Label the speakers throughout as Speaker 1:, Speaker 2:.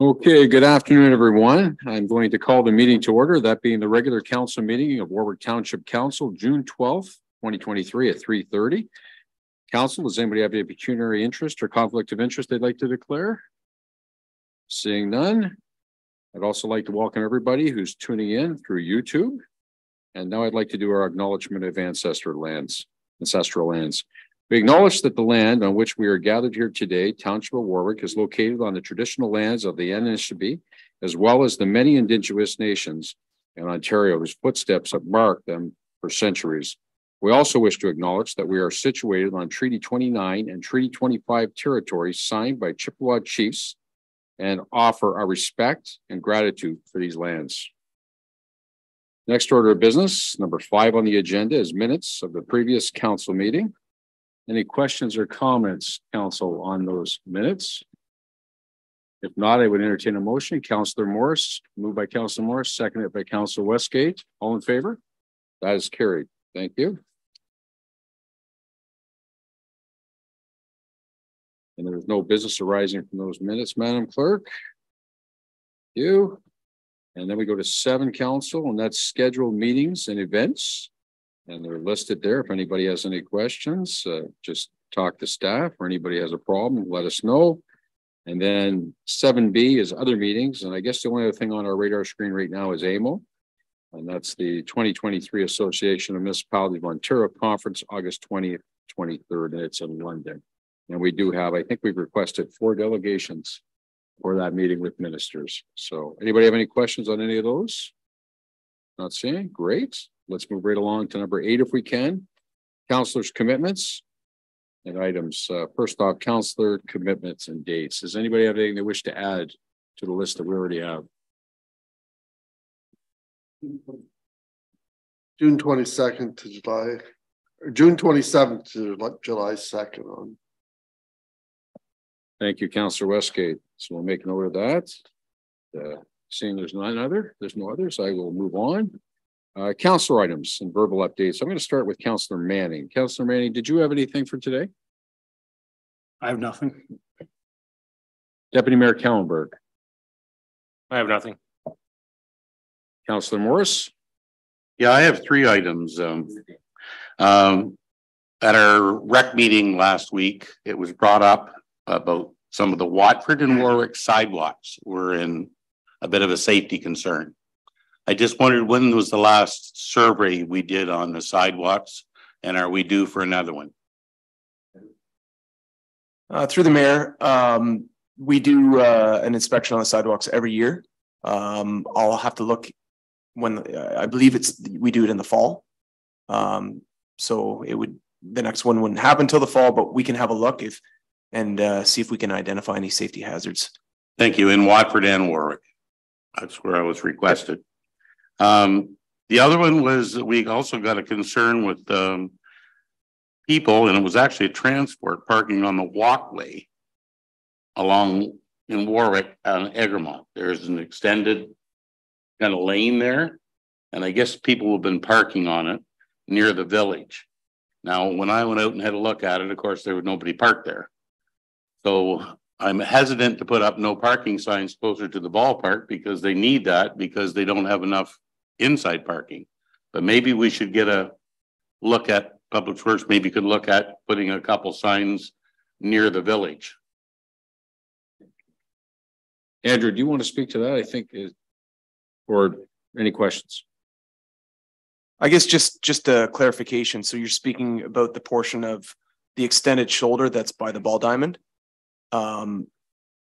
Speaker 1: Okay, good afternoon, everyone. I'm going to call the meeting to order, that being the regular council meeting of Warwick Township Council, June twelfth, twenty twenty-three at three thirty. Council, does anybody have any pecuniary interest or conflict of interest they'd like to declare? Seeing none. I'd also like to welcome everybody who's tuning in through YouTube. And now I'd like to do our acknowledgement of ancestral lands, ancestral lands. We acknowledge that the land on which we are gathered here today, Township of Warwick, is located on the traditional lands of the Anishinaabe, as well as the many indigenous nations in Ontario whose footsteps have marked them for centuries. We also wish to acknowledge that we are situated on Treaty 29 and Treaty 25 territories signed by Chippewa chiefs and offer our respect and gratitude for these lands. Next order of business, number five on the agenda is minutes of the previous council meeting. Any questions or comments, council, on those minutes? If not, I would entertain a motion. Councillor Morris, moved by Councillor Morris, seconded by Councillor Westgate. All in favor? That is carried. Thank you. And there's no business arising from those minutes, Madam Clerk. You. And then we go to seven council, and that's scheduled meetings and events. And they're listed there. If anybody has any questions, uh, just talk to staff or anybody has a problem, let us know. And then seven B is other meetings. And I guess the only other thing on our radar screen right now is AMO. And that's the twenty twenty-three Association of Municipalities of Ontario Conference, August twentieth, twenty-third, and it's in London. And we do have, I think we've requested four delegations for that meeting with ministers. So anybody have any questions on any of those? Not seeing? Great. Let's move right along to number eight if we can. Counselors' commitments and items. Uh, first off, counselor commitments and dates. Does anybody have anything they wish to add to the list that we already have?
Speaker 2: June twenty-second to July, or June twenty-seventh to July second on.
Speaker 1: Thank you, Counselor Westgate. So we'll make note of that. Uh, seeing there's none other, there's no others, I will move on. Uh, councilor items and verbal updates. I'm going to start with Councillor Manning. Councillor Manning, did you have anything for today?
Speaker 3: I have nothing.
Speaker 1: Deputy Mayor Kallenberg,
Speaker 3: I have nothing.
Speaker 1: Councillor Morris,
Speaker 4: Yeah, I have three items. Um, um, at our rec meeting last week, it was brought up about some of the Watford and Warwick sidewalks were in a bit of a safety concern. I just wondered when was the last survey we did on the sidewalks and are we due for another one?
Speaker 5: Uh, through the mayor, um, we do, uh, an inspection on the sidewalks every year. Um, I'll have to look when, I believe it's, we do it in the fall. Um, so it would, the next one wouldn't happen till the fall, but we can have a look if, and, uh, see if we can identify any safety hazards.
Speaker 4: Thank you. In Watford and Warwick. That's where I was requested. Um, the other one was that we also got a concern with, um, people, and it was actually a transport parking on the walkway along in Warwick on Egremont. There's an extended kind of lane there. And I guess people have been parking on it near the village. Now, when I went out and had a look at it, of course, there was nobody parked there. So I'm hesitant to put up no parking signs closer to the ballpark because they need that because they don't have enough inside parking. But maybe we should get a look at Public Works, maybe could look at putting a couple signs near the village.
Speaker 1: Andrew, do you want to speak to that? I think is, or any questions?
Speaker 5: I guess just, just a clarification. So you're speaking about the portion of the extended shoulder that's by the ball diamond? Um,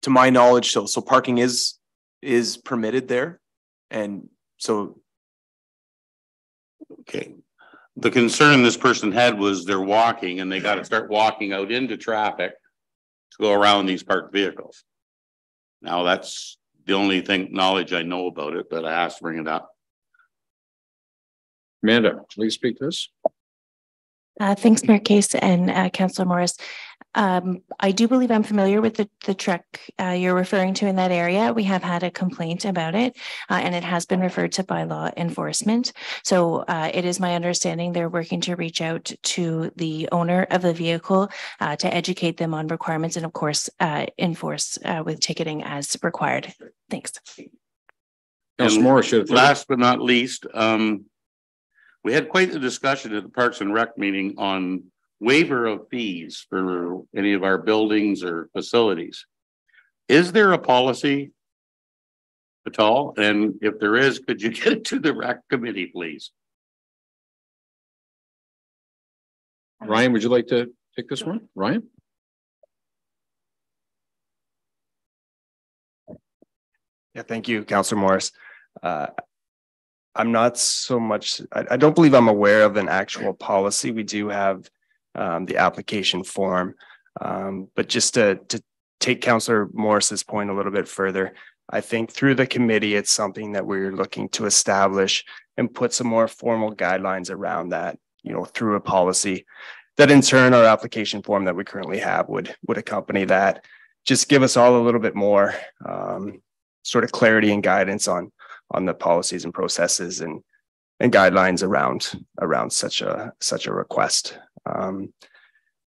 Speaker 5: to my knowledge, so, so parking is, is permitted there. And so
Speaker 4: Okay. The concern this person had was they're walking and they gotta start walking out into traffic to go around these parked vehicles. Now, that's the only thing, knowledge I know about it, but I asked to bring it up.
Speaker 1: Amanda, please speak to this.
Speaker 6: Uh, thanks, Mayor Case and uh, Councillor Morris. Um, I do believe I'm familiar with the, the truck uh, you're referring to in that area. We have had a complaint about it, uh, and it has been referred to bylaw enforcement. So uh, it is my understanding they're working to reach out to the owner of the vehicle uh, to educate them on requirements and, of course, uh, enforce uh, with ticketing as required. Thanks.
Speaker 1: Council
Speaker 4: And
Speaker 1: Morris, you had a third?
Speaker 4: Last but not least, um, we had quite a discussion at the Parks and Rec meeting on waiver of fees for any of our buildings or facilities. Is there a policy at all? And if there is, could you get it to the rec committee, please?
Speaker 1: Ryan, would you like to take this one? Ryan?
Speaker 7: Yeah, thank you, Counselor Morris. Uh, I'm not so much, I, I don't believe I'm aware of an actual policy. We do have um, the application form. Um, but just to, to take Counselor Morris's point a little bit further, I think through the committee, it's something that we're looking to establish and put some more formal guidelines around that, you know, through a policy that in turn our application form that we currently have would would accompany that. Just give us all a little bit more um, sort of clarity and guidance on on the policies and processes and and guidelines around around such a such a request. Um,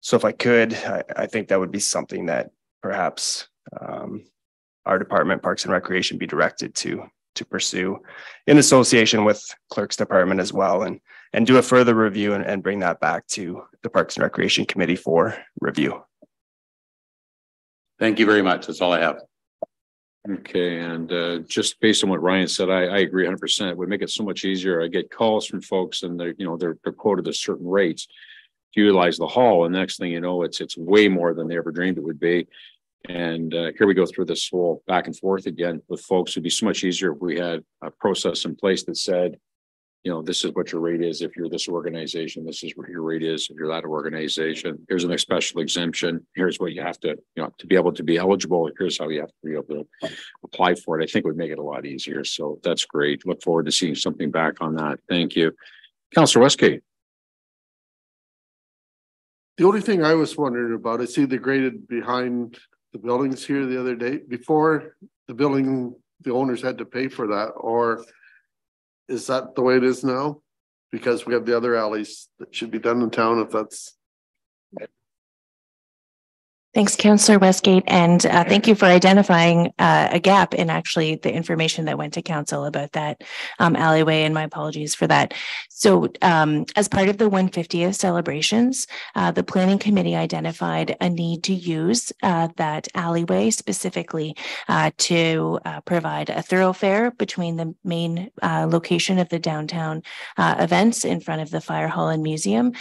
Speaker 7: so if I could, I, I think that would be something that perhaps um, our department, Parks and Recreation, be directed to to pursue in association with Clerk's Department as well, and and do a further review and, and bring that back to the Parks and Recreation Committee for review.
Speaker 4: Thank you very much. That's all I have.
Speaker 1: Okay, and uh, just based on what Ryan said, I, I agree hundred percent. It would make it so much easier. I get calls from folks and they're, you know, they're, they're quoted at certain rates to utilize the hall. And next thing you know, it's, it's way more than they ever dreamed it would be. And uh, here we go through this whole back and forth again with folks. It'd be so much easier if we had a process in place that said, you know, this is what your rate is if you're this organization. This is what your rate is if you're that organization. Here's an special exemption. Here's what you have to, you know, to be able to be eligible. Here's how you have to be able to apply for it. I think would make it a lot easier. So that's great. Look forward to seeing something back on that. Thank you. Councilor Westgate.
Speaker 2: The only thing I was wondering about, I see the graded behind the buildings here the other day, before the building, the owners had to pay for that, or is that the way it is now? Because we have the other alleys that should be done in town if that's,
Speaker 6: Thanks, Councillor Westgate, and uh, thank you for identifying uh, a gap in actually the information that went to council about that um, alleyway, and my apologies for that. So um, as part of the 150th celebrations, uh, the planning committee identified a need to use uh, that alleyway specifically uh, to uh, provide a thoroughfare between the main location of the downtown events in front of the fire hall and museum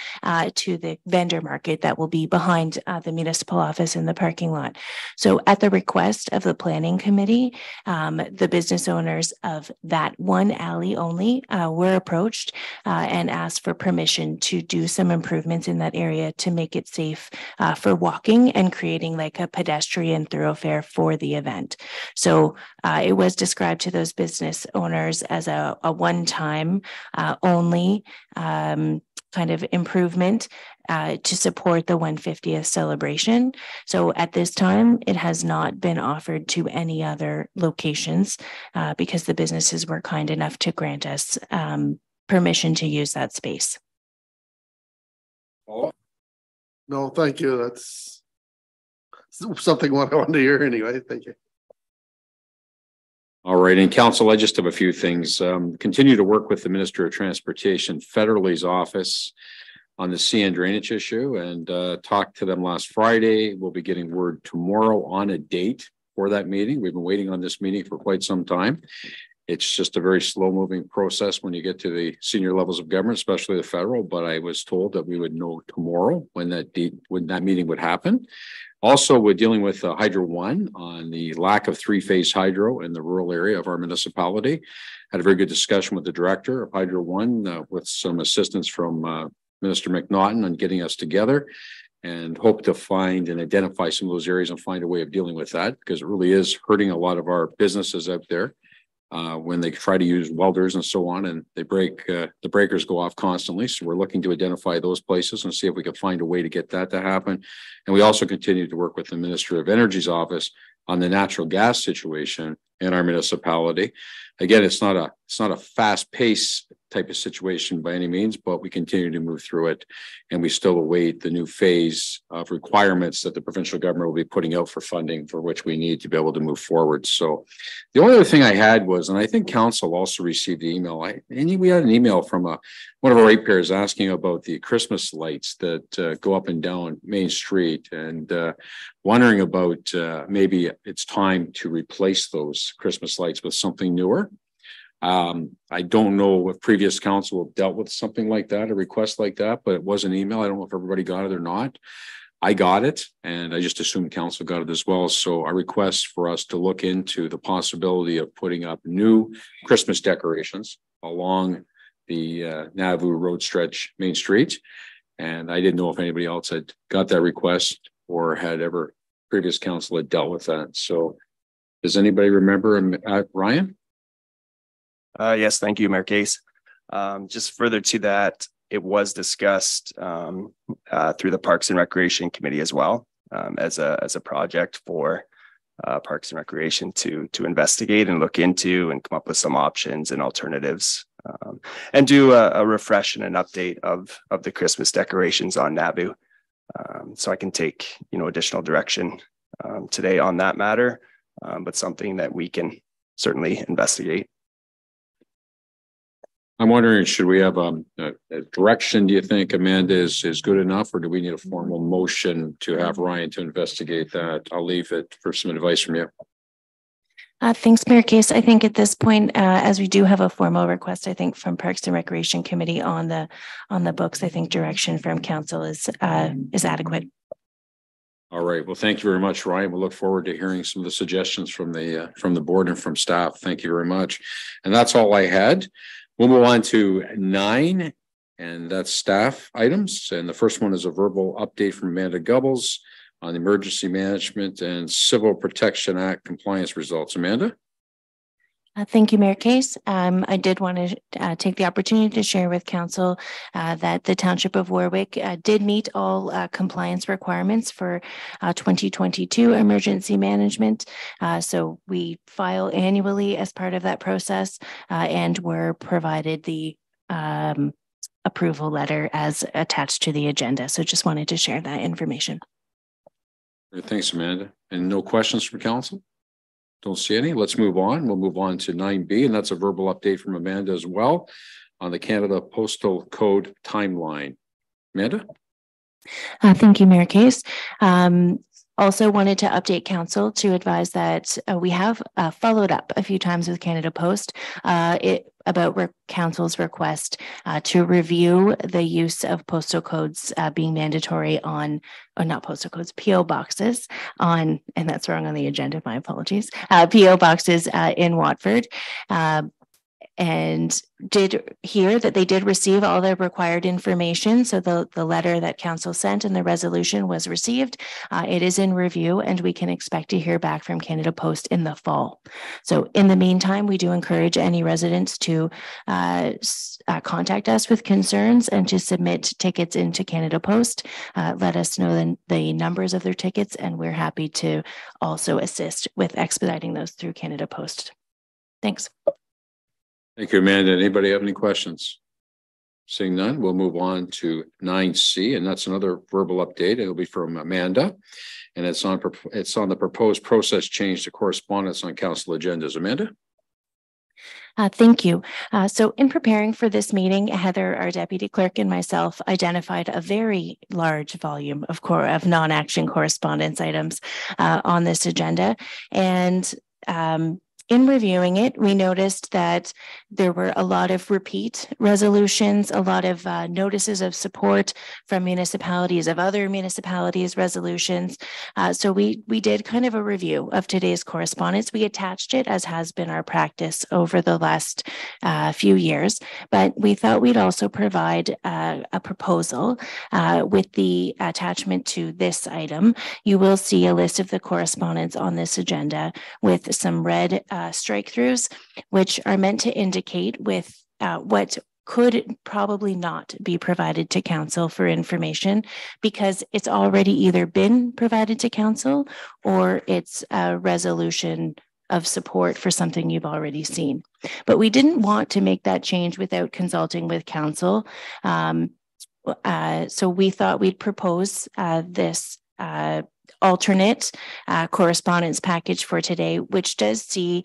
Speaker 6: to the vendor market that will be behind the municipal office office in the parking lot. So at the request of the planning committee, um, the business owners of that one alley only uh, were approached uh, and asked for permission to do some improvements in that area to make it safe uh, for walking and creating like a pedestrian thoroughfare for the event. So uh, it was described to those business owners as a, a one-time uh, only um, kind of improvement uh, to support the 150th celebration. So at this time, it has not been offered to any other locations uh, because the businesses were kind enough to grant us um, permission to use that space. Oh.
Speaker 2: no, thank you, that's something I wanted to hear anyway, thank you.
Speaker 1: All right, and council, I just have a few things. Um, continue to work with the Minister of Transportation federally's office on the CN drainage issue and uh, talked to them last Friday. We'll be getting word tomorrow on a date for that meeting. We've been waiting on this meeting for quite some time. It's just a very slow moving process when you get to the senior levels of government, especially the federal. But I was told that we would know tomorrow when that date, when that meeting would happen. Also, we're dealing with uh, Hydro One on the lack of three phase hydro in the rural area of our municipality. Had a very good discussion with the director of Hydro One uh, with some assistance from uh, Minister McNaughton on getting us together and hope to find and identify some of those areas and find a way of dealing with that because it really is hurting a lot of our businesses out there. uh, when they try to use welders and so on, and they break, uh, the breakers go off constantly. So we're looking to identify those places and see if we can find a way to get that to happen. And we also continue to work with the Minister of Energy's office on the natural gas situation in our municipality. Again, it's not a, it's not a fast pace type of situation by any means, but we continue to move through it. And we still await the new phase of requirements that the provincial government will be putting out for funding for which we need to be able to move forward. So the only other thing I had was, and I think council also received the email, I, and we had an email from a, one of our ratepayers asking about the Christmas lights that uh, go up and down Main Street and uh, wondering about uh, maybe it's time to replace those Christmas lights with something newer. Um, I don't know if previous council dealt with something like that, a request like that, but it was an email. I don't know if everybody got it or not. I got it and I just assumed council got it as well. So a request for us to look into the possibility of putting up new Christmas decorations along the uh, Road stretch, Main Street. And I didn't know if anybody else had got that request or had ever previous council had dealt with that. So does anybody remember, um, uh, Ryan?
Speaker 7: Uh, yes, thank you, Mayor Case. Um, just further to that, it was discussed um, uh, through the Parks and Recreation Committee as well um, as a as a project for uh, Parks and Recreation to to investigate and look into and come up with some options and alternatives um, and do a, a, refresh and an update of of the Christmas decorations on Nauvoo. Um, so I can take you know additional direction um, today on that matter, um, but something that we can certainly investigate.
Speaker 1: I'm wondering, should we have um, a, a direction, do you think Amanda is, is good enough, or do we need a formal motion to have Ryan to investigate that? I'll leave it for some advice from you.
Speaker 6: Uh, thanks, Mayor Case. I think at this point, uh, as we do have a formal request, I think from Parks and Recreation Committee on the on the books, I think direction from council is uh, is adequate.
Speaker 1: All right. Well, thank you very much, Ryan. We'll look forward to hearing some of the suggestions from the uh, from the board and from staff. Thank you very much. And that's all I had. We'll move on to nine, and that's staff items. And the first one is a verbal update from Amanda Gubbles on the Emergency Management and Civil Protection Act compliance results. Amanda?
Speaker 6: Uh, thank you, Mayor Case. Um, I did want to uh, take the opportunity to share with Council uh, that the Township of Warwick uh, did meet all uh, compliance requirements for uh, 2022 emergency management. so we file annually as part of that process and were provided the um, approval letter as attached to the agenda. So just wanted to share that information.
Speaker 1: Thanks, Amanda. And no questions from Council? Don't see any. Let's move on. We'll move on to nine B, and that's a verbal update from Amanda as well on the Canada Postal Code timeline. Amanda?
Speaker 6: Uh, thank you, Mayor Case. Um, also wanted to update council to advise that uh, we have uh, followed up a few times with Canada Post uh, it, about re- council's request uh, to review the use of postal codes uh, being mandatory on, or not postal codes, PO boxes on, and that's wrong on the agenda. My apologies. Uh, PO boxes in Watford and did hear that they did receive all the required information. So the, the letter that council sent and the resolution was received. Uh, it is in review and we can expect to hear back from Canada Post in the fall. So in the meantime, we do encourage any residents to uh, uh, contact us with concerns and to submit tickets into Canada Post. Uh, let us know the, the numbers of their tickets and we're happy to also assist with expediting those through Canada Post. Thanks.
Speaker 1: Thank you, Amanda. Anybody have any questions? Seeing none, we'll move on to nine C, and that's another verbal update. It'll be from Amanda. And it's on it's on the proposed process change to correspondence on council agendas. Amanda?
Speaker 6: Uh, thank you. Uh, so in preparing for this meeting, Heather, our deputy clerk and myself identified a very large volume of of non-action correspondence items uh, on this agenda. And um, in reviewing it, we noticed that there were a lot of repeat resolutions, a lot of uh, notices of support from municipalities of other municipalities resolutions. Uh, so we we did kind of a review of today's correspondence. We attached it as has been our practice over the last uh, few years, but we thought we'd also provide uh, a proposal uh, with the attachment to this item. You will see a list of the correspondence on this agenda with some red uh, strike throughs, which are meant to indicate with uh, what could probably not be provided to council for information because it's already either been provided to council or it's a resolution of support for something you've already seen. But we didn't want to make that change without consulting with council. Um, uh, so we thought we'd propose uh, this uh, alternate uh, correspondence package for today, which does see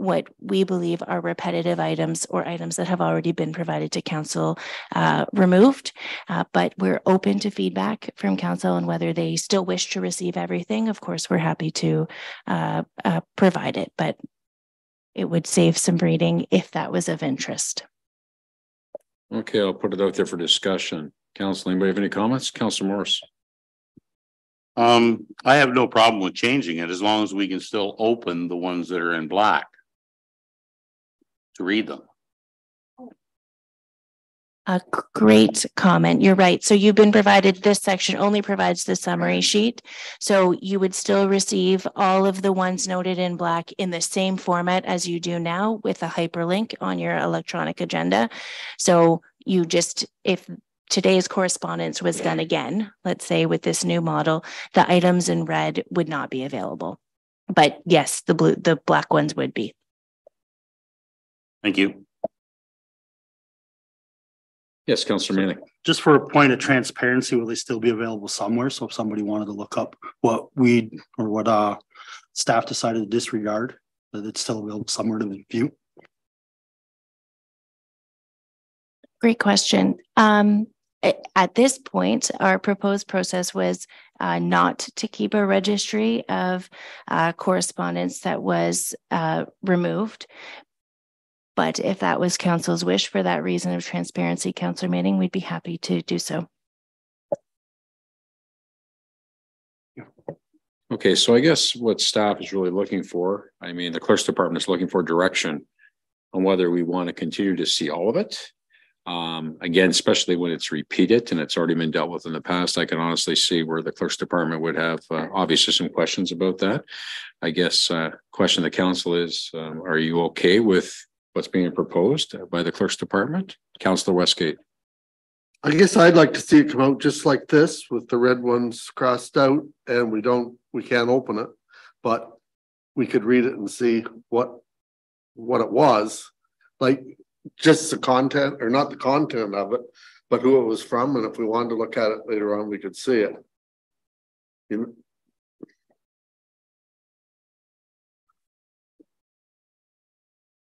Speaker 6: what we believe are repetitive items or items that have already been provided to council uh, removed. Uh, but we're open to feedback from council and whether they still wish to receive everything. Of course, we're happy to uh, uh provide it, but it would save some reading if that was of interest.
Speaker 1: Okay, I'll put it out there for discussion. Council, anybody have any comments? Council Morris?
Speaker 4: Um, I have no problem with changing it as long as we can still open the ones that are in black. To read them.
Speaker 6: A great comment. You're right. So you've been provided, this section only provides the summary sheet. So you would still receive all of the ones noted in black in the same format as you do now with a hyperlink on your electronic agenda. So you just, if today's correspondence was done again, let's say with this new model, the items in red would not be available. But yes, the blue, the black ones would be.
Speaker 4: Thank you.
Speaker 1: Yes, Councilor Manning.
Speaker 3: Just for a point of transparency, will they still be available somewhere? So if somebody wanted to look up what we or what uh staff decided to disregard, that it's still available somewhere to view.
Speaker 6: Great question. Um, at this point, our proposed process was uh, not to keep a registry of uh, correspondence that was uh, removed, but if that was council's wish for that reason of transparency, councilor Manning, we'd be happy to do so.
Speaker 1: Okay, so I guess what staff is really looking for, I mean, the clerk's department is looking for direction on whether we want to continue to see all of it. Um, again, especially when it's repeated and it's already been dealt with in the past, I can honestly see where the clerk's department would have uh, obviously some questions about that. I guess uh, question the council is, um, are you okay with what's being proposed by the clerk's department. Councillor Westgate.
Speaker 2: I guess I'd like to see it come out just like this with the red ones crossed out and we don't, we can't open it. But we could read it and see what, what it was. Like just the content or not the content of it, but who it was from. And if we wanted to look at it later on, we could see it. You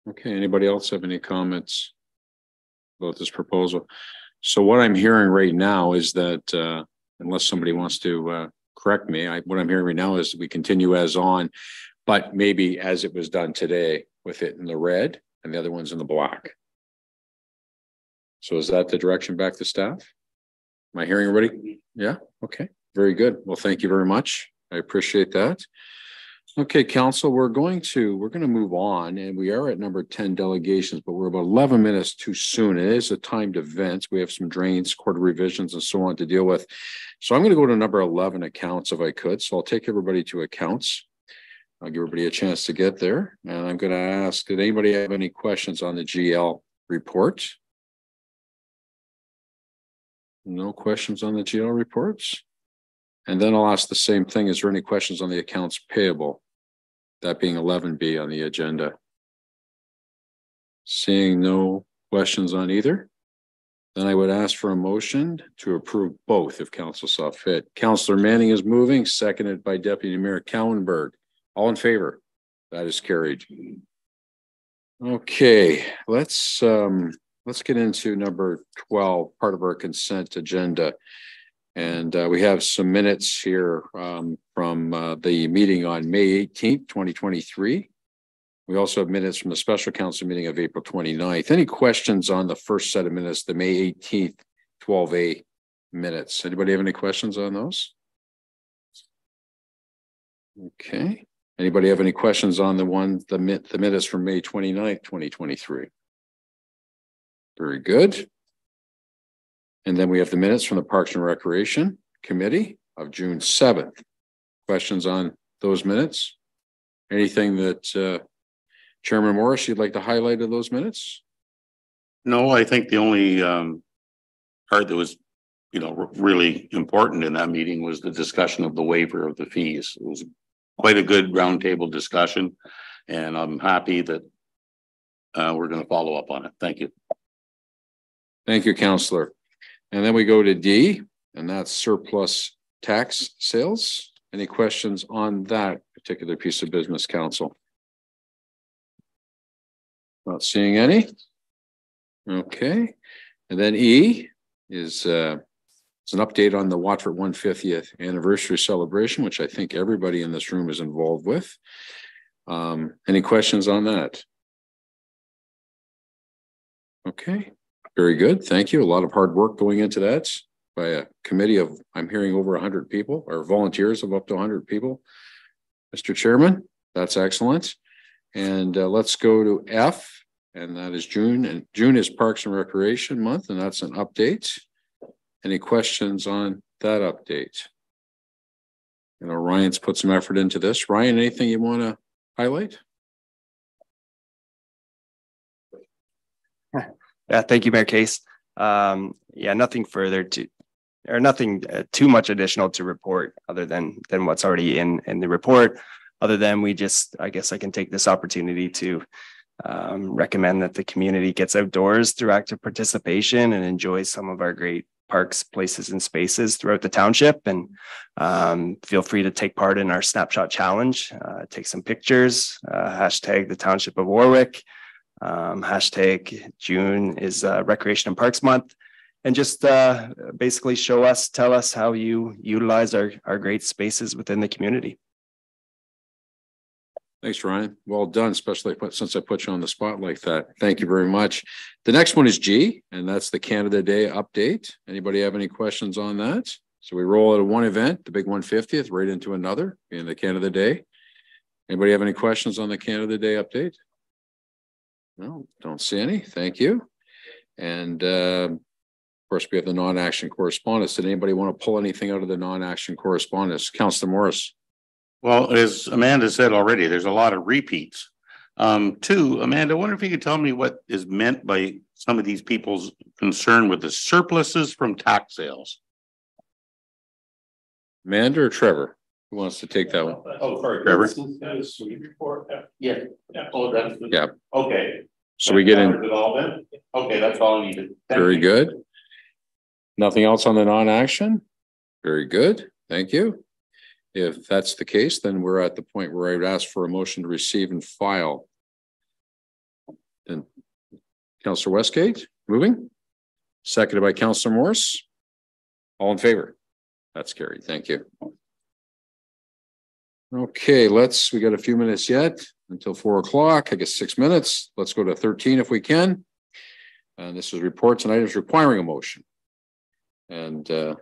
Speaker 1: Okay, anybody else have any comments about this proposal? So what I'm hearing right now is that uh, unless somebody wants to uh, correct me, I, what I'm hearing right now is we continue as on, but maybe as it was done today with it in the red and the other one's in the black. So is that the direction back to staff? Am I hearing everybody? Yeah, okay, very good. Well, thank you very much. I appreciate that. Okay, council, we're going to, we're going to move on and we are at number 10 delegations, but we're about 11 minutes too soon. It is a timed event. We have some drains, quarter revisions and so on to deal with. So I'm going to go to number 11 accounts if I could. So I'll take everybody to accounts. I'll give everybody a chance to get there. And I'm going to ask, did anybody have any questions on the GL report? No questions on the GL reports? And then I'll ask the same thing. Is there any questions on the accounts payable? That being eleven B on the agenda. Seeing no questions on either, then I would ask for a motion to approve both if council saw fit. Councillor Manning is moving, seconded by Deputy Mayor Kallenberg. All in favor? That is carried. Okay, let's um, let's get into number twelve, part of our consent agenda. And uh, we have some minutes here um, from uh, the meeting on May eighteenth, twenty twenty-three. We also have minutes from the special council meeting of April 29th. Any questions on the first set of minutes, the May eighteenth, twelve A minutes? Anybody have any questions on those? Okay. Anybody have any questions on the one, the, the minutes from May 29th, 2023? Very good. And then we have the minutes from the Parks and Recreation Committee of June seventh. Questions on those minutes? Anything that uh, Chairman Morris, you'd like to highlight of those minutes?
Speaker 4: No, I think the only um part that was, you know, really important in that meeting was the discussion of the waiver of the fees. It was quite a good roundtable discussion, and I'm happy that uh, we're gonna follow up on it. Thank you.
Speaker 1: Thank you, Counselor. And then we go to D, and that's surplus tax sales. Any questions on that particular piece of business, council? Not seeing any. Okay, and then E is uh, it's an update on the Watford one fiftieth anniversary celebration, which I think everybody in this room is involved with. Um, any questions on that? Okay, very good. Thank you. A lot of hard work going into that by a committee of, I'm hearing over hundred people or volunteers of up to hundred people. Mr. Chairman, that's excellent. And uh, let's go to F, and that is June, and June is Parks and Recreation Month, and that's an update. Any questions on that update? You know, Ryan's put some effort into this. Ryan, anything you want to highlight?
Speaker 7: Yeah, thank you, Mayor Case. Um, yeah, nothing further to, or nothing uh, too much additional to report other than, than what's already in, in the report. Other than we just, I guess I can take this opportunity to um, recommend that the community gets outdoors through active participation and enjoys some of our great parks, places and spaces throughout the township. And um, feel free to take part in our snapshot challenge, uh, take some pictures, uh, hashtag the township of Warwick. Um, hashtag June is uh, Recreation and Parks Month. And just uh, basically show us, tell us how you utilize our, our great spaces within the community.
Speaker 1: Thanks, Ryan. Well done, especially since I put you on the spot like that. Thank you very much. The next one is G, and that's the Canada Day update. Anybody have any questions on that? So we roll out of one event, the big one fiftieth, right into another, being the Canada Day. Anybody have any questions on the Canada Day update? No, don't see any. Thank you. And um, of course, we have the non-action correspondence. Did anybody want to pull anything out of the non-action correspondence? Councillor Morris?
Speaker 4: Well, as Amanda said already, there's a lot of repeats. Um, two, Amanda, I wonder if you could tell me what is meant by some of these people's concern with the surpluses from tax sales?
Speaker 1: Amanda or Trevor? Who wants to take that one?
Speaker 4: Oh, sorry, Trevor.
Speaker 8: Yeah.
Speaker 4: Oh, that's.
Speaker 1: Yeah.
Speaker 4: Okay.
Speaker 1: So we get in,
Speaker 4: all then? Okay, that's all I needed. Thank
Speaker 1: very
Speaker 4: you.
Speaker 1: good. Nothing else on the non-action? Very good, thank you. If that's the case, then we're at the point where I would ask for a motion to receive and file. Then Counselor Westgate, moving, seconded by Counselor Morris. All in favor? That's carried, thank you. Okay, let's, we got a few minutes yet until four o'clock, I guess six minutes. Let's go to thirteen if we can. And this is reports and items requiring a motion. And uh,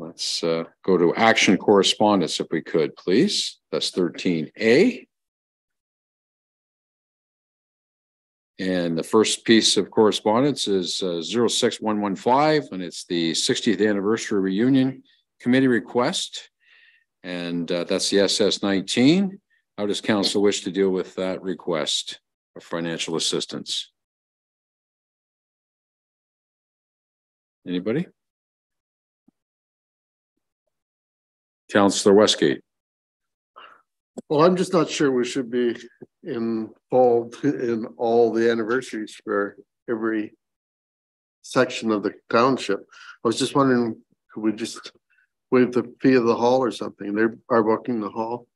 Speaker 1: let's uh, go to action correspondence if we could, please. That's thirteen A. And the first piece of correspondence is uh, zero six one one five, and it's the sixtieth anniversary reunion committee request. And uh, that's the SS nineteen. How does council wish to deal with that request of financial assistance? Anybody? Counselor Westgate.
Speaker 2: Well, I'm just not sure we should be involved in all the anniversaries for every section of the township. I was just wondering, could we just waive the fee of the hall or something? They are booking the hall.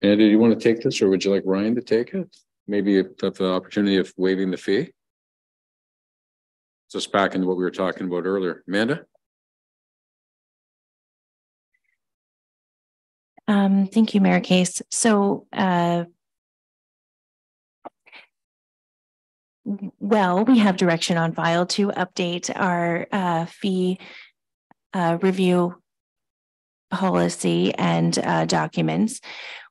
Speaker 1: Andy, do you want to take this or would you like Ryan to take it? Maybe if the opportunity of waiving the fee? Just back into what we were talking about earlier. Amanda?
Speaker 6: Um, thank you, Mayor Case. So, uh, well, we have direction on file to update our, uh, fee, uh, review policy and, uh, documents.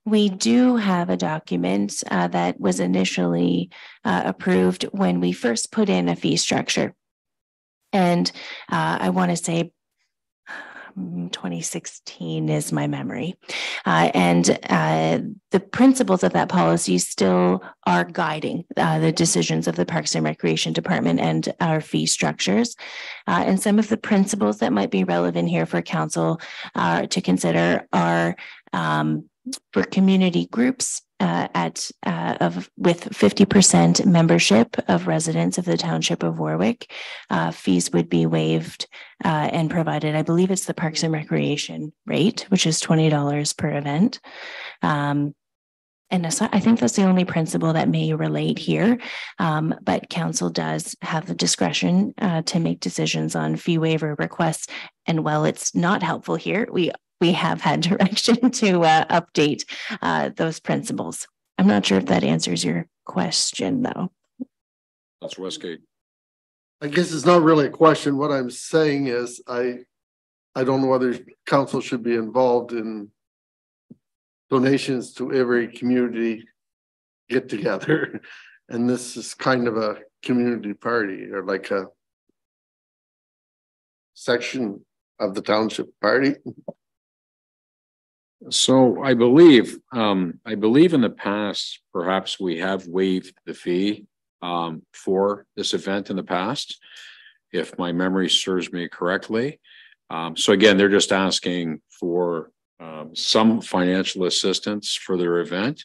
Speaker 6: We do have a document, uh, that was initially, uh, approved when we first put in a fee structure. And, uh, I want to say twenty sixteen is my memory. Uh, and, uh, the principles of that policy still are guiding, uh, the decisions of the Parks and Recreation Department and our fee structures. Uh, and some of the principles that might be relevant here for council, to consider are, um, for community groups, uh, at, uh, of, with fifty percent membership of residents of the township of Warwick. Uh, fees would be waived, uh, and provided, I believe it's the Parks and Recreation rate, which is twenty dollars per event. Um, and I think that's the only principle that may relate here. Um, but council does have the discretion, uh, to make decisions on fee waiver requests. And while it's not helpful here, we we have had direction to uh, update uh, those principles. I'm not sure if that answers your question, though.
Speaker 1: That's Westgate.
Speaker 2: I guess it's not really a question. What I'm saying is I, I don't know whether council should be involved in donations to every community get together. And this is kind of a community party or like a section of the township party.
Speaker 1: So I believe, um, I believe in the past, perhaps we have waived the fee um, for this event in the past. If my memory serves me correctly. Um, so again, they're just asking for um, some financial assistance for their event.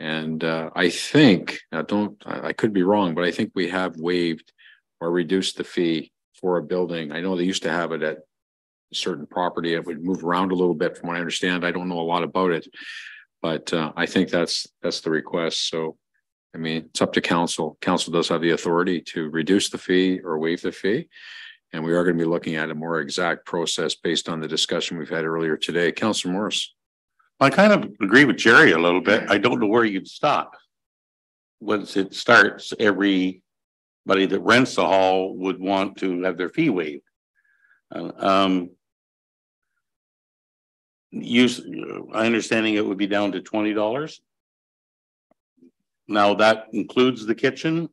Speaker 1: And uh, I think, I don't, I could be wrong, but I think we have waived or reduced the fee for a building. I know they used to have it at certain property. It would move around a little bit from what I understand. I don't know a lot about it. But uh, I think that's, that's the request. So, I mean, it's up to council. Council does have the authority to reduce the fee or waive the fee. And we are going to be looking at a more exact process based on the discussion we've had earlier today. Councilor Morris.
Speaker 4: I kind of agree with Jerry a little bit. I don't know where you'd stop. Once it starts, everybody that rents the hall would want to have their fee waived. Uh, Um. Use, uh, I understanding it would be down to twenty dollars. Now that includes the kitchen.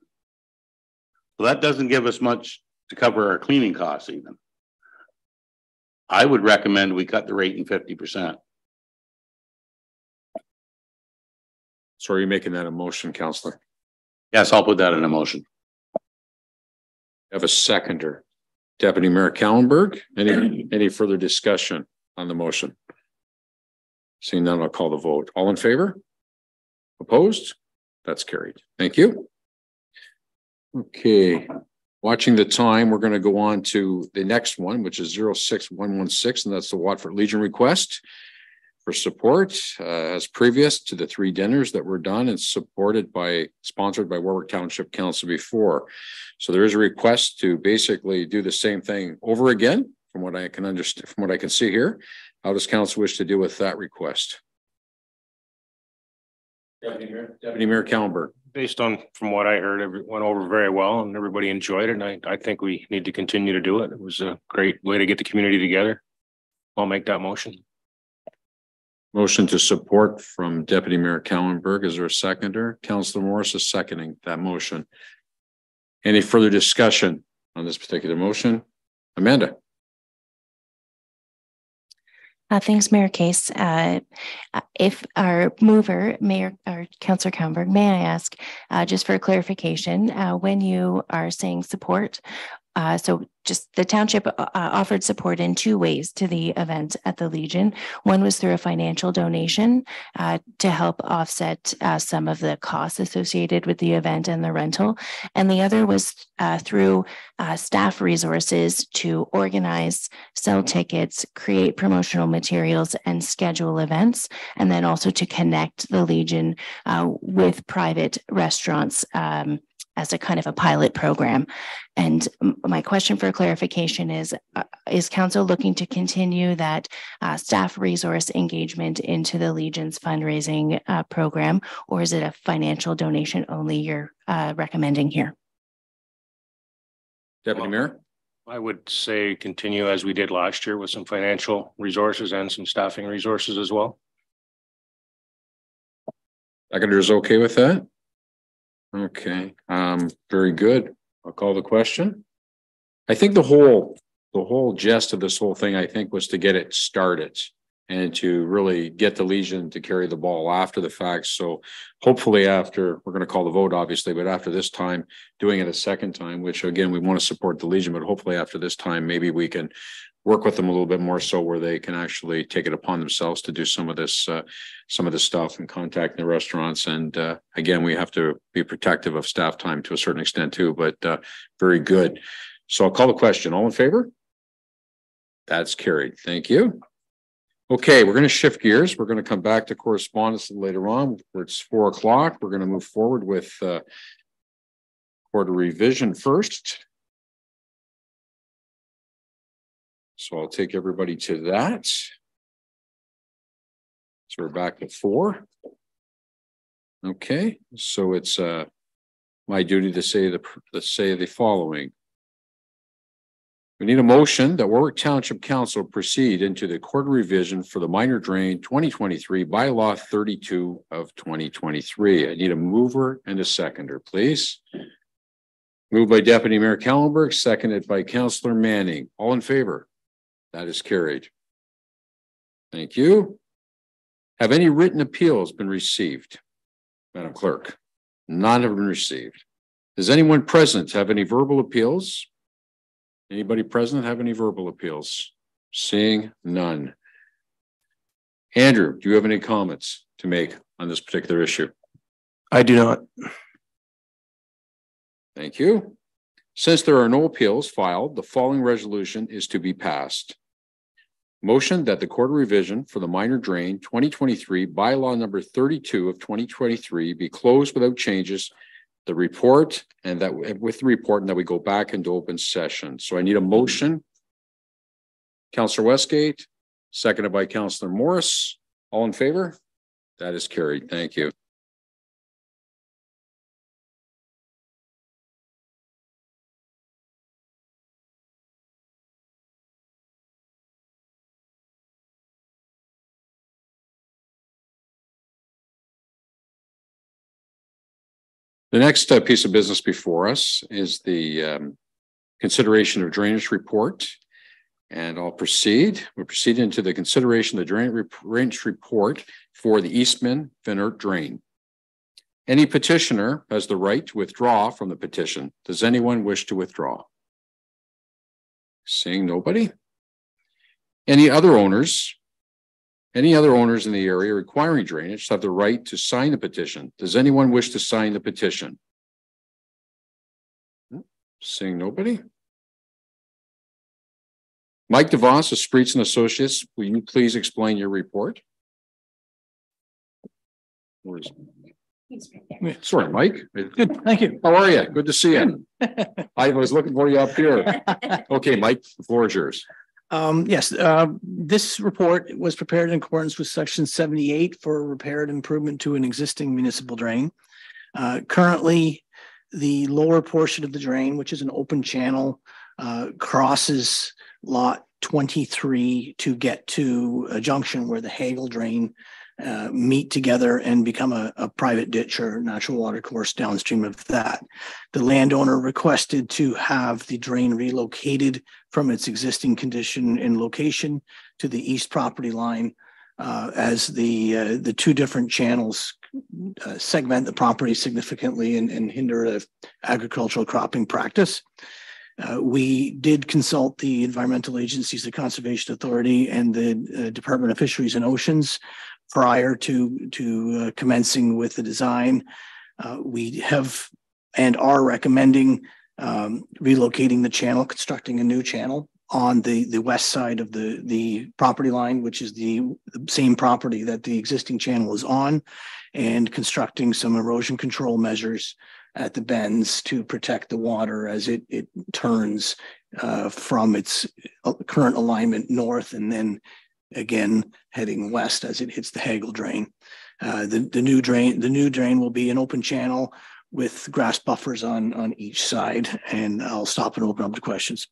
Speaker 4: Well, that doesn't give us much to cover our cleaning costs even. I would recommend we cut the rate in fifty percent.
Speaker 1: So are you making that a motion, Counselor?
Speaker 4: Yes, I'll put that in a motion.
Speaker 1: I Have a seconder. Deputy Mayor Kallenberg, any, any further discussion on the motion? Seeing none, I'll call the vote. All in favor? Opposed? That's carried. Thank you. Okay, watching the time, we're going to go on to the next one, which is 06116, and that's the Watford Legion request for support, uh, as previous to the three dinners that were done and supported by, sponsored by Warwick Township Council before. So there is a request to basically do the same thing over again, from what I can understand, from what I can see here. How does council wish to deal with that request? Deputy Mayor, Deputy Mayor Kallenberg.
Speaker 8: Based on, from what I heard, it went over very well and everybody enjoyed it. And I, I think we need to continue to do it. It was a great way to get the community together. I'll make that motion.
Speaker 1: Motion to support from Deputy Mayor Kallenberg. Is there a seconder? Councilor Morris is seconding that motion. Any further discussion on this particular motion? Amanda?
Speaker 6: Uh, thanks, Mayor Case. Uh, uh, if our mover, Mayor, or Councillor Kallenberg, may I ask, uh, just for clarification, uh, when you are saying support, uh, so just the township uh, offered support in two ways to the event at the Legion. One was through a financial donation uh, to help offset uh, some of the costs associated with the event and the rental. And the other was uh, through uh, staff resources to organize, sell tickets, create promotional materials, and schedule events. And then also to connect the Legion uh, with private restaurants. Um, as a kind of a pilot program. And my question for clarification is, uh, is council looking to continue that uh, staff resource engagement into the Legion's fundraising uh, program? Or is it a financial donation only you're uh, recommending here?
Speaker 1: Deputy Mayor?
Speaker 8: I would say continue as we did last year with some financial resources and some staffing resources as well.
Speaker 1: Seconder is okay with that? Okay, um, very good. I'll call the question. I think the whole the whole gist of this whole thing, I think, was to get it started. And to really get the Legion to carry the ball after the fact. So hopefully after, we're gonna call the vote, obviously, but after this time, doing it a second time, which again, we want to support the Legion, but hopefully after this time, maybe we can. Work with them a little bit more so where they can actually take it upon themselves to do some of this, uh, some of this stuff and contact the restaurants. And, uh, again, we have to be protective of staff time to a certain extent too, but, uh, very good. So I'll call the question. All in favor? That's carried. Thank you. Okay, we're going to shift gears. We're going to come back to correspondence later on. It's four o'clock. We're going to move forward with, uh, court of revision first. So I'll take everybody to that. So we're back to four. Okay, so it's uh my duty to say the, say the following. We need a motion that Warwick Township Council proceed into the court of revision for the minor drain twenty twenty-three by law thirty-two of twenty twenty-three. I need a mover and a seconder, please. Moved by Deputy Mayor Kallenberg, seconded by Councillor Manning. All in favor? That is carried. Thank you. Have any written appeals been received? Madam Clerk, none have been received. Does anyone present have any verbal appeals? Anybody present have any verbal appeals? Seeing none. Andrew, do you have any comments to make on this particular issue?
Speaker 5: I do not.
Speaker 1: Thank you. Since there are no appeals filed, the following resolution is to be passed. Motion that the court revision for the minor drain twenty twenty-three bylaw number thirty-two of twenty twenty-three be closed without changes. The report and that with the report and that we go back into open session. So I need a motion. Counselor Westgate, seconded by Counselor Morris. All in favor? That is carried. Thank you. The next uh, piece of business before us is the um, consideration of drainage report. And I'll proceed. We'll proceed into the consideration of the drainage report for the Eastman Van Art drain. Any petitioner has the right to withdraw from the petition. Does anyone wish to withdraw? Seeing nobody? Any other owners any other owners in the area requiring drainage have the right to sign the petition. Does anyone wish to sign the petition? Seeing nobody? Mike DeVos of Spriets and Associates, will you please explain your report? Where is Sorry, Mike.
Speaker 9: Good, thank you.
Speaker 1: How are you? Good to see you. I was looking for you up here. Okay, Mike, the floor is yours.
Speaker 9: Um, yes, uh, this report was prepared in accordance with section seventy-eight for repair and improvement to an existing municipal drain. Uh, currently, the lower portion of the drain, which is an open channel, uh, crosses lot twenty-three to get to a junction where the Hagel drain uh, meet together and become a, a private ditch or natural water course downstream of that. The landowner requested to have the drain relocated from its existing condition and location to the east property line uh, as the uh, the two different channels uh, segment the property significantly and, and hinder a agricultural cropping practice. Uh, we did consult the environmental agencies, the Conservation Authority, and the uh, Department of Fisheries and Oceans prior to to uh, commencing with the design. Uh, we have and are recommending um, relocating the channel, constructing a new channel on the the west side of the the property line, which is the, the same property that the existing channel is on, and constructing some erosion control measures at the bends to protect the water as it it turns uh, from its uh, current alignment north and then again heading west as it hits the Hagel drain. Uh, the, the new drain, the new drain will be an open channel with grass buffers on, on each side. And I'll stop and open up to questions.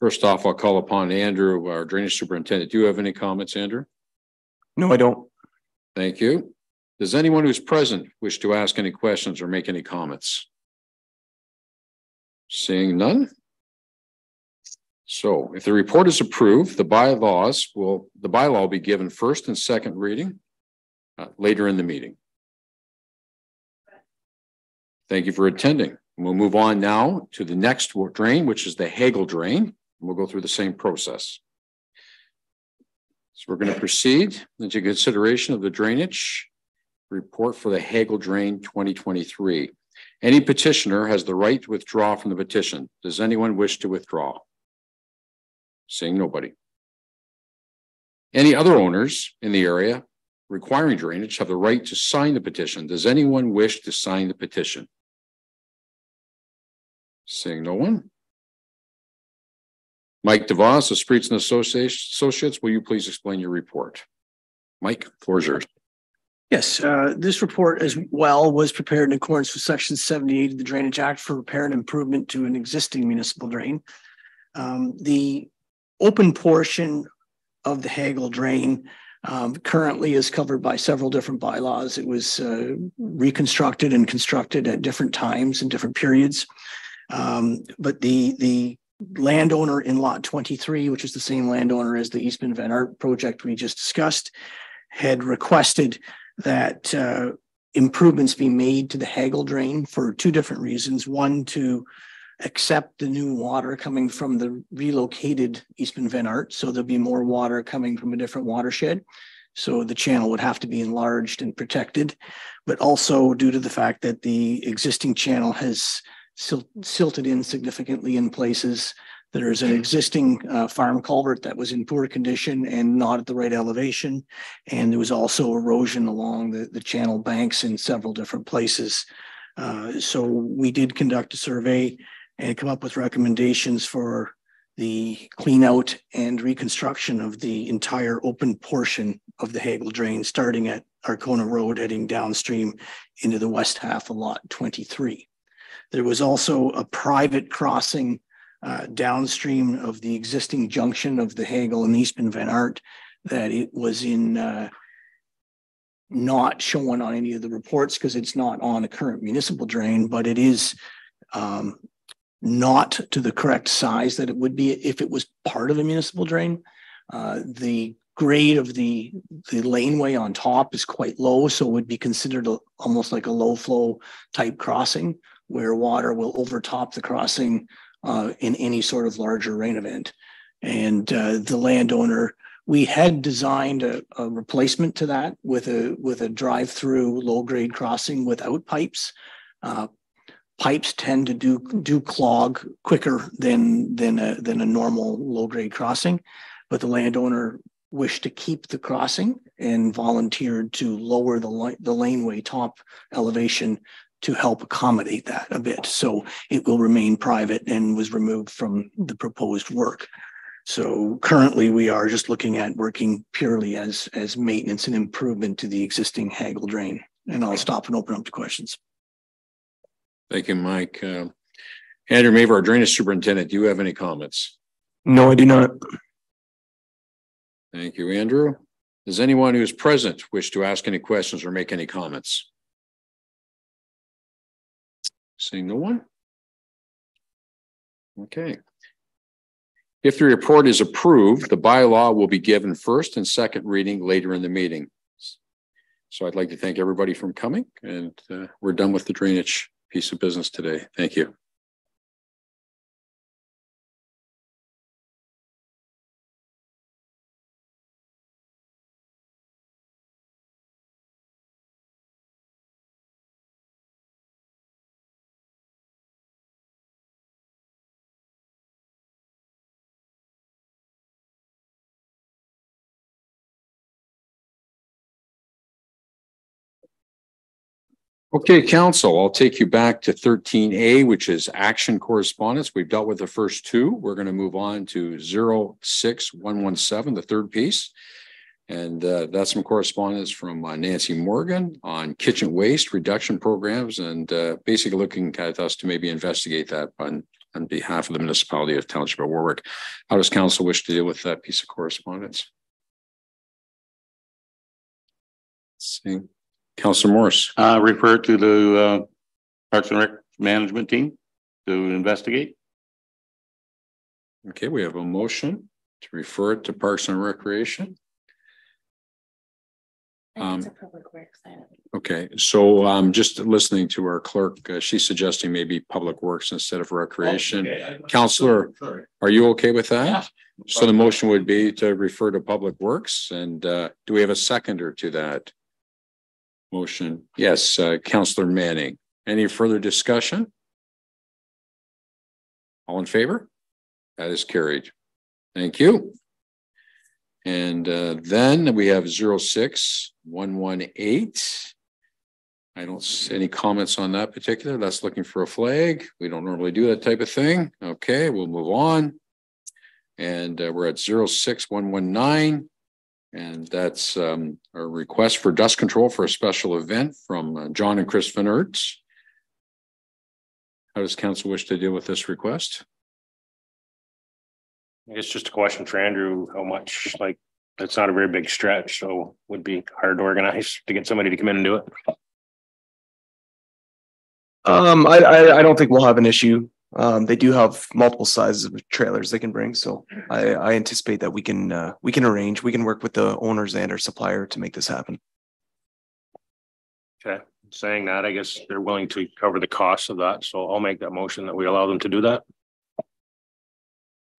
Speaker 1: First off, I'll call upon Andrew, our drainage superintendent. Do you have any comments, Andrew?
Speaker 5: No, I don't.
Speaker 1: Thank you. Does anyone who's present wish to ask any questions or make any comments? Seeing none. So if the report is approved, the bylaws will, the bylaw will be given first and second reading uh, later in the meeting. Thank you for attending. We'll move on now to the next drain, which is the Hagel drain. We'll go through the same process. So we're going to proceed into consideration of the drainage report for the Hagel Drain 2023. Any petitioner has the right to withdraw from the petition. Does anyone wish to withdraw? Seeing nobody. Any other owners in the area requiring drainage have the right to sign the petition. Does anyone wish to sign the petition? Seeing no one. Mike DeVos of Spriets and Associates, will you please explain your report? Mike, floor is yours.
Speaker 9: Yes, uh, this report as well was prepared in accordance with section seventy-eight of the Drainage Act for repair and improvement to an existing municipal drain. Um, the open portion of the Hagel drain um, currently is covered by several different bylaws. It was uh, reconstructed and constructed at different times and different periods. Um, but the the landowner in lot 23, which is the same landowner as the Eastman Van Art project we just discussed, had requested that uh, improvements be made to the Hagel drain for two different reasons. One, to accept the new water coming from the relocated Eastman Van Art. So there'll be more water coming from a different watershed. So the channel would have to be enlarged and protected, but also due to the fact that the existing channel has silted in significantly in places. There's an existing uh, farm culvert that was in poor condition and not at the right elevation. And there was also erosion along the, the channel banks in several different places. Uh, so we did conduct a survey and come up with recommendations for the clean out and reconstruction of the entire open portion of the Hagel drain, starting at Arkona Road, heading downstream into the west half of lot 23. There was also a private crossing uh, downstream of the existing junction of the Hagel and Eastman Van Art that it was in uh, not shown on any of the reports because it's not on a current municipal drain, but it is um, not to the correct size that it would be if it was part of a municipal drain. Uh, the grade of the the laneway on top is quite low, so it would be considered a, almost like a low flow type crossing where water will overtop the crossing uh, in any sort of larger rain event. And uh, the landowner, we had designed a, a, replacement to that with a with a drive-through low-grade crossing without pipes. Pipes tend to do do clog quicker than than a than a normal low-grade crossing, but the landowner wished to keep the crossing and volunteered to lower the, the laneway top elevation to help accommodate that a bit. So it will remain private and was removed from the proposed work. So currently we are just looking at working purely as, as maintenance and improvement to the existing Hagel drain. And I'll stop and open up to questions.
Speaker 1: Thank you, Mike. Uh, Andrew Maver, drainage superintendent, do you have any comments?
Speaker 5: No, I do not.
Speaker 1: Thank you, Andrew. Does anyone who is present wish to ask any questions or make any comments? Seeing no one? Okay. If the report is approved, the bylaw will be given first and second reading later in the meeting. So I'd like to thank everybody from coming and uh, we're done with the drainage piece of business today. Thank you. Okay, council, I'll take you back to thirteen A, which is action correspondence. We've dealt with the first two. We're going to move on to zero six one one seven, the third piece. And uh, that's some correspondence from uh, Nancy Morgan on kitchen waste reduction programs and uh, basically looking at us to maybe investigate that on, on behalf of the municipality of Township of Warwick. How does council wish to deal with that piece of correspondence? Let's see. Councilor Morris.
Speaker 4: Uh, refer to the, uh, Parks and Rec management team to investigate.
Speaker 1: Okay, we have a motion to refer it to Parks and Recreation. Um, Okay, so um just listening to our clerk, uh, she's suggesting maybe Public Works instead of Recreation. Okay. Counselor, are you okay with that? So the motion would be to refer to Public Works and uh do we have a seconder to that? Motion, yes, uh Counselor Manning. Any further discussion? All in favor? That is carried. Thank you. And uh, then we have zero six one one eight. I don't see any comments on that particular. That's looking for a flag. We don't normally do that type of thing. Okay, we'll move on. And uh, we're at zero six one one nine. And that's um, a request for dust control for a special event from uh, John and Chris Van Ertz. How does council wish to deal with this request?
Speaker 8: I guess just a question for Andrew, how much, like, it's not a very big stretch, so would be hard to organize to get somebody to come in and do it.
Speaker 5: Um, I, I, I don't think we'll have an issue. Um, they do have multiple sizes of trailers they can bring, so I, I anticipate that we can, uh, we can arrange, we can work with the owners and our supplier to make this happen.
Speaker 8: Okay, saying that, I guess they're willing to cover the cost of that, so I'll make that motion that we allow them to do that.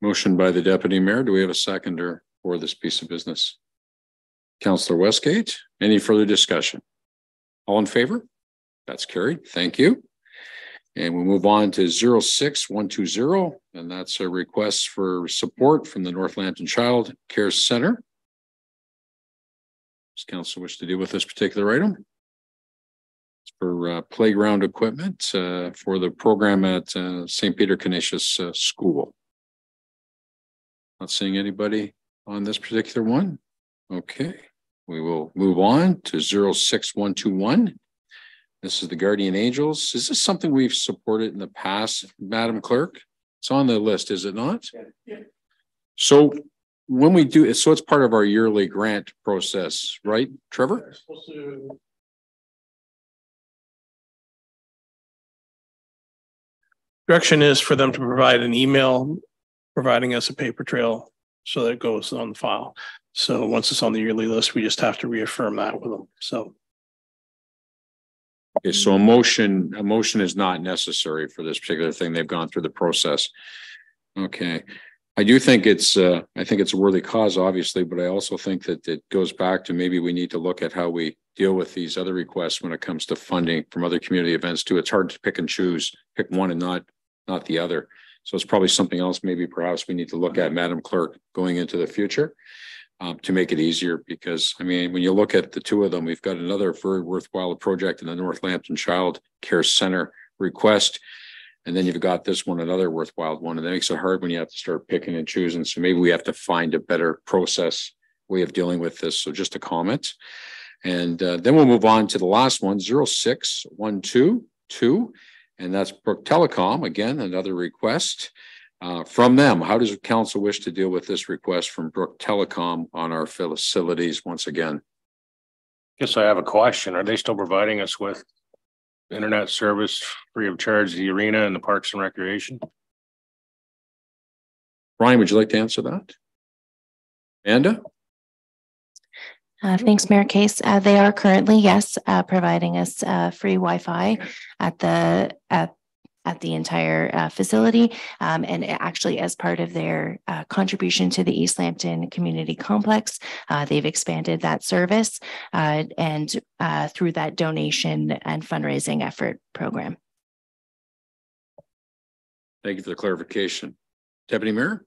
Speaker 1: Motion by the deputy mayor. Do we have a seconder for this piece of business? Counselor Westgate, any further discussion? All in favor? That's carried. Thank you. And we move on to zero six one two zero, and that's a request for support from the North Lambton Child Care Center. Does council wish to deal with this particular item? It's For uh, playground equipment uh, for the program at uh, St. Peter Canisius uh, School. Not seeing anybody on this particular one. Okay, we will move on to zero six one two one. This is the Guardian Angels. Is this something we've supported in the past, Madam Clerk? It's on the list, is it not? So when we do, it, so it's part of our yearly grant process, right, Trevor?
Speaker 10: Direction is for them to provide an email, providing us a paper trail so that it goes on the file. So once it's on the yearly list, we just have to reaffirm that with them. So
Speaker 1: Okay, so a motion, a motion is not necessary for this particular thing. They've gone through the process. Okay. I do think it's, uh, I think it's a worthy cause, obviously, but I also think that it goes back to maybe we need to look at how we deal with these other requests when it comes to funding from other community events too. It's hard to pick and choose, pick one and not, not the other. So it's probably something else maybe perhaps we need to look at, Madam Clerk, going into the future um, to make it easier because I mean, when you look at the two of them, we've got another very worthwhile project in the North Lambton Child Care Center request. And then you've got this one, another worthwhile one, and that makes it hard when you have to start picking and choosing. So maybe we have to find a better process way of dealing with this. So just a comment. And uh, then we'll move on to the last one, 0612 and that's Brooke Telecom. Again, another request uh, from them. How does the council wish to deal with this request from Brooke Telecom on our facilities once again?
Speaker 8: Guess I have a question. Are they still providing us with internet service free of charge, the arena and the parks and recreation?
Speaker 1: Ryan, would you like to answer that? Amanda?
Speaker 6: Uh, thanks, Mayor Case. Uh, they are currently, yes, uh, providing us, uh, free Wi-Fi at the, at, at the entire, uh, facility. Um, and actually as part of their, uh, contribution to the East Lambton Community Complex, uh, they've expanded that service, uh, and, uh, through that donation and fundraising effort program.
Speaker 1: Thank you for the clarification. Deputy Mayor?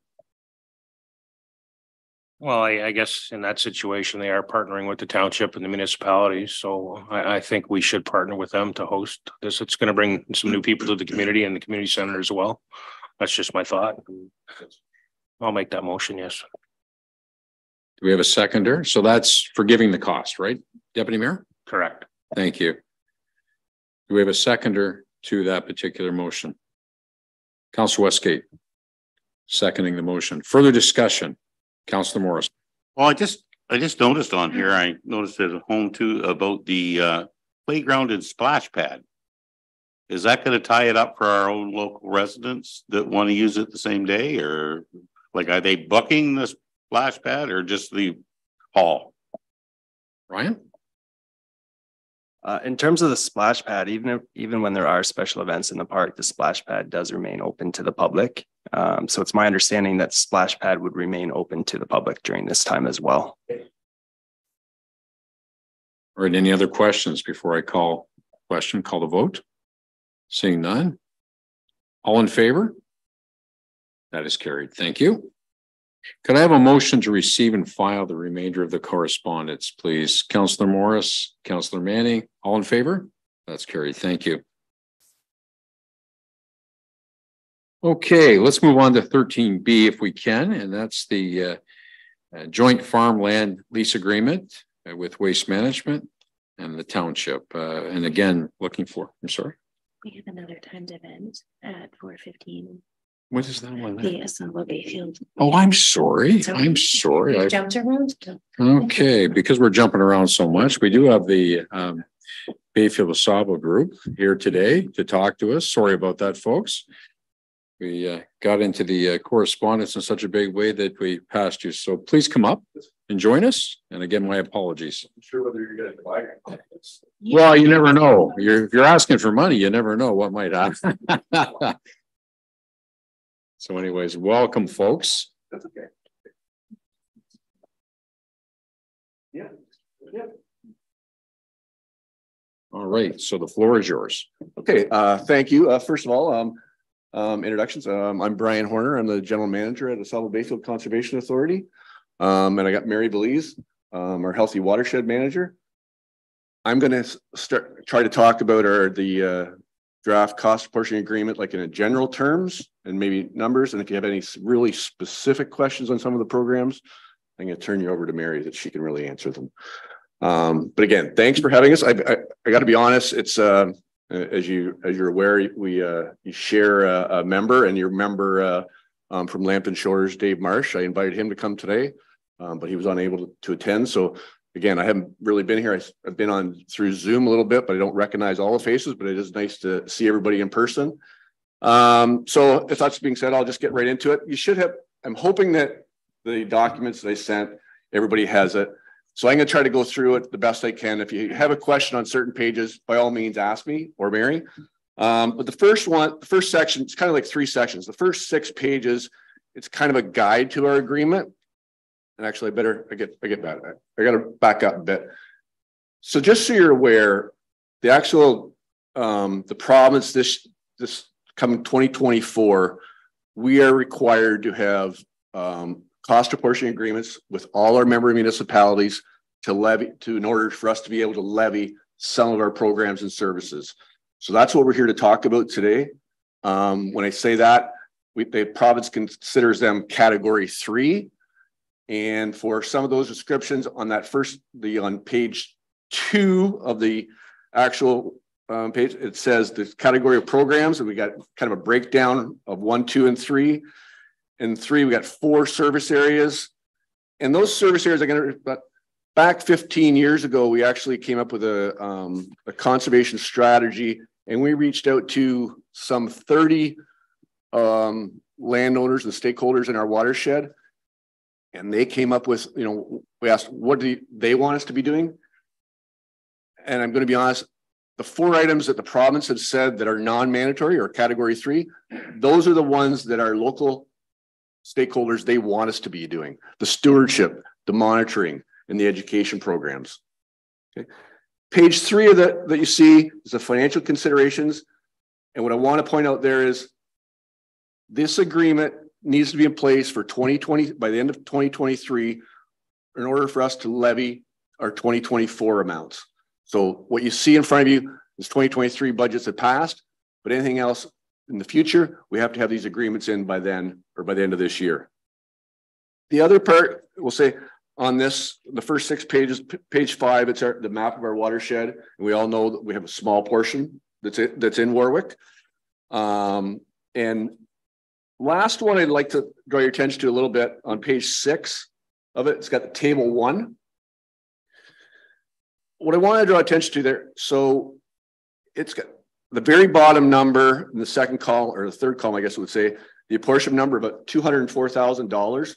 Speaker 8: Well, I, I guess in that situation, they are partnering with the township and the municipalities, so I, I think we should partner with them to host this. It's gonna bring some new people to the community and the community center as well. That's just my thought. I'll make that motion, yes.
Speaker 1: Do we have a seconder? So that's forgiving the cost, right? Deputy Mayor?
Speaker 8: Correct.
Speaker 1: Thank you. Do we have a seconder to that particular motion? Council Westgate. Seconding the motion. Further discussion? Councilor Morris.
Speaker 4: Well, I just, I just noticed on here, I noticed at home too about the uh playground and splash pad. Is that gonna tie it up for our own local residents that want to use it the same day or like, are they booking the splash pad or just the hall?
Speaker 1: Ryan?
Speaker 7: Uh, in terms of the splash pad, even if, even when there are special events in the park, the splash pad does remain open to the public. Um, so it's my understanding that splash pad would remain open to the public during this time as well.
Speaker 1: All right, any other questions before I call question, call the vote? Seeing none? All in favor? That is carried. Thank you. Could I have a motion to receive and file the remainder of the correspondence, please? Counselor Morris, Counselor Manning, all in favor? That's carried. Thank you. Okay, let's move on to thirteen B if we can, and that's the uh, uh, joint farmland lease agreement uh, with Waste Management and the township. Uh, and again, looking for, I'm sorry,
Speaker 6: We have another timed event at four fifteen,
Speaker 1: what is that one?
Speaker 6: the Ausable Bayfield.
Speaker 1: Oh, I'm sorry.
Speaker 6: So-
Speaker 1: I'm sorry. I
Speaker 6: Jumped around.
Speaker 1: Okay, because we're jumping around so much, we do have the um Bayfield Asaba Group here today to talk to us. Sorry about that, folks. We uh got into the uh, correspondence in such a big way that we passed you. So please come up and join us. And again, my apologies.
Speaker 2: Sure whether you're gonna.
Speaker 1: Well, you never know. You're, if you're asking for money, you never know what might happen. So anyways, welcome, folks.
Speaker 2: That's okay. Yeah. Yeah.
Speaker 1: All right, so the floor is yours.
Speaker 11: Okay, uh, thank you. Uh, first of all, um, um, introductions. Um, I'm Brian Horner. I'm the general manager at the Ausable Bayfield Conservation Authority. Um, and I got Mary Veliz, um, our healthy watershed manager. I'm gonna start, try to talk about our, the, uh, draft cost portion agreement, like in a general terms and maybe numbers. And if you have any really specific questions on some of the programs, I'm gonna turn you over to Mary that she can really answer them. Um, but again, thanks for having us. I, I, I gotta be honest, it's, uh, as you, as you're aware, we, uh, you share a, a member and your member, uh, um, from Lambton Shores, Dave Marsh. I invited him to come today, um, but he was unable to, to attend. So again, I haven't really been here. I've been on through Zoom a little bit, but I don't recognize all the faces, but it is nice to see everybody in person. Um, so if that's being said, I'll just get right into it. You should have, I'm hoping that the documents I sent, everybody has it. So I'm gonna try to go through it the best I can. If you have a question on certain pages, by all means, ask me or Mary. Um, but the first one, the first section, it's kind of like three sections. The first six pages, it's kind of a guide to our agreement. And actually, I better, I get, I get back, I gotta back up a bit. So just so you're aware, the actual, um, the province this, this coming twenty twenty-four, we are required to have, um, cost apportioning agreements with all our member municipalities to levy, to, in order for us to be able to levy some of our programs and services. So that's what we're here to talk about today. Um, when I say that, we, the province considers them category three. And for some of those descriptions on that first, the, on page two of the actual um, page, it says the category of programs, and we got kind of a breakdown of one, two, and three. And three, we got four service areas. And those service areas are gonna, back fifteen years ago, we actually came up with a, um, a conservation strategy. And we reached out to some thirty um, landowners and stakeholders in our watershed. And they came up with, you know, we asked, what do they want us to be doing? And I'm gonna be honest, the four items that the province has said that are non-mandatory or category three, those are the ones that our local stakeholders, they want us to be doing. The stewardship, the monitoring, and the education programs. Okay. Page three of the, that you see is the financial considerations. And what I want to point out there is this agreement needs to be in place for 2020, by the end of 2023, in order for us to levy our 2024 amounts. So what you see in front of you is 2023 budgets that passed, but anything else in the future, we have to have these agreements in by then or by the end of this year. The other part, we'll say on this, the first six pages, page five, it's our, the map of our watershed. And we all know that we have a small portion that's it, that's in Warwick. Um, and last one I'd like to draw your attention to a little bit on page six of it. It's got the table one. What I want to draw attention to there, so it's got the very bottom number in the second column or the third column, I guess it would say the apportionment number thousand dollars.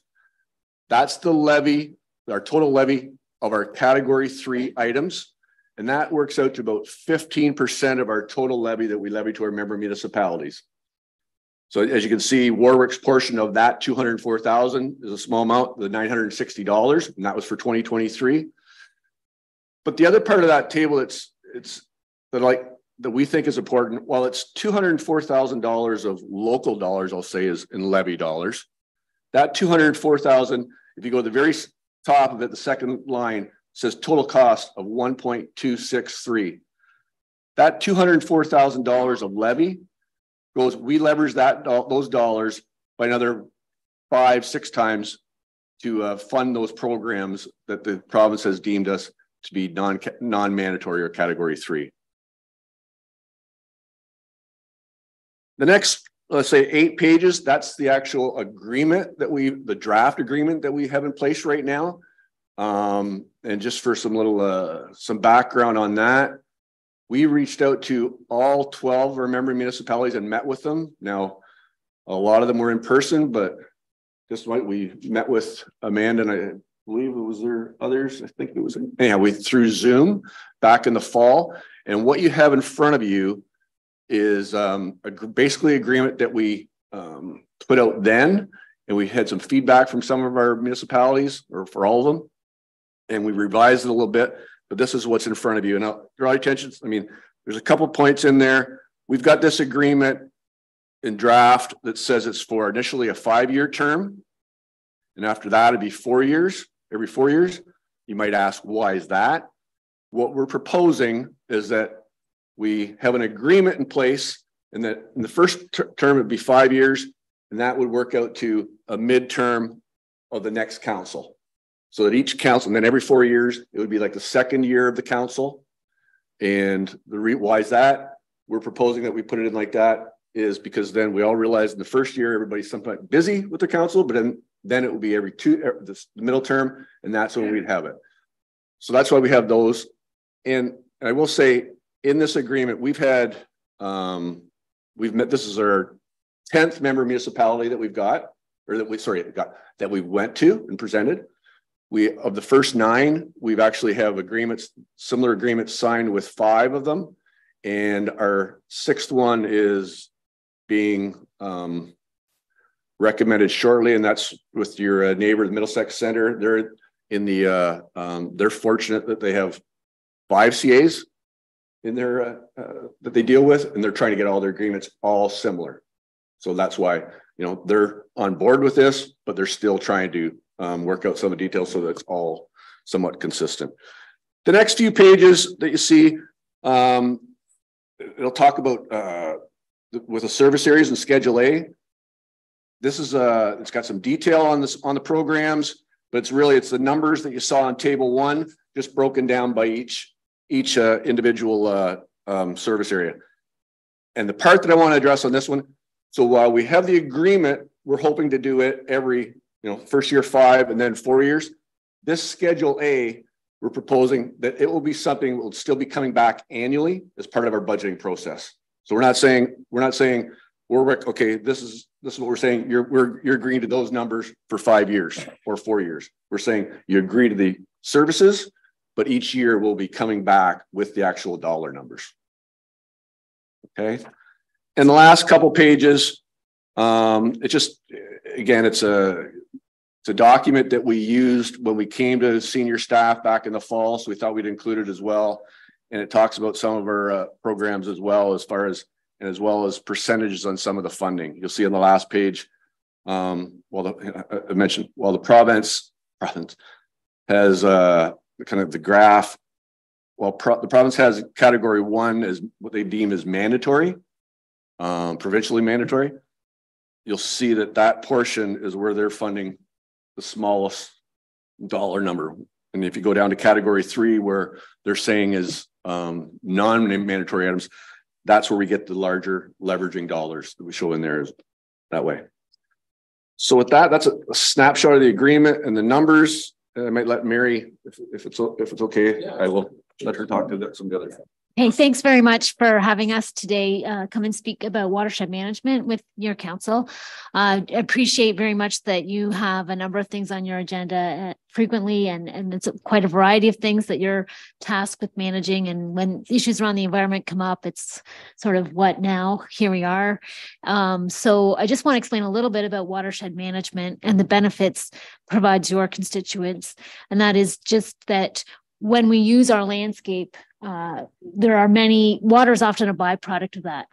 Speaker 11: That's the levy, our total levy of our category three items. And that works out to about fifteen percent of our total levy that we levy to our member municipalities. So as you can see, Warwick's portion of that two hundred and four thousand is a small amount, the nine hundred and that was for twenty twenty-three. But the other part of that table, it's it's that like that we think is important. While it's two hundred four thousand dollars of local dollars, I'll say is in levy dollars. That two hundred four thousand, if you go to the very top of it, the second line says total cost of one point two six three. That two hundred four thousand dollars of levy goes. We leverage that those dollars by another five six times to uh, fund those programs that the province has deemed us to be non non mandatory or category three. The next, let's say eight pages, that's the actual agreement that we, the draft agreement that we have in place right now. Um, and just for some little, uh, some background on that, we reached out to all 12 of our member municipalities and met with them. Now, a lot of them were in person, but just like we met with Amanda and I believe it was there others. I think it was, anyhow, we through Zoom back in the fall. And what you have in front of you is um, a, basically agreement that we um, put out then, and we had some feedback from some of our municipalities, or for all of them, and we revised it a little bit. But this is what's in front of you. And I'll draw your attention. I mean, there's a couple points in there. We've got this agreement in draft that says it's for initially a five-year term, and after that, it'd be four years. Every four years, you might ask, why is that? What we're proposing is that we have an agreement in place and that in the first ter term it'd be five years and that would work out to a midterm of the next council. So that each council and then every four years it would be like the second year of the council. And the re why is that? We're proposing that we put it in like that is because then we all realize in the first year everybody's sometimes busy with the council but then then it will be every two the middle term and that's when we'd have it so that's why we have those and i will say in this agreement, we've had, um, we've met, this is our 10th member municipality that we've got, or that we, sorry, got, that we went to and presented. We, of the first nine, we've actually have agreements, similar agreements signed with five of them. And our sixth one is being um, recommended shortly, and that's with your uh, neighbor, the Middlesex Center. They're in the, uh, um, they're fortunate that they have five CAs in their uh, uh, that they deal with, and they're trying to get all their agreements all similar. So that's why you know they're on board with this, but they're still trying to um, work out some of the details so that it's all somewhat consistent. The next few pages that you see, um, it'll talk about uh, with the service areas and Schedule A. This is uh, it's got some detail on this on the programs, but it's really it's the numbers that you saw on table one, just broken down by each each uh, individual uh, um, service area. And the part that I want to address on this one, so while we have the agreement, we're hoping to do it every, you know, first year five and then four years. This Schedule A, we're proposing that it will be something that will still be coming back annually as part of our budgeting process. So we're not saying we're not saying we're okay. This is this is what we're saying. You're we're you're agreeing to those numbers for five years or four years. We're saying you agree to the services but each year we'll be coming back with the actual dollar numbers. Okay. And the last couple pages, um, it just, again, it's a, it's a document that we used when we came to senior staff back in the fall. So we thought we'd include it as well. And it talks about some of our uh, programs as well, as far as, and as well as percentages on some of the funding. You'll see on the last page, um, well, the, I mentioned, while the province, province has uh, kind of the graph. Well, pro the province has category one as what they deem as mandatory, um, provincially mandatory. You'll see that that portion is where they're funding the smallest dollar number. And if you go down to category three, where they're saying is um, non-mandatory items, that's where we get the larger leveraging dollars that we show in there that way. So with that, that's a, snapshot of the agreement and the numbers. I might let Mary, if, if it's if it's okay, I will let her talk to some of the other
Speaker 12: Hey, thanks very much for having us today uh, come and speak about watershed management with your council. Uh, appreciate very much that you have a number of things on your agenda uh, frequently, and, and it's quite a variety of things that you're tasked with managing. And when issues around the environment come up, it's sort of what now? Here we are. Um, so I just want to explain a little bit about watershed management and the benefits provides your constituents. And that is just that when we use our landscape uh, there are many, water is often a byproduct of that.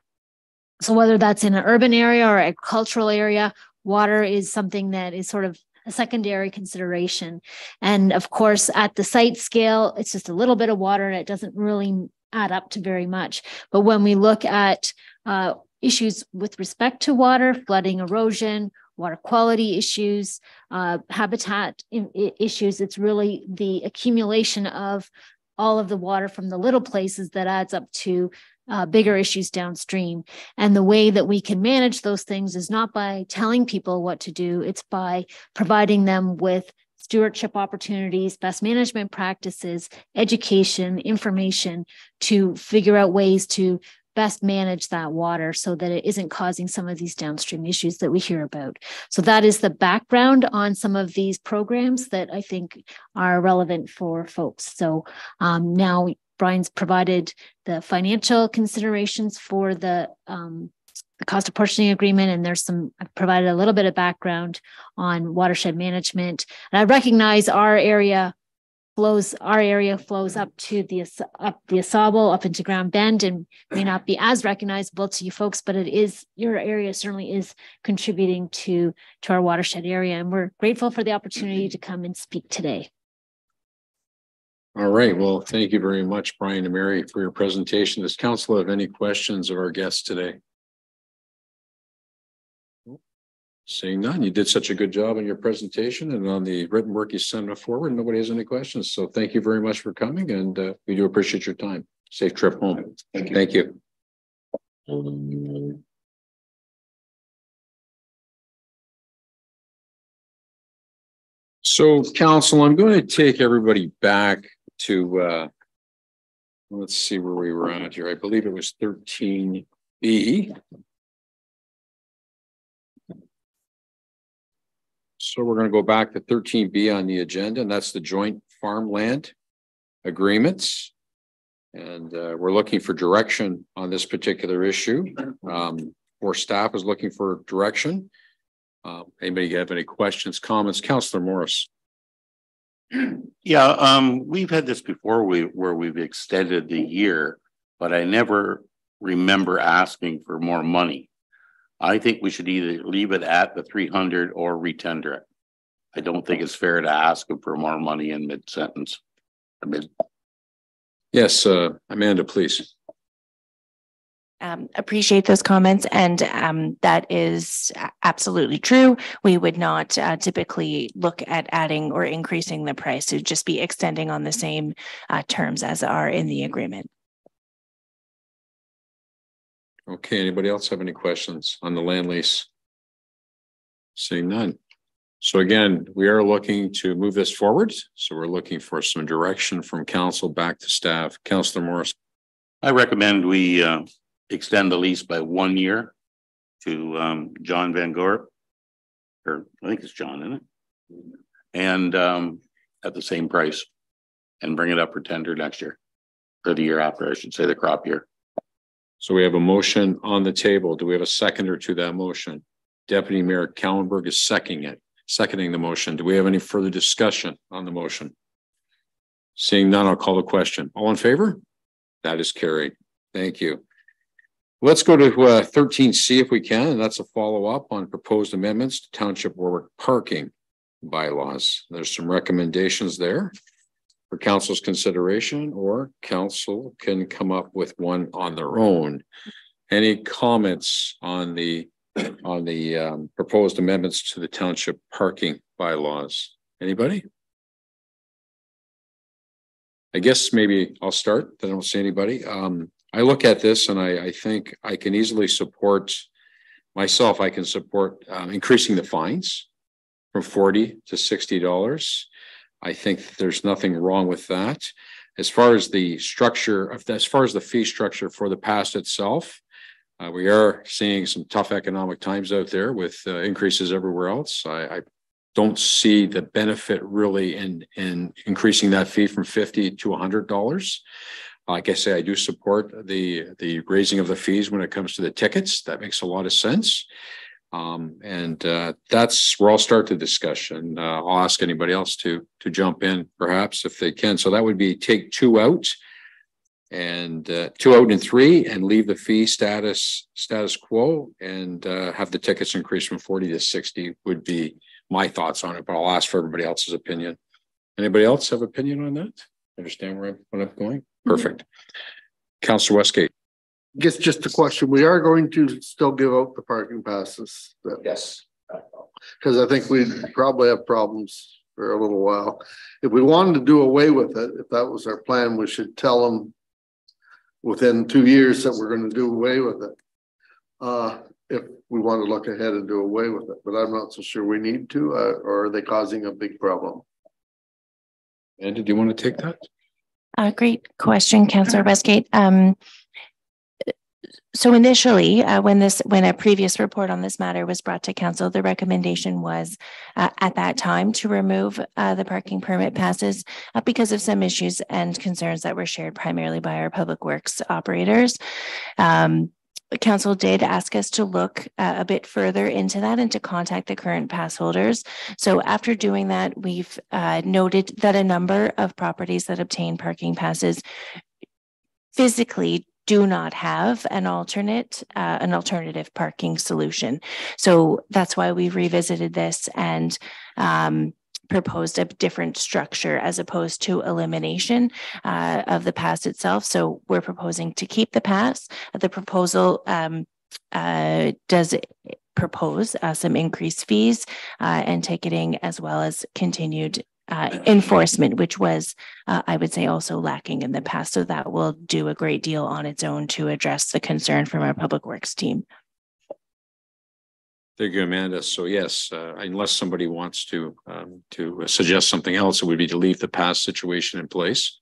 Speaker 12: So whether that's in an urban area or a cultural area, water is something that is sort of a secondary consideration. And of course, at the site scale, it's just a little bit of water and it doesn't really add up to very much. But when we look at uh, issues with respect to water, flooding, erosion, water quality issues, uh, habitat issues, it's really the accumulation of all of the water from the little places that adds up to uh, bigger issues downstream. And the way that we can manage those things is not by telling people what to do, it's by providing them with stewardship opportunities, best management practices, education, information to figure out ways to best manage that water so that it isn't causing some of these downstream issues that we hear about. So that is the background on some of these programs that I think are relevant for folks. So um, now Brian's provided the financial considerations for the um, the cost apportioning agreement, and there's some I've provided a little bit of background on watershed management. And I recognize our area flows, our area flows up to the, up the AuSable, up into Grand Bend and may not be as recognizable to you folks, but it is, your area certainly is contributing to, to our watershed area. And we're grateful for the opportunity to come and speak today.
Speaker 1: All right. Well, thank you very much, Brian and Mary, for your presentation. Does council have any questions of our guests today? Seeing none, you did such a good job on your presentation and on the written work you sent forward. Nobody has any questions. So thank you very much for coming and uh, we do appreciate your time. Safe trip home. Thank you. Thank you. So council, I'm going to take everybody back to uh, let's see where we were at here. I believe it was 13B. So we're going to go back to thirteen B on the agenda, and that's the joint farmland agreements. And uh, we're looking for direction on this particular issue. Um, or staff is looking for direction. Uh, anybody have any questions, comments? Councillor Morris.
Speaker 4: Yeah, um, we've had this before we where we've extended the year, but I never remember asking for more money. I think we should either leave it at the three hundred or retender it. I don't think it's fair to ask them for more money in mid-sentence. I mean,
Speaker 1: Yes, uh, Amanda, please.
Speaker 6: Um, appreciate those comments and um, that is absolutely true. We would not uh, typically look at adding or increasing the price to just be extending on the same uh, terms as are in the agreement.
Speaker 1: Okay, anybody else have any questions on the land lease? Seeing none. So again, we are looking to move this forward. So we're looking for some direction from council back to staff. Councillor Morris.
Speaker 4: I recommend we uh, extend the lease by one year to um, John Van Gorp. Or I think it's John, isn't it? And um, at the same price and bring it up for tender next year or the year after, I should say the crop year.
Speaker 1: So we have a motion on the table. Do we have a seconder to that motion? Deputy Mayor Kallenberg is seconding it, seconding the motion. Do we have any further discussion on the motion? Seeing none, I'll call the question. All in favor? That is carried. Thank you. Let's go to uh, thirteen C if we can, and that's a follow-up on proposed amendments to Township Warwick parking bylaws. There's some recommendations there for council's consideration, or council can come up with one on their own. Any comments on the on the um, proposed amendments to the township parking bylaws? Anybody? I guess maybe I'll start. I don't see anybody. Um, I look at this and I, I think I can easily support myself. I can support um, increasing the fines from forty to sixty dollars. I think there's nothing wrong with that. As far as the structure of, as far as the fee structure for the pass itself, uh, we are seeing some tough economic times out there with uh, increases everywhere else. I, I don't see the benefit really in, in increasing that fee from fifty to hundred dollars. Like I say, I do support the, the raising of the fees when it comes to the tickets. That makes a lot of sense. Um, and, uh, that's where I'll start the discussion. Uh, I'll ask anybody else to, to jump in perhaps if they can. So that would be take two out and, uh, two out and three and leave the fee status, status quo and, uh, have the tickets increase from forty to sixty would be my thoughts on it, but I'll ask for everybody else's opinion. Anybody else have opinion on that? Understand where I'm, what I'm going? Perfect. Counselor Westgate.
Speaker 2: Guess just a question, we are going to still give out the parking passes.
Speaker 1: Yes.
Speaker 2: Cause I think we probably have problems for a little while. If we wanted to do away with it, if that was our plan, we should tell them. Within two years that we're gonna do away with it. Uh, if we want to look ahead and do away with it, but I'm not so sure we need to, uh, or are they causing a big problem?
Speaker 1: And do you want to take that?
Speaker 6: Uh, great question, Councillor Westgate. Um, so initially, uh, when this, when a previous report on this matter was brought to council, the recommendation was uh, at that time to remove uh, the parking permit passes uh, because of some issues and concerns that were shared primarily by our public works operators. Um, council did ask us to look uh, a bit further into that and to contact the current pass holders. So after doing that, we've uh, noted that a number of properties that obtain parking passes physically do not have an alternate, uh, an alternative parking solution. So that's why we revisited this and um, proposed a different structure as opposed to elimination uh, of the pass itself. So we're proposing to keep the pass. The proposal um, uh, does propose uh, some increased fees uh, and ticketing as well as continued uh, enforcement, which was, uh, I would say, also lacking in the past. So that will do a great deal on its own to address the concern from our public works team.
Speaker 1: Thank you, Amanda. So yes, uh, unless somebody wants to, um, to suggest something else, it would be to leave the past situation in place.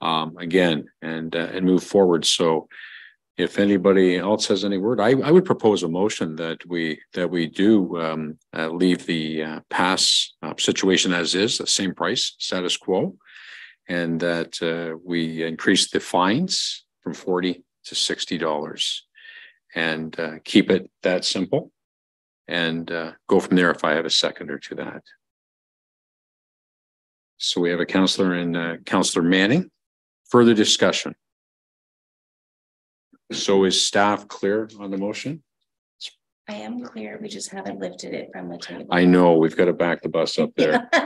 Speaker 1: Um, again, and, uh, and move forward. So if anybody else has any word, I, I would propose a motion that we, that we do, um, uh, leave the, uh, pass uh, situation as is, the same price, status quo. And that, uh, we increase the fines from forty to sixty dollars. And, uh, keep it that simple and uh, go from there if I have a seconder to that. So we have a counselor and uh, Counselor Manning. Further discussion. So is staff clear on the motion?
Speaker 6: I am clear. We just haven't lifted it from the table.
Speaker 1: I know we've got to back the bus up there.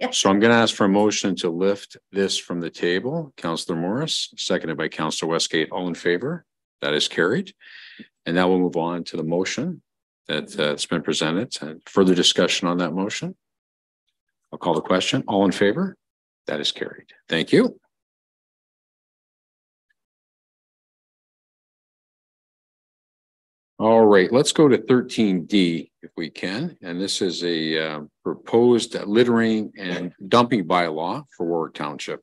Speaker 6: Yeah.
Speaker 1: So I'm going to ask for a motion to lift this from the table. Counselor Morris, seconded by Counselor Westgate. All in favor? That is carried. And now we'll move on to the motion that uh, been presented and further discussion on that motion. I'll call the question. All in favor? That is carried. Thank you. All right, let's go to 13D if we can. And this is a uh, proposed littering and dumping bylaw for Warwick Township.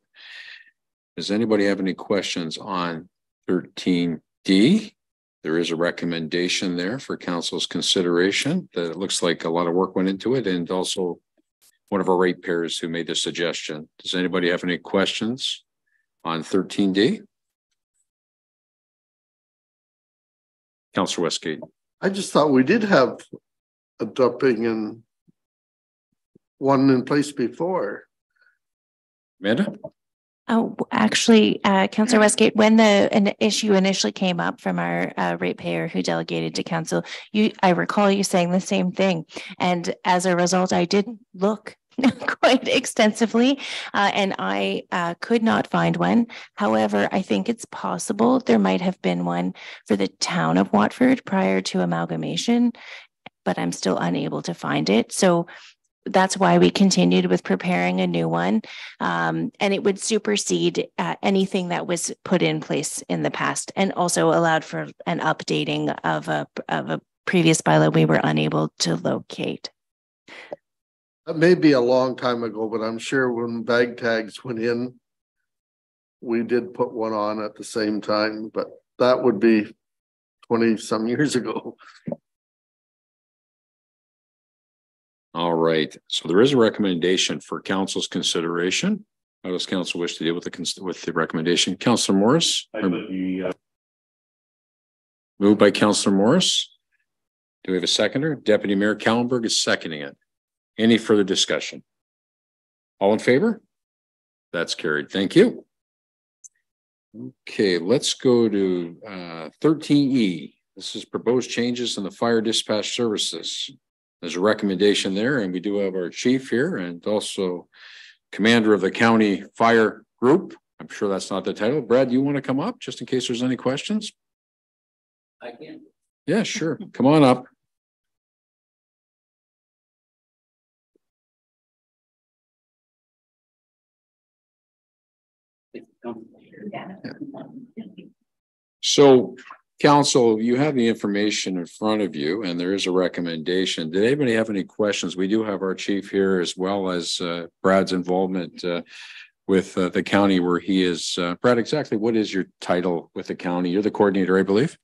Speaker 1: Does anybody have any questions on 13D? There is a recommendation there for council's consideration that it looks like a lot of work went into it and also one of our ratepayers who made the suggestion. Does anybody have any questions on 13D? Councillor Westgate.
Speaker 2: I just thought we did have a dumping and one in place before.
Speaker 1: Amanda?
Speaker 6: Oh, actually, uh, Councillor Westgate, when the an issue initially came up from our uh, ratepayer who delegated to council, you I recall you saying the same thing, and as a result, I did look quite extensively uh, and I uh, could not find one. However, I think it's possible there might have been one for the town of Watford prior to amalgamation, but I'm still unable to find it. So that's why we continued with preparing a new one. Um, and it would supersede uh, anything that was put in place in the past and also allowed for an updating of a, of a previous bylaw we were unable to locate.
Speaker 2: That may be a long time ago, but I'm sure when bag tags went in. we did put one on at the same time, but that would be twenty some years ago.
Speaker 1: All right, so there is a recommendation for council's consideration. How does council wish to deal with the, with the recommendation? Councillor Morris?
Speaker 4: I would be, uh,
Speaker 1: Moved by Councillor Morris. Do we have a seconder? Deputy Mayor Kallenberg is seconding it. Any further discussion? All in favor? That's carried. Thank you. Okay, let's go to uh thirteen E. This is proposed changes in the fire dispatch services. There's a recommendation there and we do have our chief here and also commander of the county fire group. I'm sure that's not the title. Brad, do you want to come up just in case there's any questions?
Speaker 13: I can.
Speaker 1: Yeah, sure. Come on up. So, council, you have the information in front of you and there is a recommendation. Did anybody have any questions? We do have our chief here as well as uh, Brad's involvement uh, with uh, the county where he is. Uh, Brad, exactly what is your title with the county? You're the coordinator, I believe?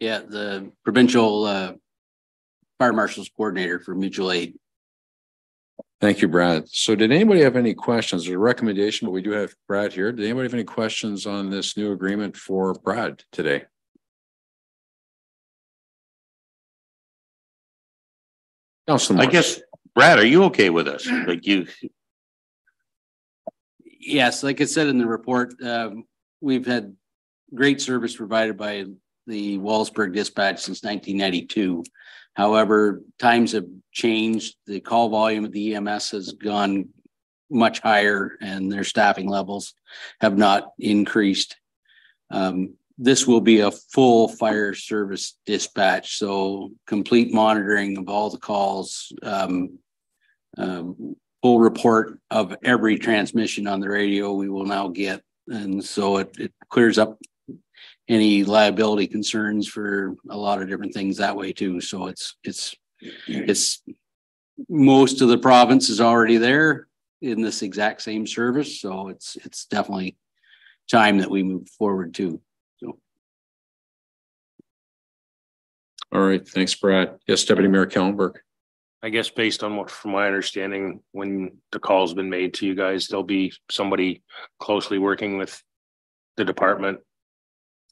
Speaker 13: Yeah, the provincial uh fire marshal's coordinator for mutual aid.
Speaker 1: Thank you, Brad. So did anybody have any questions? or a recommendation, but we do have Brad here. Did anybody have any questions on this new agreement for Brad today? Councilor
Speaker 4: I guess, Brad, are you okay with us? Like you,
Speaker 13: Yes, like I said in the report, um, we've had great service provided by the Wallaceburg dispatch since nineteen ninety-two. However, times have changed. The call volume of the EMS has gone much higher and their staffing levels have not increased. Um, this will be a full fire service dispatch, so complete monitoring of all the calls, um, um, full report of every transmission on the radio we will now get. And so it, it clears up any liability concerns for a lot of different things that way too. So it's, it's, it's, most of the province is already there in this exact same service. So it's, it's definitely time that we move forward too. So.
Speaker 1: All right, thanks, Brad. Yes, Deputy Mayor Kallenberg.
Speaker 8: I guess based on what, from my understanding, when the call's been made to you guys, there'll be somebody closely working with the department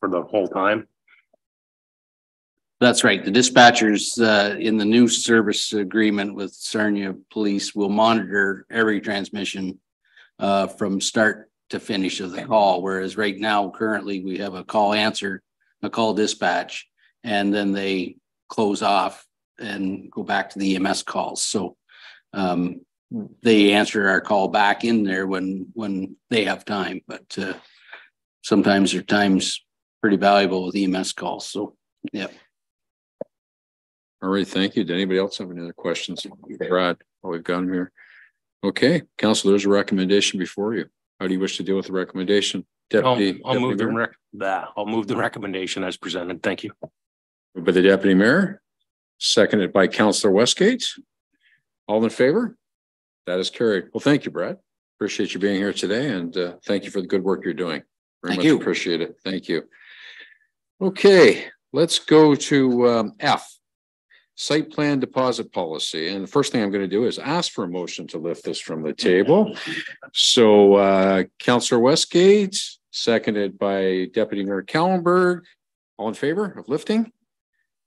Speaker 8: for the whole time.
Speaker 13: That's right. The dispatchers uh in the new service agreement with Sarnia Police will monitor every transmission. Uh from start to finish of the call, whereas right now currently we have a call answer, a call dispatch. And then they close off and go back to the EMS calls. So. Um they answer our call back in there when when they have time, but uh. Sometimes their time's pretty valuable with EMS calls, so, yeah.
Speaker 1: All right, thank you. Did anybody else have any other questions? Brad, while we've got him here. Okay, council, there's a recommendation before you. How do you wish to deal with the recommendation?
Speaker 8: I'll,
Speaker 1: Deputy.
Speaker 8: I'll move
Speaker 1: Deputy
Speaker 8: the rec, that, I'll move the recommendation as presented. Thank you.
Speaker 1: Moved By the deputy mayor, seconded by Councillor Westgate. All in favor? That is carried. Well, thank you, Brad. Appreciate you being here today and uh, thank you for the good work you're doing. Very
Speaker 13: Thank
Speaker 1: much
Speaker 13: you.
Speaker 1: appreciate it. Thank you. Okay, let's go to um, F. Site plan deposit policy. And the first thing I'm going to do is ask for a motion to lift this from the table. So uh, Councillor Westgate, seconded by Deputy Mayor Kallenberg. All in favor of lifting?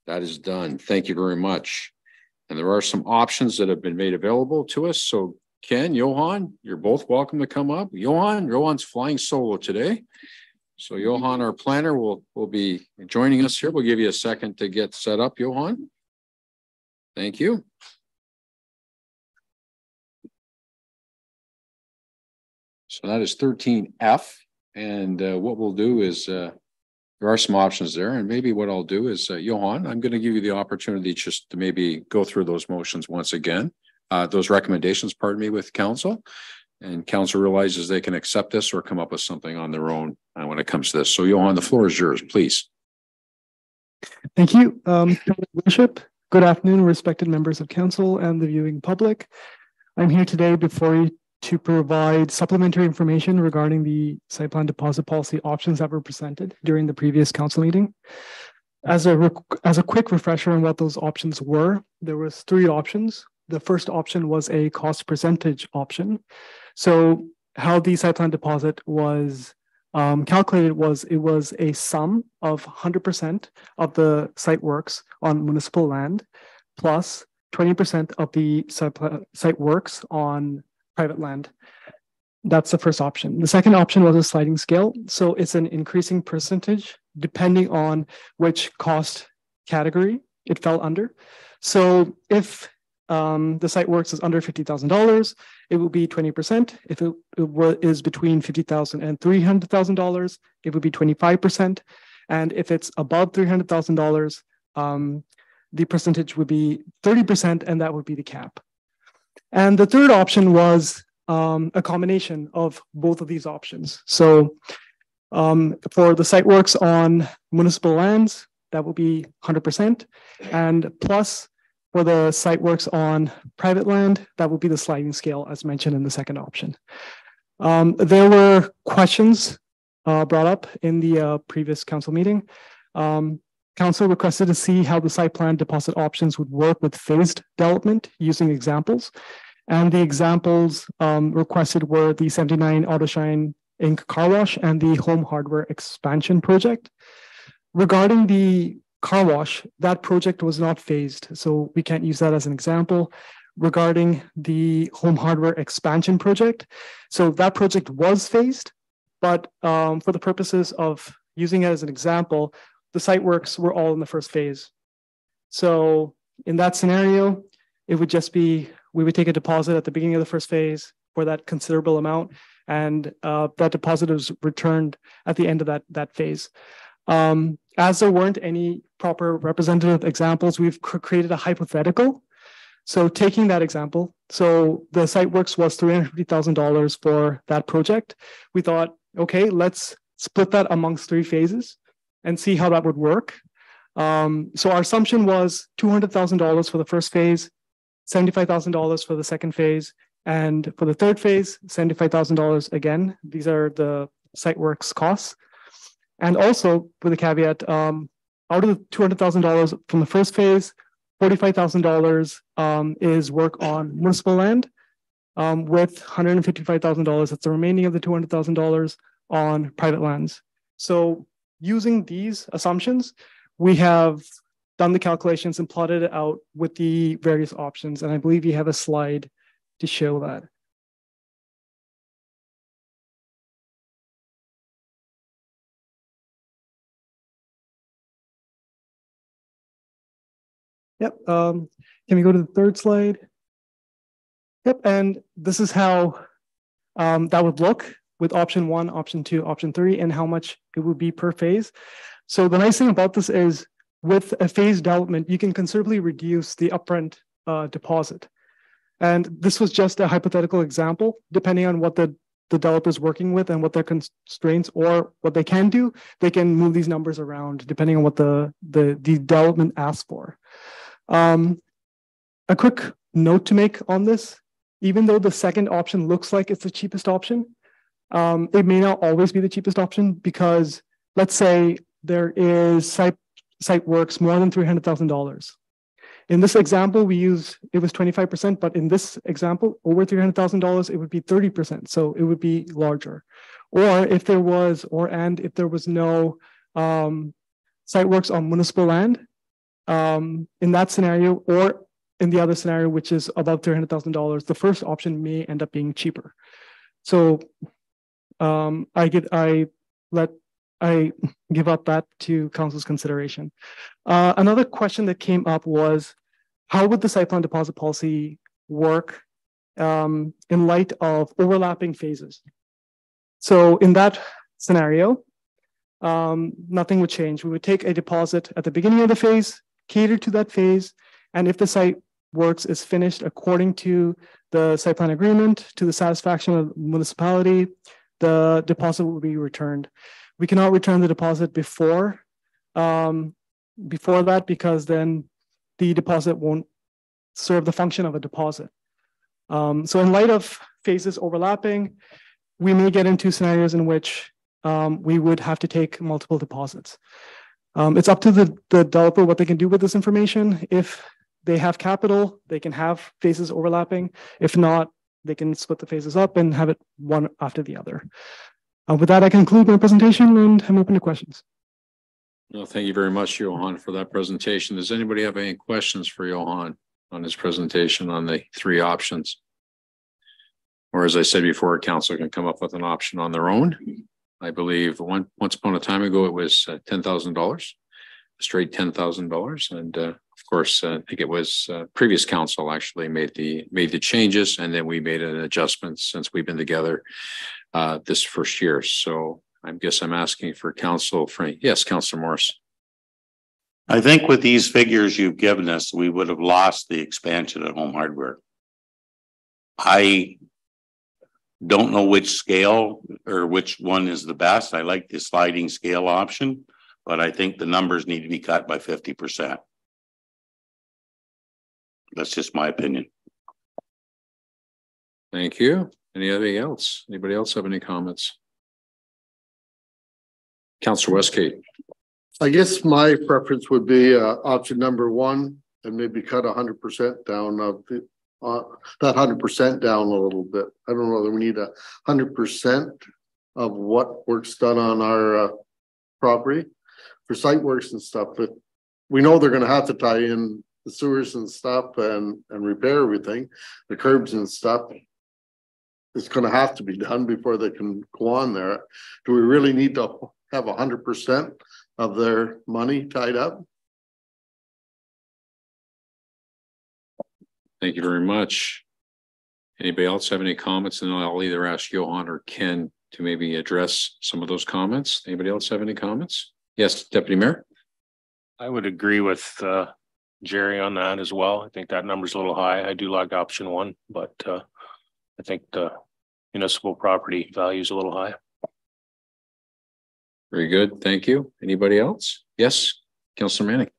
Speaker 1: That is done. Thank you very much. And there are some options that have been made available to us. So Ken, Johan, you're both welcome to come up. Johan, Johan's flying solo today. So Johan, our planner, will, will be joining us here. We'll give you a second to get set up, Johan. Thank you. So that is thirteen F. And uh, what we'll do is uh, there are some options there. And maybe what I'll do is, uh, Johan, I'm going to give you the opportunity just to maybe go through those motions once again. Uh, those recommendations, pardon me, with council. And council realizes they can accept this or come up with something on their own uh, when it comes to this. So Johan, the floor is yours, please.
Speaker 14: Thank you. Um, Bishop, good afternoon, respected members of council and the viewing public. I'm here today before you to provide supplementary information regarding the site plan deposit policy options that were presented during the previous council meeting. As a, as a quick refresher on what those options were, there was three options. The first option was a cost percentage option. So how the site plan deposit was um, calculated was it was a sum of 100% of the site works on municipal land plus 20% of the site, site works on private land. That's the first option. The second option was a sliding scale. So it's an increasing percentage depending on which cost category it fell under. So if um, the site works is under $50,000, it will be 20%. If it, it is between $50,000 and $300,000, it would be 25%. And if it's above $300,000, um, the percentage would be 30%, and that would be the cap. And the third option was um, a combination of both of these options. So um, for the site works on municipal lands, that will be 100%. And plus for the site works on private land, that would be the sliding scale as mentioned in the second option. Um, there were questions uh, brought up in the uh, previous council meeting. Um, council requested to see how the site plan deposit options would work with phased development using examples. And the examples um, requested were the 79 Autoshine Inc. car wash and the home hardware expansion project. Regarding the car wash, that project was not phased, so we can't use that as an example. Regarding the home hardware expansion project, so that project was phased, but um, for the purposes of using it as an example, the site works were all in the first phase. So in that scenario, it would just be we would take a deposit at the beginning of the first phase for that considerable amount, and uh, that deposit is returned at the end of that that phase. Um, as there weren't any proper representative examples, we've cr- created a hypothetical. So taking that example, so the site works was three hundred fifty thousand dollars for that project. We thought, okay, let's split that amongst three phases and see how that would work. Um, so our assumption was two hundred thousand dollars for the first phase, seventy-five thousand dollars for the second phase, and for the third phase, seventy-five thousand dollars again. These are the site works costs. And also with a caveat, um, out of the two hundred thousand dollars from the first phase, forty-five thousand dollars um, is work on municipal land. Um, with hundred and fifty-five thousand dollars, that's the remaining of the two hundred thousand dollars on private lands. So using these assumptions, we have done the calculations and plotted it out with the various options. And I believe you have a slide to show that. Yep. Um, can we go to the third slide? Yep. And this is how um, that would look with option one, option two, option three, and how much it would be per phase. So the nice thing about this is with a phase development, you can considerably reduce the upfront uh, deposit. And this was just a hypothetical example, depending on what the, the developer is working with and what their constraints or what they can do, they can move these numbers around depending on what the, the, the development asks for. Um, a quick note to make on this, even though the second option looks like it's the cheapest option, um, it may not always be the cheapest option because let's say there is site, site works more than $300,000. In this example, we use, it was 25%, but in this example, over $300,000, it would be 30%. So it would be larger. Or if there was, or and if there was no um, site works on municipal land, um, in that scenario, or in the other scenario, which is above $300,000, the first option may end up being cheaper. So um, I get, I let, I give up that to council's consideration. Uh, another question that came up was, how would the site plan deposit policy work um, in light of overlapping phases? So in that scenario, um, nothing would change. We would take a deposit at the beginning of the phase, cater to that phase, and if the site works is finished according to the site plan agreement to the satisfaction of the municipality, the deposit will be returned. We cannot return the deposit before um, before that because then the deposit won't serve the function of a deposit. Um, so in light of phases overlapping, we may get into scenarios in which um, we would have to take multiple deposits. Um, it's up to the, the developer what they can do with this information. If they have capital, they can have phases overlapping. If not, they can split the phases up and have it one after the other. Uh, with that, I conclude my presentation and I'm open to questions.
Speaker 1: Well, thank you very much, Johan, for that presentation. Does anybody have any questions for Johan on his presentation on the three options? Or as I said before, council can come up with an option on their own. I believe one, once upon a time ago, it was uh, ten thousand dollars, a straight ten thousand dollars. And uh, of course, uh, I think it was uh, previous council actually made the, made the changes and then we made an adjustment since we've been together uh, this first year. So I guess I'm asking for council Frank. yes, Councilor Morris.
Speaker 4: I think with these figures you've given us, we would have lost the expansion at home hardware. I don't know which scale or which one is the best. I like the sliding scale option, but I think the numbers need to be cut by fifty percent. That's just my opinion.
Speaker 1: Thank you. Anything else? Anybody else have any comments? Councilor Westgate.
Speaker 2: I guess my preference would be uh option number one and maybe cut hundred percent down of the. Uh, that hundred percent down a little bit. I don't know whether we need a hundred percent of what work's done on our uh. Property for site works and stuff, but we know they're gonna have to tie in the sewers and stuff and and repair everything, the curbs and stuff. It's gonna have to be done before they can go on there. Do we really need to have hundred percent of their money tied up?
Speaker 1: Thank you very much. Anybody else have any comments? And I'll either ask Johan or Ken to maybe address some of those comments. Anybody else have any comments? Yes, Deputy Mayor?
Speaker 8: I would agree with uh Jerry on that as well. I think that number's a little high. I do like option one, but uh I think the municipal property value is a little high.
Speaker 1: Very good. Thank you. Anybody else? Yes, Councilor Manning.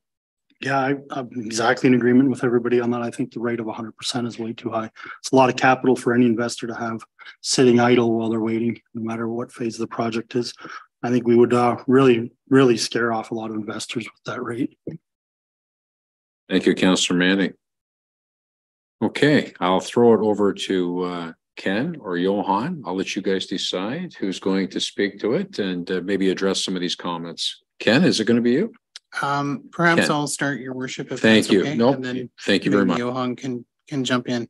Speaker 3: Yeah, I, I'm exactly in agreement with everybody on that. I think the rate of hundred percent is way too high. It's a lot of capital for any investor to have sitting idle while they're waiting, no matter what phase the project is. I think we would uh really, really scare off a lot of investors with that rate.
Speaker 1: Thank you, Councilor Manning. Okay, I'll throw it over to uh Ken or Johan. I'll let you guys decide who's going to speak to it and uh, maybe address some of these comments. Ken, is it going to be you?
Speaker 15: Um, perhaps
Speaker 1: Ken.
Speaker 15: I'll start your worship. if
Speaker 1: Thank
Speaker 15: that's
Speaker 1: you.
Speaker 15: okay,
Speaker 1: Nope.
Speaker 15: and then
Speaker 1: Thank you very much.
Speaker 15: Johan can, can jump in.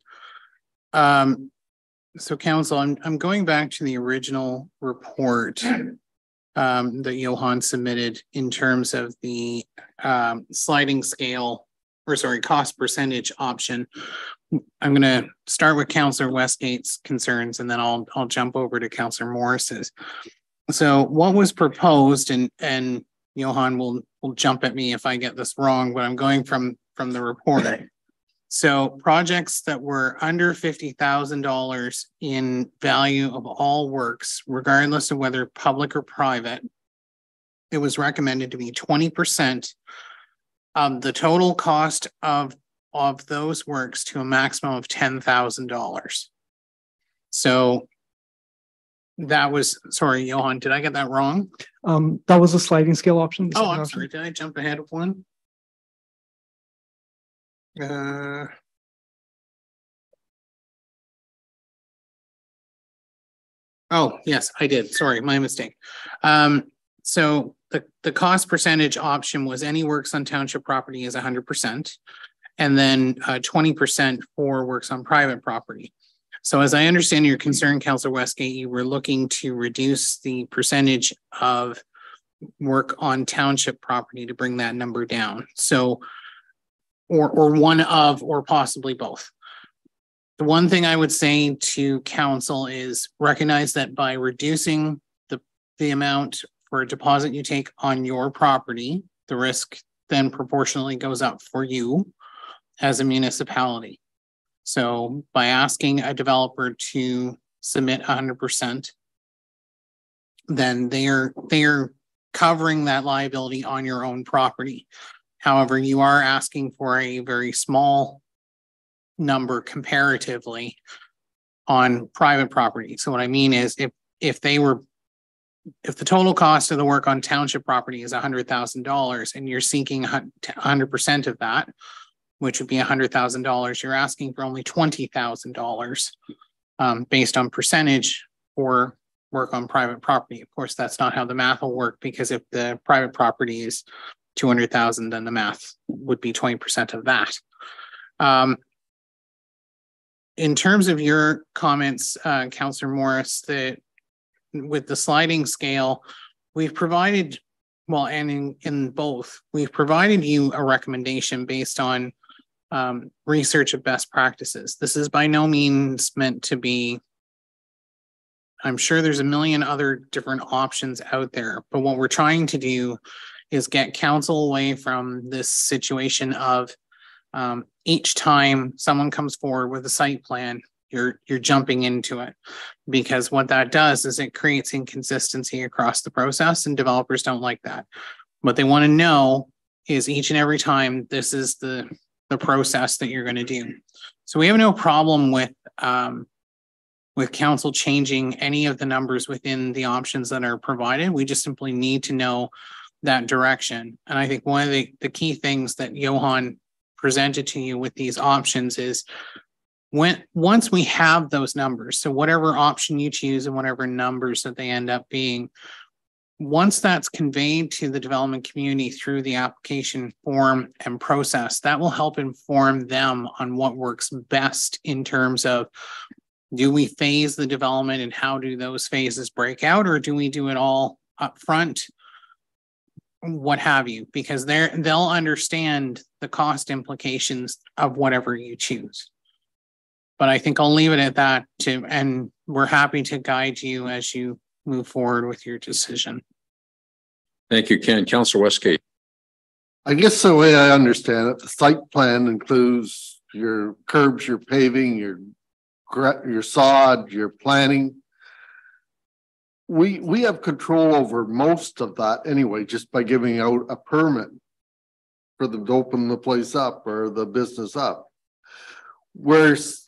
Speaker 15: Um, so council, I'm, I'm going back to the original report um, that Johan submitted in terms of the um, sliding scale, or sorry, cost percentage option. I'm gonna start with Counselor Westgate's concerns and then I'll, I'll jump over to Counselor Morris's. So what was proposed and, and Johan will, will jump at me if I get this wrong, but I'm going from, from the report. So projects that were under fifty thousand dollars in value of all works, regardless of whether public or private. It was recommended to be twenty percent of the total cost of, of those works to a maximum of ten thousand dollars. So that was, sorry, Johan, did I get that wrong?
Speaker 14: Um, that was a sliding scale option.
Speaker 15: Oh, I'm sorry, did I jump ahead of one? Uh. Oh, yes, I did. Sorry, my mistake. Um, so the, the cost percentage option was any works on township property is hundred percent. And then uh twenty percent for works on private property. So as I understand your concern, Counselor Westgate, you were looking to reduce the percentage of work on township property to bring that number down. So or or one of or possibly both. The one thing I would say to council is recognize that by reducing the the amount for a deposit you take on your property, the risk then proportionally goes up for you as a municipality. So by asking a developer to submit hundred percent, then they're they're covering that liability on your own property. However, you are asking for a very small number comparatively on private property. So what I mean is if, if they were if the total cost of the work on township property is hundred thousand dollars and you're seeking hundred percent of that, which would be hundred thousand dollars, you're asking for only twenty thousand dollars um, based on percentage for work on private property. Of course, that's not how the math will work because if the private property is two hundred thousand, then the math would be twenty percent of that. Um, in terms of your comments, uh, Councillor Morris, that with the sliding scale, we've provided, well, and in, in both, we've provided you a recommendation based on um, research of best practices. This is by no means meant to be, I'm sure there's a million other different options out there, but what we're trying to do is get counsel away from this situation of um, each time someone comes forward with a site plan, you're you're jumping into it because what that does is it creates inconsistency across the process and developers don't like that what they want to know is each and every time this is the the process that you're going to do. So we have no problem with um, with council changing any of the numbers within the options that are provided. We just simply need to know that direction. And i think one of the, the key things that johan presented to you with these options is when once we have those numbers, so whatever option you choose and whatever numbers that they end up being, once that's conveyed to the development community through the application form and process, that will help inform them on what works best in terms of do we phase the development and how do those phases break out, or do we do it all up front? What have you, because they're they'll understand the cost implications of whatever you choose. But I think I'll leave it at that to, and we're happy to guide you as you move forward with your decision.
Speaker 1: Thank you, Ken. Councilor Westgate.
Speaker 2: I guess the way I understand it, the site plan includes your curbs, your paving, your your sod, your planning. We we have control over most of that anyway, just by giving out a permit for them to open the place up or the business up. Whereas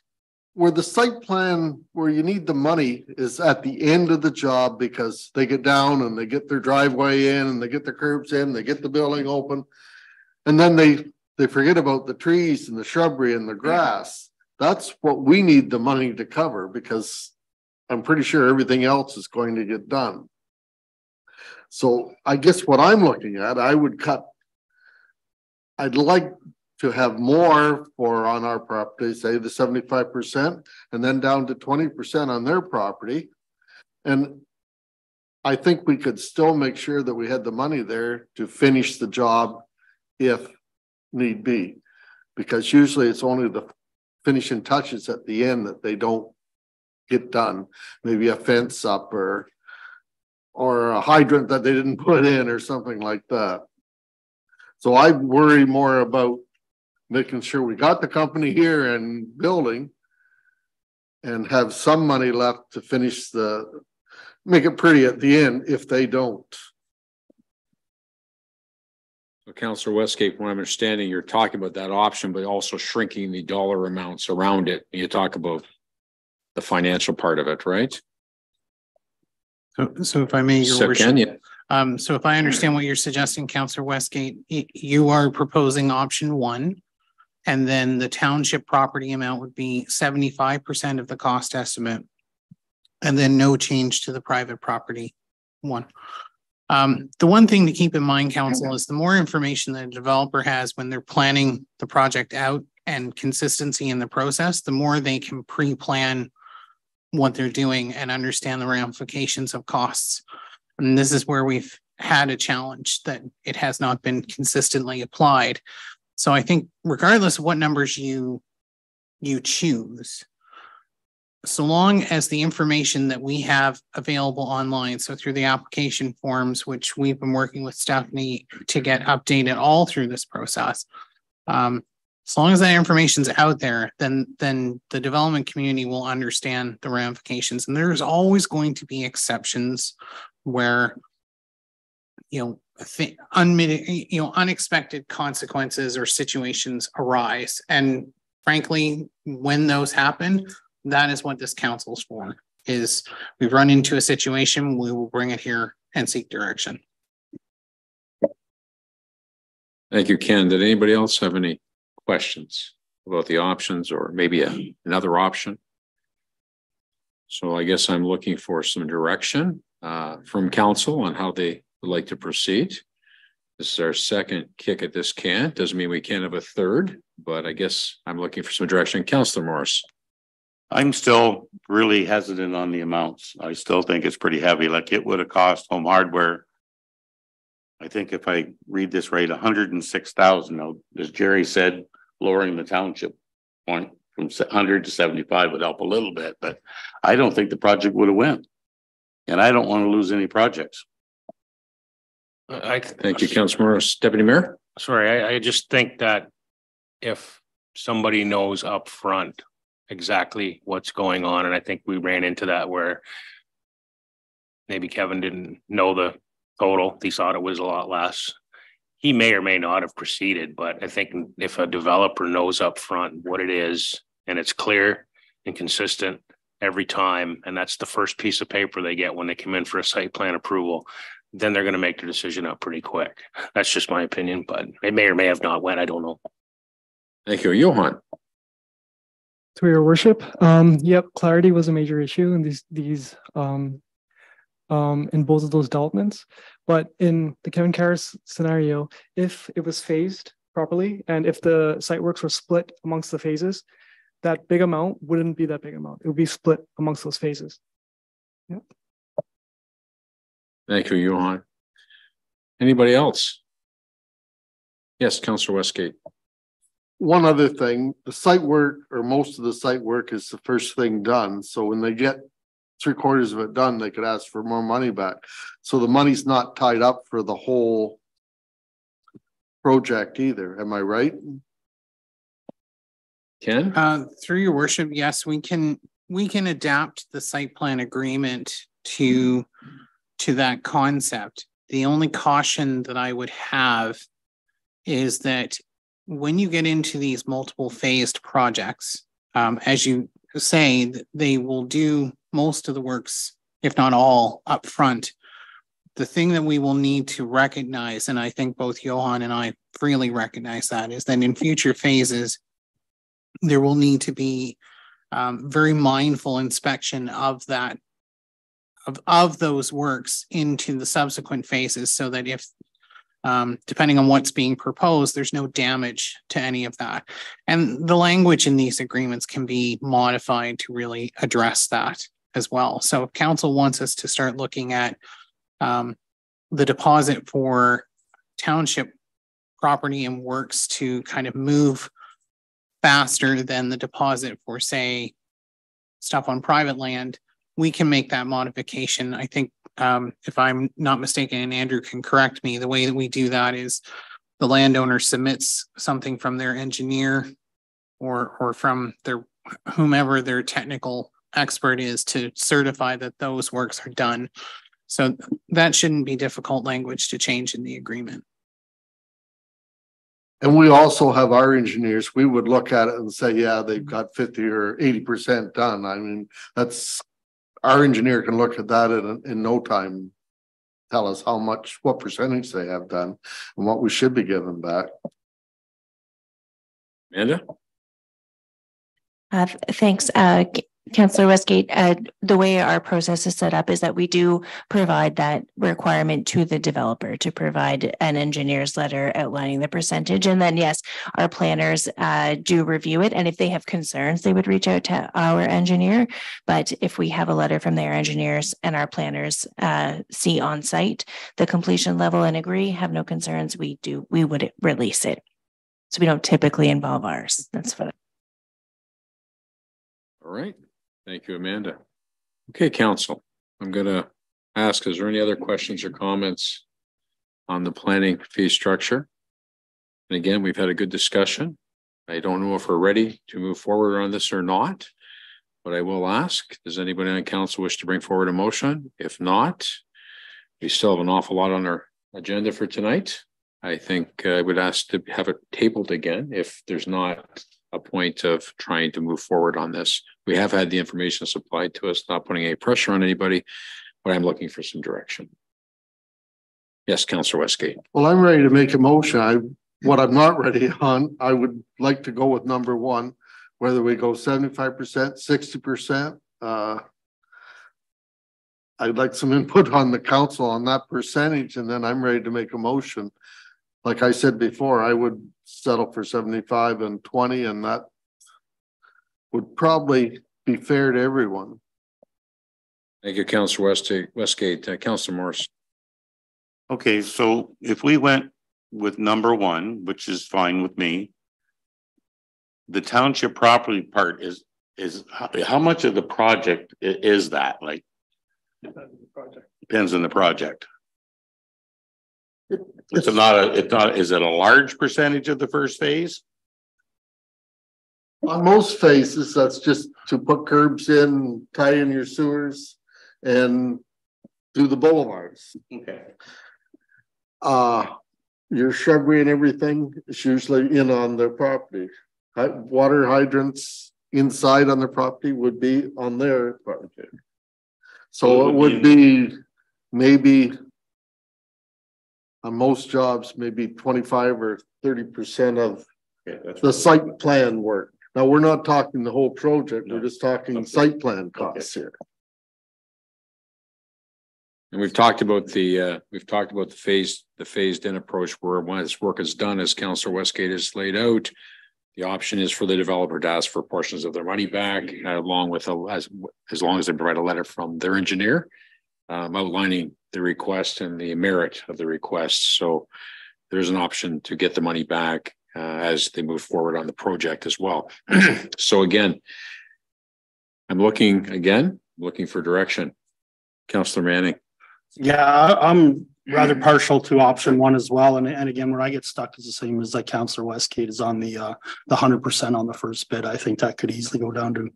Speaker 2: where the site plan where you need the money is at the end of the job because they get down and they get their driveway in and they get the curbs in, they get the building open. And then they they forget about the trees and the shrubbery and the grass. That's what we need the money to cover because I'm pretty sure everything else is going to get done. So I guess what I'm looking at, I would cut I'd like to have more for on our property, say the seventy-five percent, and then down to twenty percent on their property. And I think we could still make sure that we had the money there to finish the job if need be. Because usually it's only the finishing touches at the end that they don't get done. Maybe a fence up or or a hydrant that they didn't put in or something like that. So I worry more about making sure we got the company here and building and have some money left to finish the, make it pretty at the end if they don't.
Speaker 1: So Councillor Westgate, from I'm understanding, you're talking about that option, but also shrinking the dollar amounts around it. You talk about the financial part of it, right?
Speaker 15: So, so if I may, your
Speaker 1: So
Speaker 15: worship.
Speaker 1: can you?
Speaker 15: Um, so if I understand what you're suggesting, Councillor Westgate, you are proposing option one. And then the township property amount would be seventy-five percent of the cost estimate. And then no change to the private property one. Um, the one thing to keep in mind, council, is the more information that a developer has when they're planning the project out and consistency in the process, the more they can pre-plan what they're doing and understand the ramifications of costs. And this is where we've had a challenge that it has not been consistently applied. So I think regardless of what numbers you you choose, so long as the information that we have available online, so through the application forms, which we've been working with Stephanie to get updated all through this process, um, as long as that information's out there, then then the development community will understand the ramifications. And there's always going to be exceptions where you know unmitigated, you know, unexpected consequences or situations arise. And frankly, when those happen, that is what this council's for, is we've run into a situation, we will bring it here and seek direction.
Speaker 1: Thank you, Ken. Did anybody else have any questions about the options or maybe a- another option? So I guess I'm looking for some direction uh from council on how they would like to proceed. This is our second kick at this can. Doesn't mean we can't have a third, but I guess I'm looking for some direction. Counselor Morris.
Speaker 4: I'm still really hesitant on the amounts. I still think it's pretty heavy, like it would have cost home hardware. I think if I read this right, hundred and six thousand, as Jerry said, lowering the township point from hundred to seventy-five would help a little bit, but I don't think the project would have went. And I don't want to lose any projects.
Speaker 8: I.
Speaker 1: Thank you, Councilor Morris. Deputy Mayor?
Speaker 8: Sorry, I, I just think that if somebody knows upfront exactly what's going on, and I think we ran into that where maybe Kevin didn't know the total, he thought it was a lot less. He may or may not have proceeded, but I think if a developer knows upfront what it is and it's clear and consistent every time, and that's the first piece of paper they get when they come in for a site plan approval, then they're gonna make their decision up pretty quick. That's just my opinion, but it may or may have not went, I don't know.
Speaker 1: Thank you. Johan?
Speaker 14: To your worship, um, yep, clarity was a major issue in these, these, um, um, in both of those developments. But in the Kevin Karras scenario, if it was phased properly and if the site works were split amongst the phases, that big amount wouldn't be that big amount. It would be split amongst those phases. Yep.
Speaker 1: Thank you, Johan. Anybody else? Yes, Councilor Westgate.
Speaker 2: One other thing, the site work or most of the site work is the first thing done. So when they get three quarters of it done, they could ask for more money back. So the money's not tied up for the whole project either. Am I right?
Speaker 1: Ken?
Speaker 15: Uh, through your worship, yes, we can, we can adapt the site plan agreement to, to that concept. The only caution that I would have is that when you get into these multiple phased projects, um, as you say, they will do most of the works, if not all, upfront. The thing that we will need to recognize, and I think both Johan and I freely recognize that, is that in future phases, there will need to be um, very mindful inspection of that of, of those works into the subsequent phases so that if um, depending on what's being proposed, there's no damage to any of that. And the language in these agreements can be modified to really address that as well. So if council wants us to start looking at um, the deposit for township property and works to kind of move faster than the deposit for, say, stuff on private land, we can make that modification. I think um, if I'm not mistaken, and Andrew can correct me, the way that we do that is the landowner submits something from their engineer or, or from their, whomever their technical expert is to certify that those works are done. So that shouldn't be difficult language to change in the agreement.
Speaker 2: And we also have our engineers, we would look at it and say, yeah, they've got fifty or eighty percent done. I mean, that's. Our engineer can look at that in, in no time. Tell us how much, what percentage they have done and what we should be giving back.
Speaker 1: Amanda?
Speaker 6: Uh, thanks, uh, G- Councillor Westgate. Uh, the way our process is set up is that we do provide that requirement to the developer to provide an engineer's letter outlining the percentage. And then, yes, our planners, uh, do review it. And if they have concerns, they would reach out to our engineer. But if we have a letter from their engineers and our planners, uh, see on site the completion level and agree, have no concerns, we do, we would release it. So we don't typically involve ours. That's what
Speaker 1: All right. Thank you, Amanda. Okay, council, I'm gonna ask, is there any other questions or comments on the planning fee structure? And again, we've had a good discussion. I don't know if we're ready to move forward on this or not. But I will ask, does anybody on council wish to bring forward a motion? If not, we still have an awful lot on our agenda for tonight. I think uh, I would ask to have it tabled again if there's not a point of trying to move forward on this we have had the information supplied to us, not putting any pressure on anybody, but I'm looking for some direction. Yes, Counselor Westgate.
Speaker 2: Well, I'm ready to make a motion. I, what I'm not ready on, I would like to go with number one. Whether we go seventy-five percent, sixty percent, uh. I'd like some input on the council on that percentage and then I'm ready to make a motion. Like I said before, I would settle for seventy-five and twenty and that. Would probably be fair to everyone.
Speaker 1: Thank you, Counselor Westgate, Westgate, uh, Counselor Morris.
Speaker 4: Okay, so if we went with number one, which is fine with me. The township property part is, is, how, how much of the project is that, like? Depends on the project. It's not a, it's not, is it a large percentage of the first phase?
Speaker 2: On most phases, that's just to put curbs in, tie in your sewers and do the boulevards.
Speaker 4: Okay.
Speaker 2: Uh, your shrubbery and everything is usually in on their property. Water hydrants inside on their property would be on their property. So it would be maybe on most jobs, maybe twenty-five or thirty percent of
Speaker 4: Okay,
Speaker 2: the site plan work. Now, we're not talking the whole project, we're just talking site plan costs here.
Speaker 1: And we've talked about the, uh, we've talked about the phased, the phased in approach where once work is done, as Counselor Westgate has laid out. The option is for the developer to ask for portions of their money back, uh, along with, a- as, as long as they provide a letter from their engineer. Um, outlining the request and the merit of the request, so. There's an option to get the money back, uh, as they move forward on the project as well. So again. I'm looking, again, looking for direction. Counselor Manning.
Speaker 3: Yeah, I- I'm rather partial to option one as well. And, and again, where I get stuck is the same as like Counselor Westgate is on the, uh, the hundred percent on the first bid. I think that could easily go down to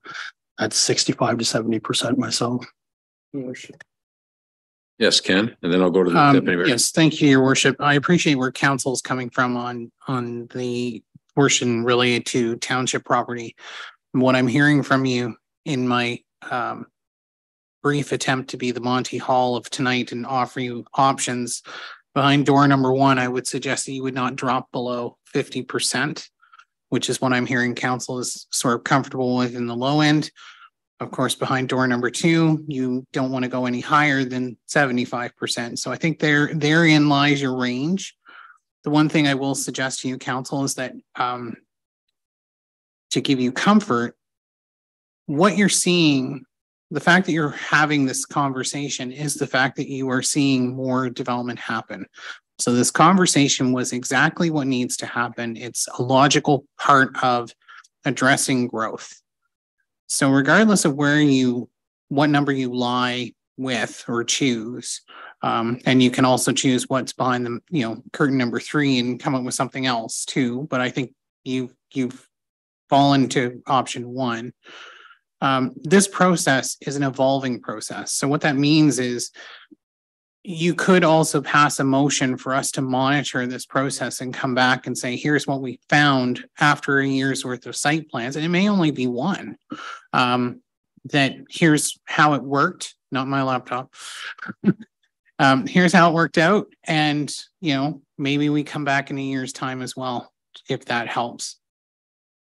Speaker 3: at sixty-five to seventy percent myself.
Speaker 1: Yes, Ken, and then I'll go to the
Speaker 15: Um,
Speaker 1: deputy mayor.
Speaker 15: yes, thank you, your worship. I appreciate where council's coming from on, on the portion related to township property. What I'm hearing from you in my, um, brief attempt to be the Monty Hall of tonight and offer you options. Behind door number one, I would suggest that you would not drop below fifty percent, which is what I'm hearing council is sort of comfortable with in the low end. Of course, behind door number two, you don't want to go any higher than seventy-five percent. So I think there, therein lies your range. The one thing I will suggest to you, council, is that, um, to give you comfort, what you're seeing, the fact that you're having this conversation is the fact that you are seeing more development happen. So this conversation was exactly what needs to happen. It's a logical part of addressing growth. So regardless of where you, what number you lie with or choose, um, and you can also choose what's behind the, you know, curtain number three and come up with something else too. But I think you, you've fallen to option one. Um, this process is an evolving process. So what that means is you could also pass a motion for us to monitor this process and come back and say, here's what we found after a year's worth of site plans. And it may only be one. Um, that here's how it worked, not my laptop. um, here's how it worked out. And, you know, maybe we come back in a year's time as well, if that helps.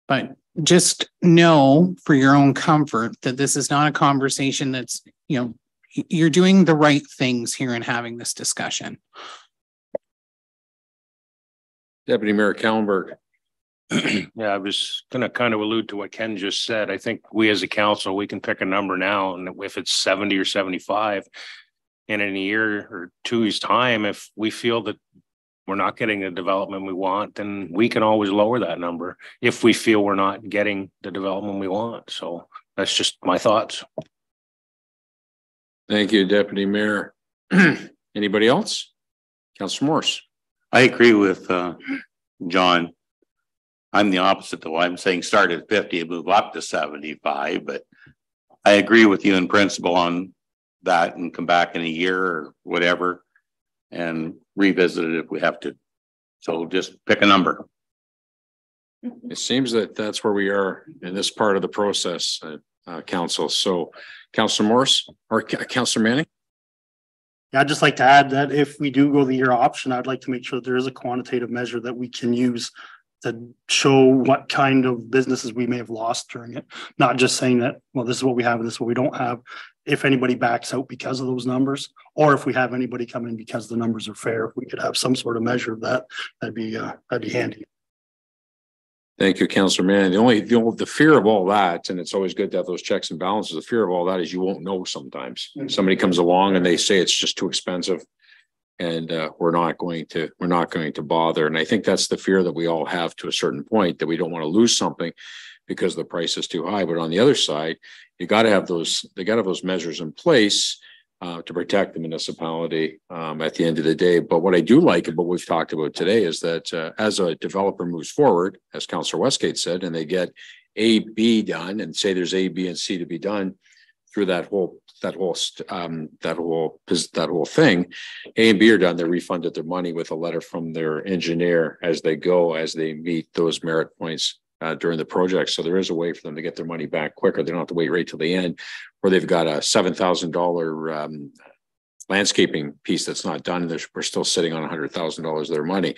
Speaker 15: But just know for your own comfort that this is not a conversation that's, you know, you're doing the right things here in having this discussion.
Speaker 1: Deputy Mayor Kallenberg.
Speaker 8: Yeah, I was gonna kind of allude to what Ken just said. I think we as a council, we can pick a number now and if it's seventy or seventy-five. And in a year or two's time, if we feel that we're not getting the development we want, then we can always lower that number. If we feel we're not getting the development we want. So that's just my thoughts.
Speaker 1: Thank you, Deputy Mayor. Anybody else? Counselor Morris.
Speaker 4: I agree with uh John. I'm the opposite though. I'm saying start at fifty and move up to seventy-five, but. I agree with you in principle on that and come back in a year or whatever. And revisit it if we have to. So just pick a number.
Speaker 1: It seems that that's where we are in this part of the process. Uh, uh, council. So Councillor Morris or Ca- Councillor Manning?
Speaker 3: Yeah, I'd just like to add that if we do go the year option, I'd like to make sure there is a quantitative measure that we can use to show what kind of businesses we may have lost during it, not just saying that, well, this is what we have and this is what we don't have. If anybody backs out because of those numbers, or if we have anybody come in because the numbers are fair, if we could have some sort of measure of that, that'd be, uh, that'd be handy.
Speaker 1: Thank you, Councillor Manning. The only, the only, the fear of all that, and it's always good to have those checks and balances, the fear of all that is you won't know sometimes. Somebody comes along and they say it's just too expensive. And uh, we're not going to, we're not going to bother. And I think that's the fear that we all have to a certain point, that we don't want to lose something because the price is too high. But on the other side, you got to have those, they got to have those measures in place uh, to protect the municipality um, at the end of the day. But what I do like about what we've talked about today is that uh, as a developer moves forward, as Councillor Westgate said, and they get A, B done and say there's A, B, and C to be done through that whole, that whole, um, that whole, that whole thing, A and B are done, they're refunded their money with a letter from their engineer as they go, as they meet those merit points uh, during the project. So there is a way for them to get their money back quicker. They don't have to wait right till the end, or they've got a seven thousand dollar um, landscaping piece that's not done. And they're, we're still sitting on a hundred thousand dollars of their money.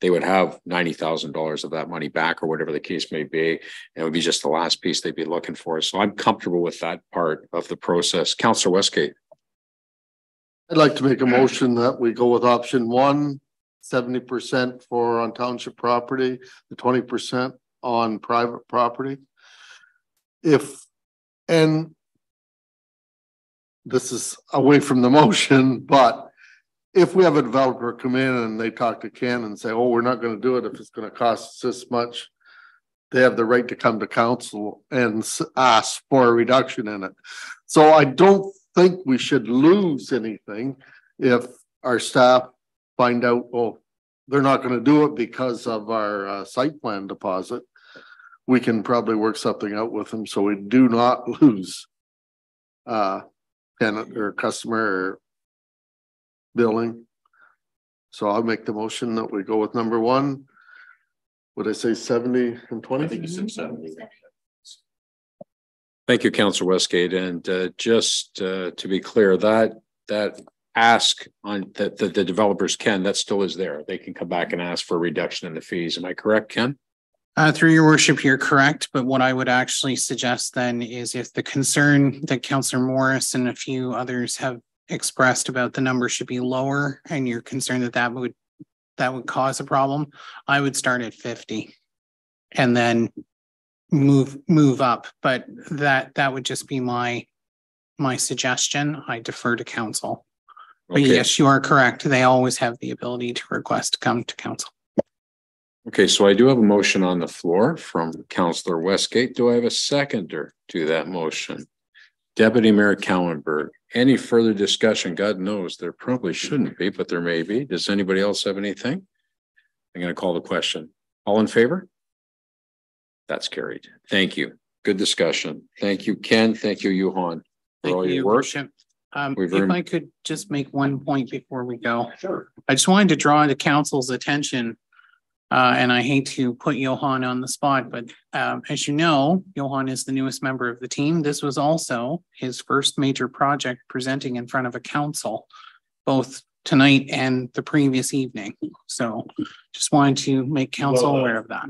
Speaker 1: They would have ninety thousand dollars of that money back, or whatever the case may be. And it would be just the last piece they'd be looking for. So I'm comfortable with that part of the process. Councillor Westgate.
Speaker 2: I'd like to make a motion that we go with option one, 70 percent for on township property, the twenty percent on private property. If, and this is away from the motion, but if we have a developer come in and they talk to Ken and say, oh, we're not gonna do it if it's gonna cost us this much, they have the right to come to council and ask for a reduction in it. So I don't think we should lose anything if our staff find out, oh, they're not gonna do it because of our uh site plan deposit. We can probably work something out with them, so we do not lose. Uh, tenant or customer or. Billing. So I'll make the motion that we go with number one. Would I say seventy and twenty? I think you said 70.
Speaker 1: Thank you, Councillor Westgate. And uh, just uh, to be clear, that, that ask on, that, that the developers can, that still is there. They can come back and ask for a reduction in the fees. Am I correct, Ken?
Speaker 15: Uh, through your worship, you're correct, but what I would actually suggest then is if the concern that Councillor Morris and a few others have expressed about the number should be lower and you're concerned that that would, that would cause a problem, I would start at fifty. And then move, move up, but that, that would just be my, my suggestion. I defer to council. But yes, you are correct. They always have the ability to request to come to council.
Speaker 1: Okay, so I do have a motion on the floor from Councillor Westgate. Do I have a seconder to that motion? Deputy Mayor Kallenberg, any further discussion? God knows there probably shouldn't be, but there may be. Does anybody else have anything? I'm gonna call the question. All in favor? That's carried. Thank you. Good discussion. Thank you, Ken. Thank you, Johan. For all
Speaker 15: Thank
Speaker 1: your
Speaker 15: you,
Speaker 1: work.
Speaker 15: Worship. Um,
Speaker 1: We
Speaker 15: if I could just make one point before we go. Sure. I just wanted to draw the council's attention. Uh, and I hate to put Johan on the spot, but, um, as you know, Johan is the newest member of the team. This was also his first major project presenting in front of a council. Both tonight and the previous evening. So just wanted to make council aware of that.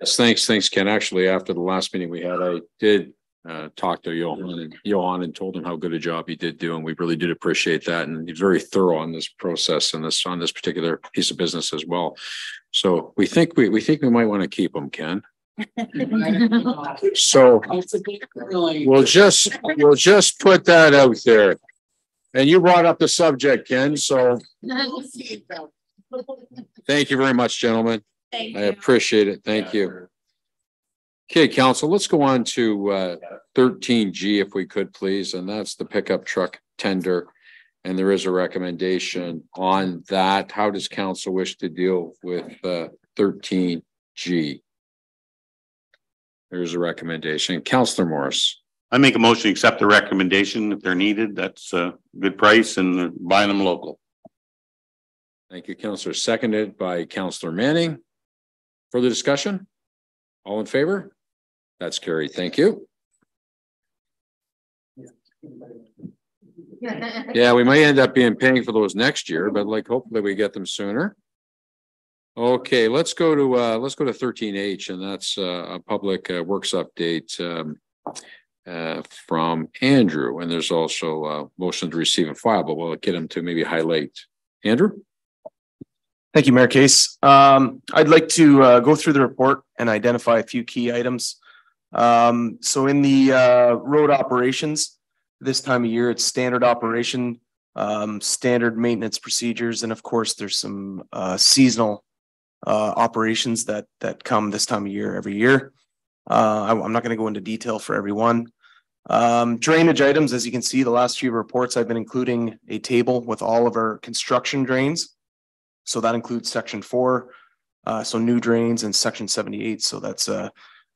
Speaker 1: Yes, thanks, thanks, Ken. Actually, after the last meeting we had, I did uh talk to Johan and Johan and told him how good a job he did do, and we really did appreciate that. And he's very thorough on this process and this, on this particular piece of business as well. So we think, we, we think we might want to keep him, Ken. So we'll just, we'll just put that out there. And you brought up the subject, Ken, so thank you very much, gentlemen. I appreciate it. Thank you. Okay, council, let's go on to uh thirteen G if we could, please, and that's the pickup truck tender. And there is a recommendation on that. How does council wish to deal with uh thirteen G? There's a recommendation. Counselor Morris.
Speaker 4: I make a motion to accept the recommendation if they're needed. That's a good price and buying them local.
Speaker 1: Thank you, Counselor. Seconded by Counselor Manning. Further discussion? All in favor? That's carried. Thank you. Yeah, we might end up being paying for those next year, but like hopefully we get them sooner. Okay, let's go to, uh, let's go to thirteen H and that's, uh, a public uh, works update, um, uh, from Andrew. And there's also a motion to receive and file, but we'll get him to maybe highlight. Andrew?
Speaker 5: Thank you, Mayor Case. Um, I'd like to uh, go through the report and identify a few key items. Um, so in the uh, road operations, this time of year, it's standard operation, um, standard maintenance procedures, and of course, there's some uh, seasonal uh, operations that that come this time of year every year. Uh, I, am not going to go into detail for everyone. Um, drainage items, as you can see, the last few reports, I've been including a table with all of our construction drains. So that includes section four, uh, so new drains and section 78. So that's uh,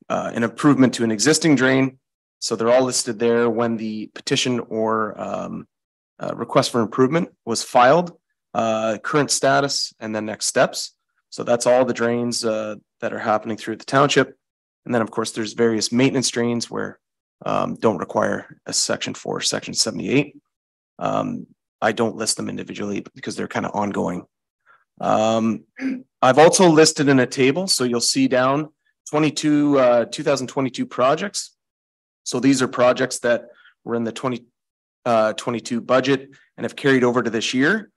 Speaker 5: uh, an improvement to an existing drain. So they're all listed there when the petition or um, uh, request for improvement was filed, uh, current status, and then next steps. So that's all the drains uh, that are happening through the township. And then, of course, there's various maintenance drains where um, don't require a section four, section 78. Um, I don't list them individually because they're kind of ongoing. Um, I've also listed in a table, so you'll see down 22, uh, 2022 projects. So these are projects that were in the 2022 uh, budget and have carried over to this year.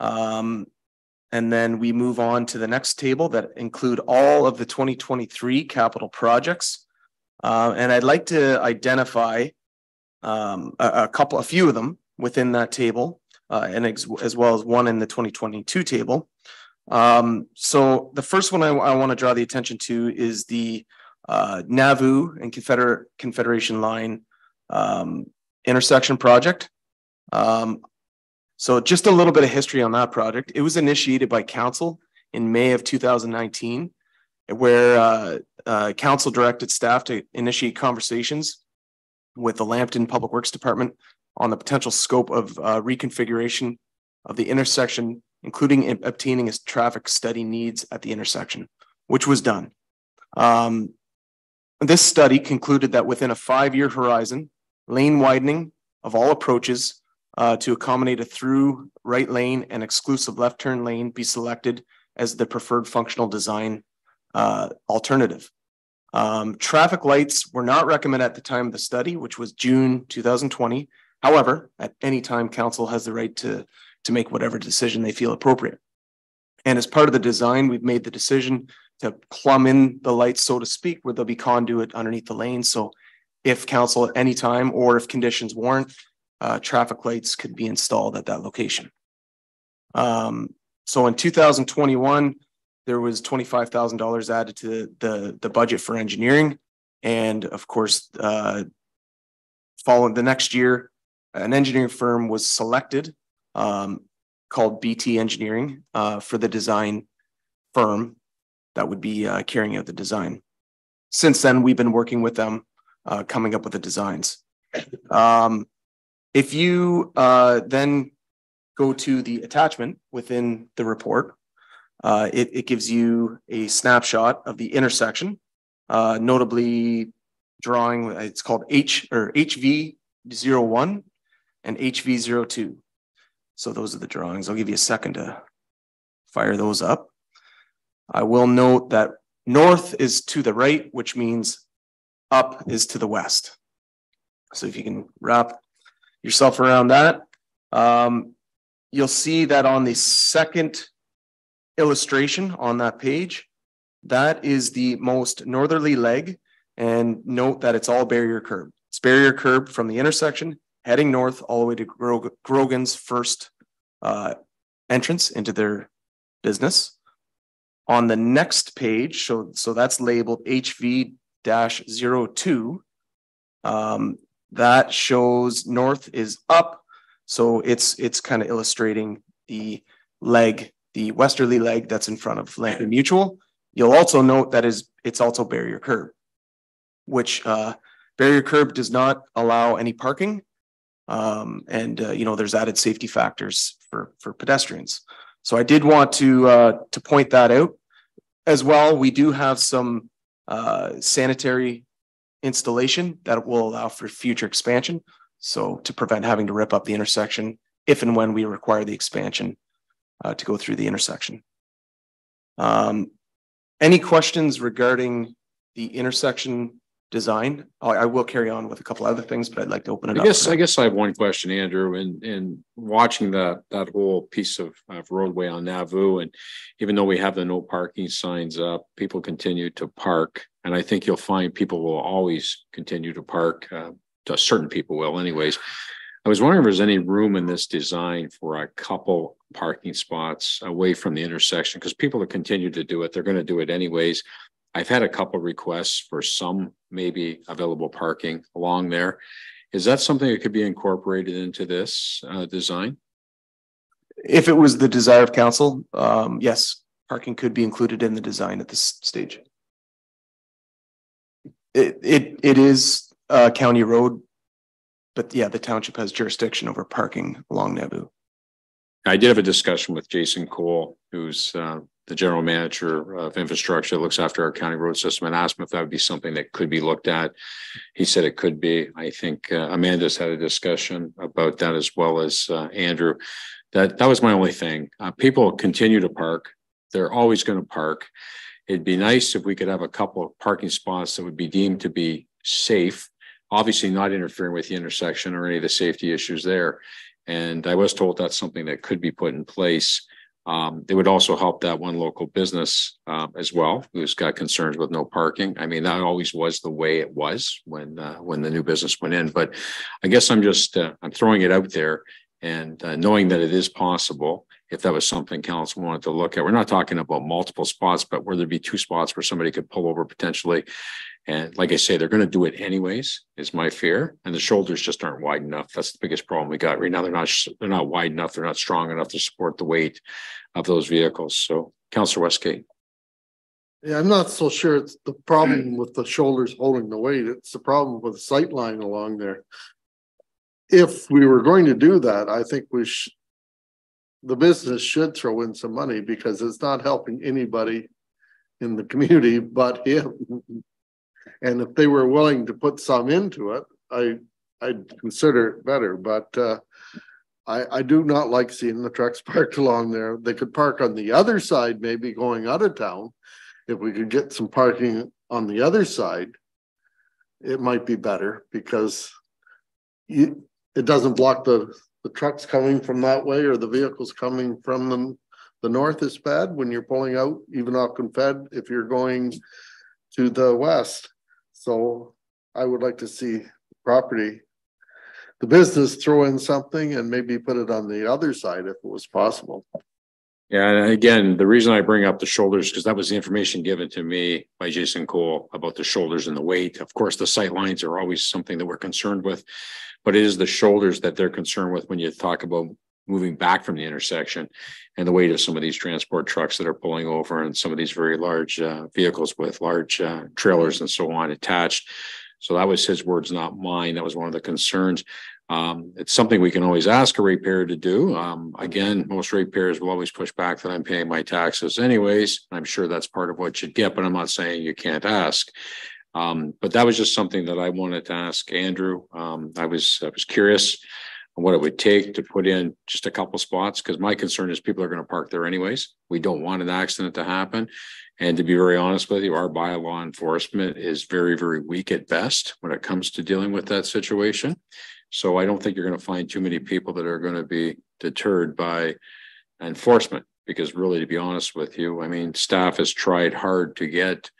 Speaker 5: Um, and then we move on to the next table that include all of the 2023 capital projects. Uh, and I'd like to identify um, a, a, couple, a few of them within that table, uh, and ex- as well as one in the 2022 table. Um, so the first one I, I want to draw the attention to is the uh, Nauvoo and Confederate Confederation Line um, intersection project. Um, so just a little bit of history on that project. It was initiated by council in May of 2019, where uh, uh, council directed staff to initiate conversations with the Lambton Public Works Department on the potential scope of uh, reconfiguration of the intersection, including obtaining a traffic study needs at the intersection, which was done. Um, this study concluded that within a five-year horizon, lane widening of all approaches uh, to accommodate a through right lane and exclusive left turn lane be selected as the preferred functional design uh, alternative. Um, traffic lights were not recommended at the time of the study, which was June 2020. However, at any time, council has the right to, to make whatever decision they feel appropriate. And as part of the design, we've made the decision to plumb in the lights, so to speak, where there'll be conduit underneath the lane. So if council at any time or if conditions warrant, uh, traffic lights could be installed at that location. Um, so in 2021, there was $25,000 added to the, the budget for engineering. And of course, uh, following the next year, an engineering firm was selected um, called BT Engineering uh, for the design firm that would be uh, carrying out the design. Since then, we've been working with them, uh, coming up with the designs. Um, if you uh, then go to the attachment within the report, uh, it, it, gives you a snapshot of the intersection, uh, notably drawing, it's called H or HV01 and HV02. So those are the drawings. I'll give you a second to fire those up. I will note that north is to the right, which means up is to the west. So if you can wrap yourself around that, um, you'll see that on the second illustration on that page, that is the most northerly leg. And note that it's all barrier curb. It's barrier curb from the intersection heading north all the way to Grogan's first uh, entrance into their business. On the next page, so, so that's labeled HV 02. Um, that shows north is up. So it's it's kind of illustrating the leg, the westerly leg that's in front of Lambton Mutual. You'll also note that is it's also barrier curb, which uh, barrier curb does not allow any parking. Um, and uh, you know there's added safety factors for for pedestrians. So I did want to uh, to point that out as well. We do have some uh, sanitary installation that will allow for future expansion. So to prevent having to rip up the intersection if and when we require the expansion uh, to go through the intersection. Um, any questions regarding the intersection design? I, I will carry on with a couple other things, but I'd like to open it
Speaker 1: I
Speaker 5: up.
Speaker 1: guess, I guess I have one question, Andrew, and, and watching that, that whole piece of, of roadway on Nauvoo. And even though we have the no parking signs up, people continue to park. And I think you'll find people will always continue to park, uh, certain people will anyways. I was wondering if there's any room in this design for a couple parking spots away from the intersection, because people will continue to do it. They're going to do it anyways. I've had a couple requests for some maybe available parking along there. Is that something that could be incorporated into this uh design?
Speaker 5: If it was the desire of council, um, yes, parking could be included in the design at this stage. It, it, it is a county road. But yeah, the township has jurisdiction over parking along Nauvoo.
Speaker 1: I did have a discussion with Jason Cole, who's uh the general manager of infrastructure, looks after our county road system and asked him if that would be something that could be looked at. He said it could be. I think uh, Amanda's had a discussion about that as well as uh Andrew. That that was my only thing. Uh people continue to park. They're always going to park. It'd be nice if we could have a couple of parking spots that would be deemed to be safe. Obviously not interfering with the intersection or any of the safety issues there. And I was told that's something that could be put in place. Um, it would also help that one local business um, as well, who's got concerns with no parking. I mean, that always was the way it was when uh, when the new business went in. But I guess I'm just uh, I'm throwing it out there and uh, knowing that it is possible. If that was something council wanted to look at, we're not talking about multiple spots, but where there'd be two spots where somebody could pull over potentially. And like I say, they're going to do it anyways, is my fear. And the shoulders just aren't wide enough. That's the biggest problem we got right now. They're not, they're not wide enough. They're not strong enough to support the weight of those vehicles. So Councillor Westgate.
Speaker 2: Yeah, I'm not so sure it's the problem with the shoulders holding the weight. It's the problem with the sight line along there. If we were going to do that, I think we should. The business should throw in some money because it's not helping anybody in the community but him. And if they were willing to put some into it, I, I'd consider it better, but, uh. I, I do not like seeing the trucks parked along there. They could park on the other side, maybe going out of town. If we could get some parking on the other side. It might be better because. You, it doesn't block the, the trucks coming from that way or the vehicles coming from the. The north is bad when you're pulling out even off Confed if you're going to the west. So I would like to see property. The business throw in something and maybe put it on the other side if it was possible.
Speaker 1: Yeah, and again, the reason I bring up the shoulders, because that was the information given to me by Jason Cole about the shoulders and the weight. Of course, the sight lines are always something that we're concerned with. But it is the shoulders that they're concerned with when you talk about moving back from the intersection and the weight of some of these transport trucks that are pulling over and some of these very large uh, vehicles with large uh, trailers and so on attached. So that was his words, not mine. That was one of the concerns. Um, it's something we can always ask a ratepayer to do. Um, again, most ratepayers will always push back that I'm paying my taxes anyways. I'm sure that's part of what you get, but I'm not saying you can't ask. Um, but that was just something that I wanted to ask Andrew. Um, I was, I was curious on what it would take to put in just a couple spots, because my concern is people are going to park there anyways. We don't want an accident to happen. And to be very honest with you, our bylaw enforcement is very, very weak at best when it comes to dealing with that situation. So I don't think you're going to find too many people that are going to be deterred by enforcement. Because really, to be honest with you, I mean, staff has tried hard to get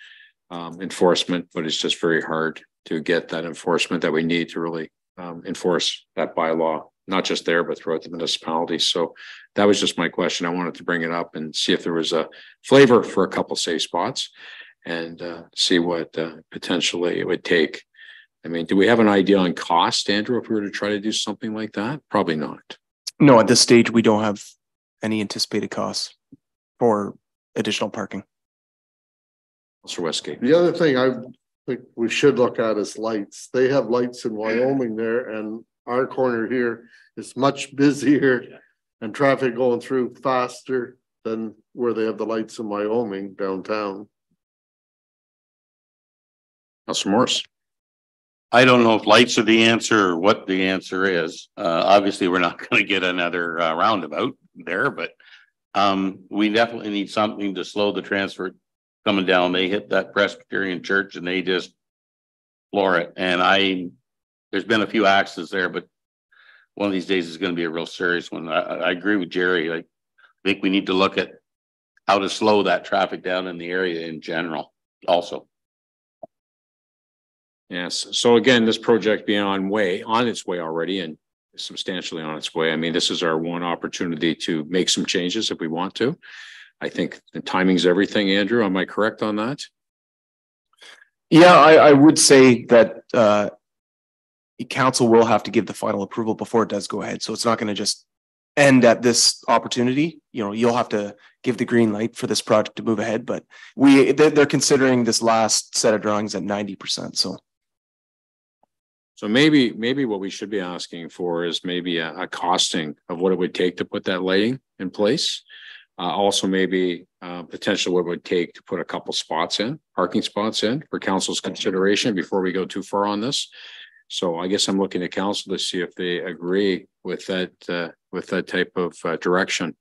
Speaker 1: um, enforcement, but it's just very hard to get that enforcement that we need to really um, enforce that bylaw, not just there, but throughout the municipality. So that was just my question. I wanted to bring it up and see if there was a flavor for a couple safe spots and uh, see what uh, potentially it would take. I mean, do we have an idea on cost, Andrew, if we were to try to do something like that? Probably not.
Speaker 5: No, at this stage, we don't have any anticipated costs for additional parking.
Speaker 1: Mr. Westgate.
Speaker 2: The other thing I think we should look at is lights. They have lights in Wyoming there and our corner here is much busier and traffic going through faster than where they have the lights in Wyoming downtown.
Speaker 1: Councilor Morris.
Speaker 4: I don't know if lights are the answer or what the answer is. Uh, obviously, we're not gonna get another uh, roundabout there, but um, we definitely need something to slow the transfer coming down. They hit that Presbyterian church and they just floor it. And I, there's been a few accidents there, but one of these days is gonna be a real serious one. I, I agree with Jerry. I think we need to look at how to slow that traffic down in the area in general also.
Speaker 1: Yes, so again, this project being on way, on its way already and substantially on its way. I mean, this is our one opportunity to make some changes if we want to. I think the timing's everything, Andrew. Am I correct on that?
Speaker 5: Yeah, I, I would say that, uh, council will have to give the final approval before it does go ahead. So it's not going to just end at this opportunity. You know, you'll have to give the green light for this project to move ahead, but we, they're, they're considering this last set of drawings at ninety percent. So
Speaker 1: So maybe, maybe what we should be asking for is maybe a, a costing of what it would take to put that lighting in place. Uh, also maybe, uh, potential what it would take to put a couple spots in, parking spots in for council's consideration before we go too far on this. So I guess I'm looking at council to see if they agree with that, uh, with that type of, uh, direction.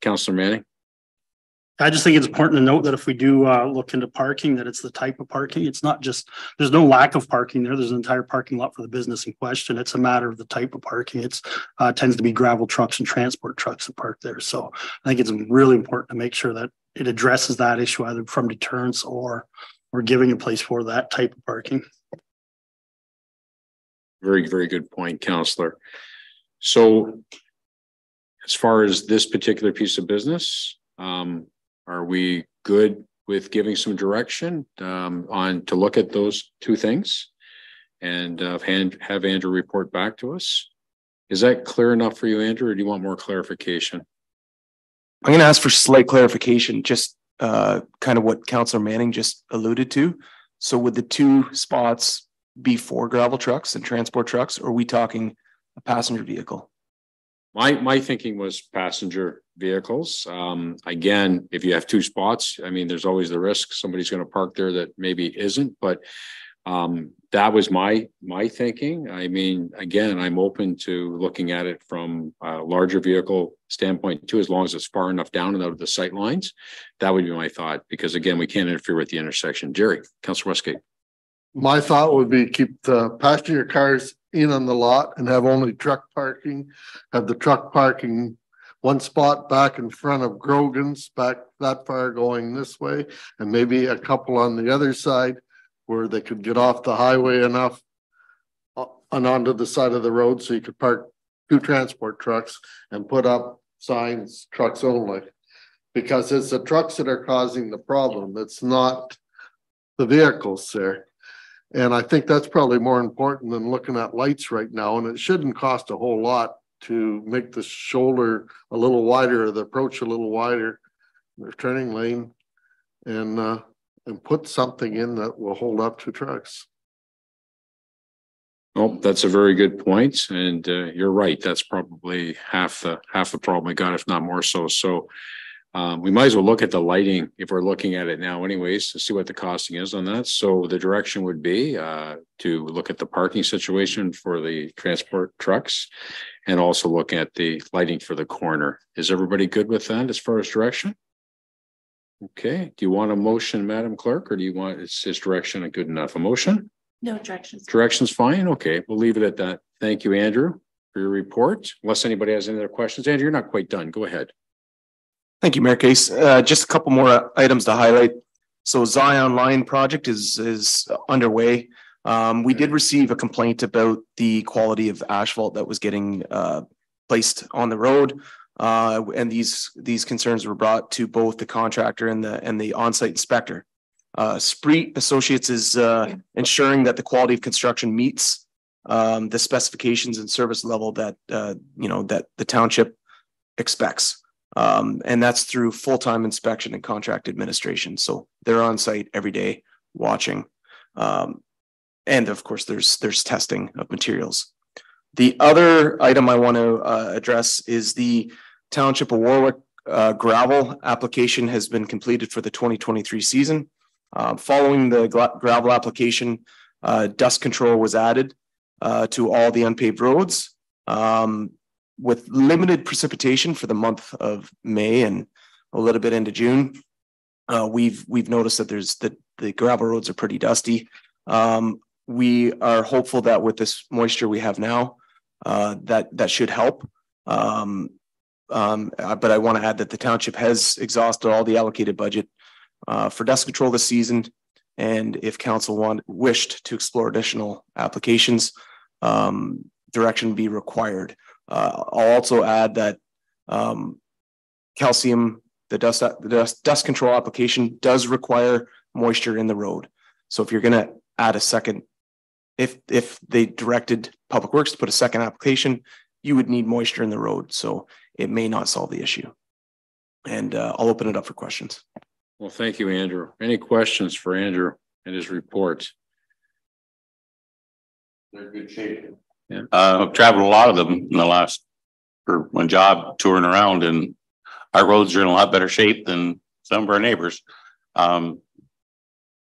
Speaker 1: Councilor Manning?
Speaker 3: I just think it's important to note that if we do uh look into parking, that it's the type of parking. It's not just, there's no lack of parking there. There's an entire parking lot for the business in question. It's a matter of the type of parking. It's uh tends to be gravel trucks and transport trucks that park there. So I think it's really important to make sure that it addresses that issue either from deterrence or or giving a place for that type of parking.
Speaker 1: Very, very good point, Counselor. So as far as this particular piece of business, um, are we good with giving some direction um, on to look at those two things? And uh, hand, have Andrew report back to us? Is that clear enough for you, Andrew, or do you want more clarification?
Speaker 5: I'm going to ask for slight clarification, just uh, kind of what Councillor Manning just alluded to. So would the two spots be for gravel trucks and transport trucks, or are we talking a passenger vehicle?
Speaker 1: My, my thinking was passenger vehicles. Um, again, if you have two spots, I mean, there's always the risk somebody's going to park there that maybe isn't, but um, that was my, my thinking. I mean, again, I'm open to looking at it from a larger vehicle standpoint too, as long as it's far enough down and out of the sight lines. That would be my thought, because again, we can't interfere with the intersection. Jerry, Councilor Westgate.
Speaker 2: My thought would be keep the passenger cars in on the lot and have only truck parking. Have the truck parking one spot back in front of Grogan's, back that far going this way, and maybe a couple on the other side where they could get off the highway enough uh, and onto the side of the road so you could park two transport trucks and put up signs, trucks only. Because it's the trucks that are causing the problem. It's not the vehicles there. And I think that's probably more important than looking at lights right now, and it shouldn't cost a whole lot to make the shoulder a little wider, the approach a little wider, the turning lane, and uh, and put something in that will hold up to trucks.
Speaker 1: Oh, that's a very good point, and uh, you're right. That's probably half the half the problem we got, if not more so. So um, we might as well look at the lighting if we're looking at it now anyways, to see what the costing is on that. So the direction would be uh, to look at the parking situation for the transport trucks and also look at the lighting for the corner. Is everybody good with that as far as direction? Okay, do you want a motion, Madam Clerk, or do you want, is his direction a good enough? A motion?
Speaker 6: No directions.
Speaker 1: Direction's fine? Okay, we'll leave it at that. Thank you, Andrew, for your report. Unless anybody has any other questions. Andrew, you're not quite done. Go ahead.
Speaker 5: Thank you, Mayor Case. Uh, just a couple more items to highlight. So Zion Line project is, is underway. Um, we did receive a complaint about the quality of asphalt that was getting, uh, placed on the road. Uh, and these, these concerns were brought to both the contractor and the, and the on-site inspector. Uh, Spriet Associates is, uh, ensuring that the quality of construction meets, um, the specifications and service level that, uh, you know, that the township expects. Um, and that's through full-time inspection and contract administration. So they're on site every day watching. Um, and of course, there's there's testing of materials. The other item I want to uh, address is the Township of Warwick uh, gravel application has been completed for the 2023 season. Uh, following the gravel application, Uh, dust control was added uh, to all the unpaved roads. Um, with limited precipitation for the month of May and a little bit into June, uh, we've we've noticed that there's the the gravel roads are pretty dusty. Um, we are hopeful that with this moisture we have now, uh, that that should help. Um, um, uh, but I want to add that the township has exhausted all the allocated budget uh, for dust control this season. And if council want wished to explore additional applications, um, direction be required. Uh, I'll also add that um, calcium, the dust, the dust, dust control application does require moisture in the road. So if you're going to add a second, if if they directed Public Works to put a second application, you would need moisture in the road. So it may not solve the issue. And uh, I'll open it up for questions.
Speaker 1: Well, thank you, Andrew. Any questions for Andrew and his report?
Speaker 4: They're good shape. Yeah, uh, I've traveled a lot of them in the last, for one job touring around and our roads are in a lot better shape than some of our neighbors. Um,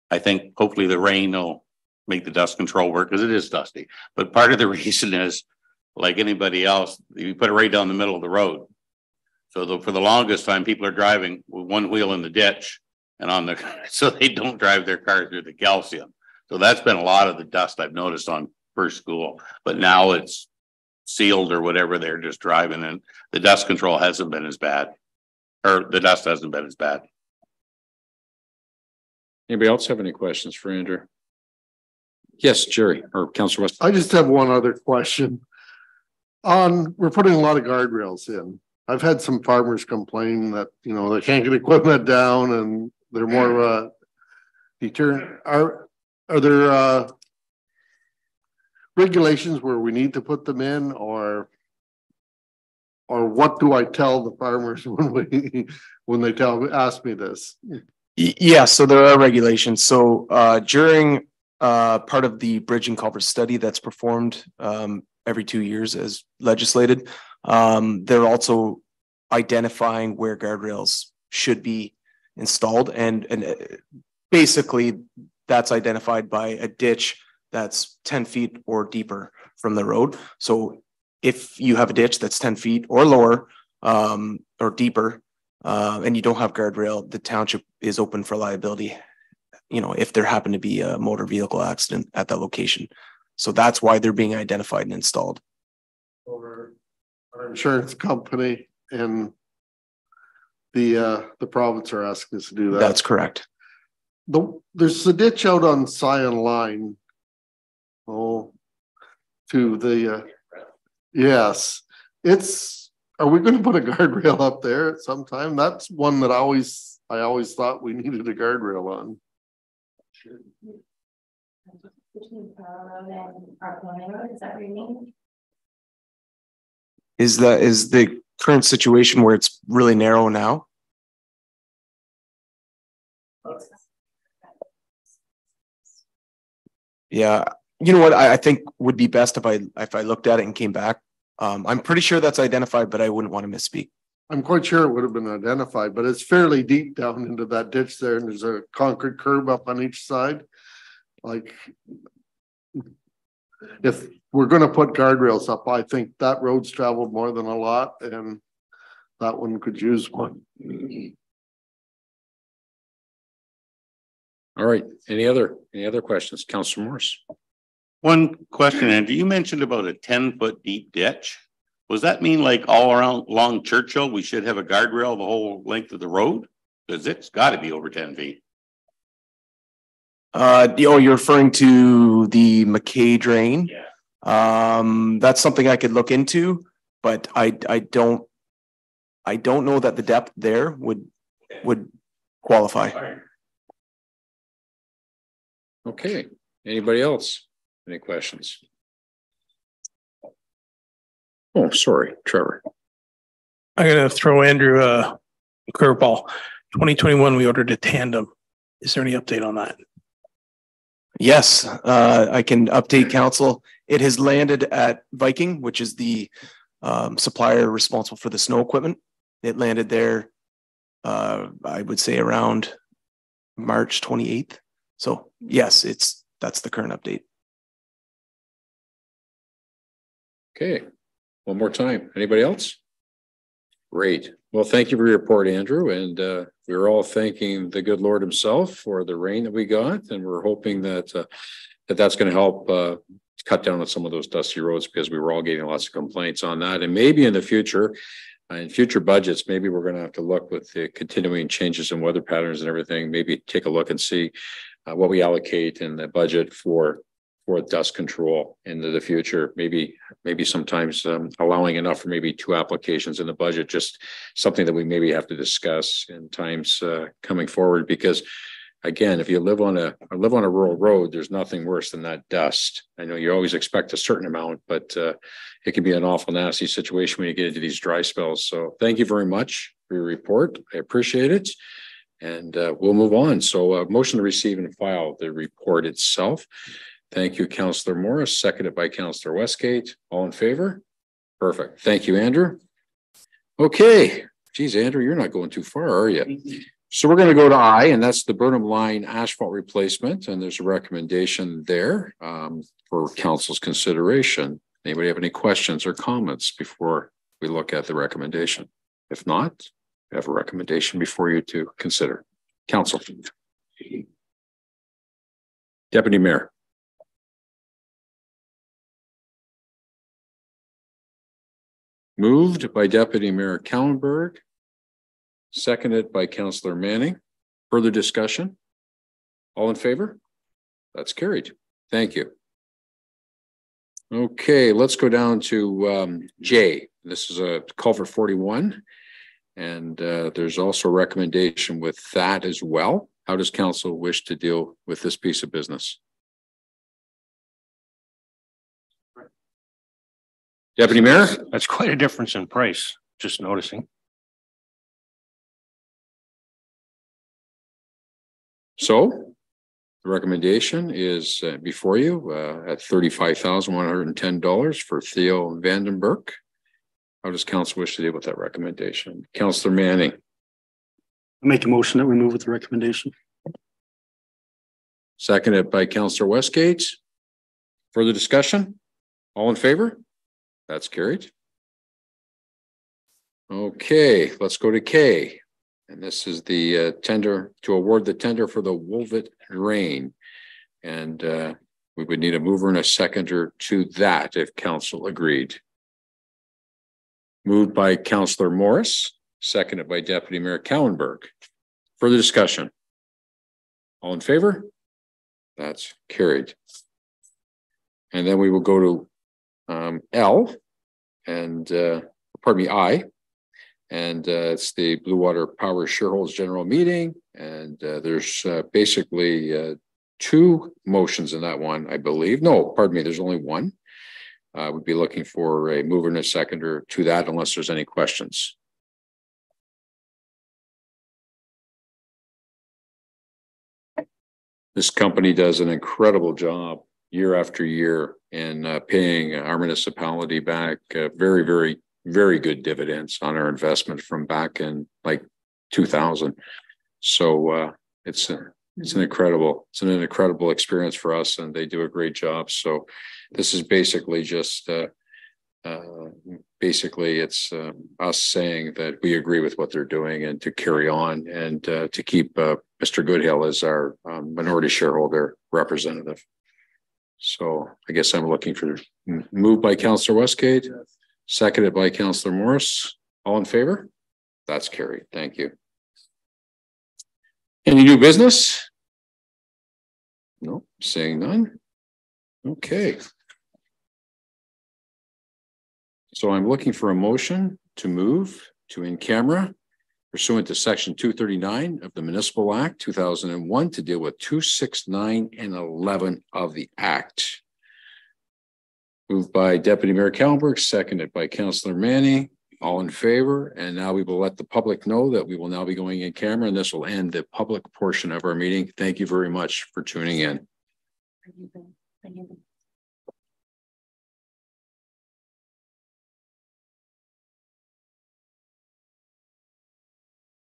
Speaker 4: I think hopefully the rain will make the dust control work because it is dusty. But part of the reason is like anybody else, you put it right down the middle of the road. So the, for the longest time, people are driving with one wheel in the ditch and on the, so they don't drive their car through the calcium. So that's been a lot of the dust I've noticed on first school, but now it's sealed or whatever. They're just driving and the dust control hasn't been as bad. Or the dust hasn't been as bad.
Speaker 1: Anybody else have any questions for Andrew? Yes, Jerry or Councilor West.
Speaker 2: I just have one other question. On, we're putting a lot of guardrails in. I've had some farmers complain that, you know, they can't get equipment down and they're more of a deterrent. Are, are there, uh, regulations where we need to put them in or or what do I tell the farmers when we, when they tell, ask me this?
Speaker 5: Yeah, so there are regulations. So uh, during uh, part of the bridge and culvert study that's performed um, every two years as legislated, um, they're also identifying where guardrails should be installed, and and uh, basically that's identified by a ditch that's ten feet or deeper from the road. So if you have a ditch that's 10 feet or lower um, or deeper uh, and you don't have guardrail, the township is open for liability, you know, if there happened to be a motor vehicle accident at that location. So that's why they're being identified and installed.
Speaker 2: Or our insurance company and the uh, the province are asking us to do that.
Speaker 5: That's correct.
Speaker 2: The, there's a ditch out on Zion Line. Oh, to the uh, Yes, it's, are we gonna put a guardrail up there at some time? That's one that I always, I always thought we needed a guardrail on.
Speaker 5: Is that is the current situation where it's really narrow now? Yeah, you know what I, I think would be best if I if I looked at it and came back. Um, I'm pretty sure that's identified, but I wouldn't want to misspeak.
Speaker 2: I'm quite sure it would have been identified, but it's fairly deep down into that ditch there and there's a concrete curb up on each side. Like. If we're gonna put guardrails up, I think that road's traveled more than a lot and that one could use one.
Speaker 1: All right, any other, any other questions? Councilor Morris?
Speaker 4: One question, Andrew, you mentioned about a ten foot deep ditch. Does that mean like all around along Churchill, we should have a guardrail the whole length of the road? Cause it's gotta be over ten feet.
Speaker 5: Uh, oh, you're referring to the McKay drain?
Speaker 4: Yeah.
Speaker 5: Um, that's something I could look into, but I, I don't, I don't know that the depth there would, would qualify.
Speaker 1: Okay, anybody else? Any questions? Oh, sorry, Trevor.
Speaker 10: I'm gonna throw Andrew a curveball. Twenty twenty-one, we ordered a tandem. Is there any update on that?
Speaker 5: Yes, uh, I can update council. It has landed at Viking, which is the um, supplier responsible for the snow equipment. It landed there, uh, I would say around March twenty-eighth. So yes, it's, that's the current update.
Speaker 1: Okay, one more time. Anybody else? Great. Well, thank you for your report, Andrew, and uh, we're all thanking the good Lord himself for the rain that we got, and we're hoping that uh, that that's going to help uh, cut down on some of those dusty roads because we were all getting lots of complaints on that. And maybe in the future, uh, in future budgets, maybe we're going to have to look with the continuing changes in weather patterns and everything, maybe take a look and see uh, what we allocate in the budget for for dust control into the future. Maybe, maybe sometimes um, allowing enough for maybe two applications in the budget, just something that we maybe have to discuss in times uh, coming forward. Because again, if you live on a live on a rural road, there's nothing worse than that dust. I know you always expect a certain amount, but uh, it can be an awful nasty situation when you get into these dry spells. So thank you very much for your report. I appreciate it. And uh, we'll move on. So uh, motion to receive and file the report itself. Thank you, Councillor Morris, seconded by Councillor Westgate. All in favor? Perfect. Thank you, Andrew. Okay. Geez, Andrew, you're not going too far, are you? So we're going to go to I, and that's the Birnam Line asphalt replacement. And there's a recommendation there um, for council's consideration. Anybody have any questions or comments before we look at the recommendation? If not, we have a recommendation before you to consider. Council. Deputy Mayor. Moved by Deputy Mayor Kallenberg. Seconded by Councillor Manning. Further discussion? All in favor? That's carried. Thank you. Okay, let's go down to um, J. This is a culvert 41. And uh, there's also a recommendation with that as well. How does council wish to deal with this piece of business? Deputy Mayor?
Speaker 8: That's quite a difference in price, just noticing.
Speaker 1: So the recommendation is uh, before you uh, at thirty-five thousand one hundred and ten dollars for Theo Vandenberg. How does council wish to deal with that recommendation? Councillor Manning,
Speaker 3: I Make a motion that we move with the recommendation.
Speaker 1: seconded by Councillor Westgate. Further discussion? All in favor? That's carried. Okay, let's go to K. And this is the uh, tender to award the tender for the Wolvet Drain. And uh, we would need a mover and a seconder to that if council agreed. Moved by Councillor Morris, seconded by Deputy Mayor Kallenberg. Further discussion? All in favor? That's carried. And then we will go to um, L and, uh, pardon me, I. And uh, it's the Bluewater Power Shareholders General Meeting. And uh, there's uh, basically uh, two motions in that one, I believe. No, pardon me, there's only one. I would be looking for a mover and a seconder to that unless there's any questions. This company does an incredible job year after year in uh, paying our municipality back uh, very, very, very good dividends on our investment from back in like 2000. So uh, it's a, it's an incredible it's an incredible experience for us, and they do a great job. So this is basically just uh, uh, basically it's uh, us saying that we agree with what they're doing and to carry on and uh, to keep Mr. Goodhill as our um, minority shareholder representative. So I guess I'm looking for moved by Councillor Westgate, seconded by Councillor Morris. All in favor? That's carried. Thank you. Any new business? No, saying none. Okay. So I'm looking for a motion to move to in camera pursuant to section two thirty-nine of the Municipal Act, two thousand and one to deal with two, six, nine, and eleven of the act. Moved by Deputy Mayor Kallenberg, seconded by Councillor Manning. All in favor, and now we will let the public know that we will now be going in camera, and this will end the public portion of our meeting. Thank you very much for tuning in.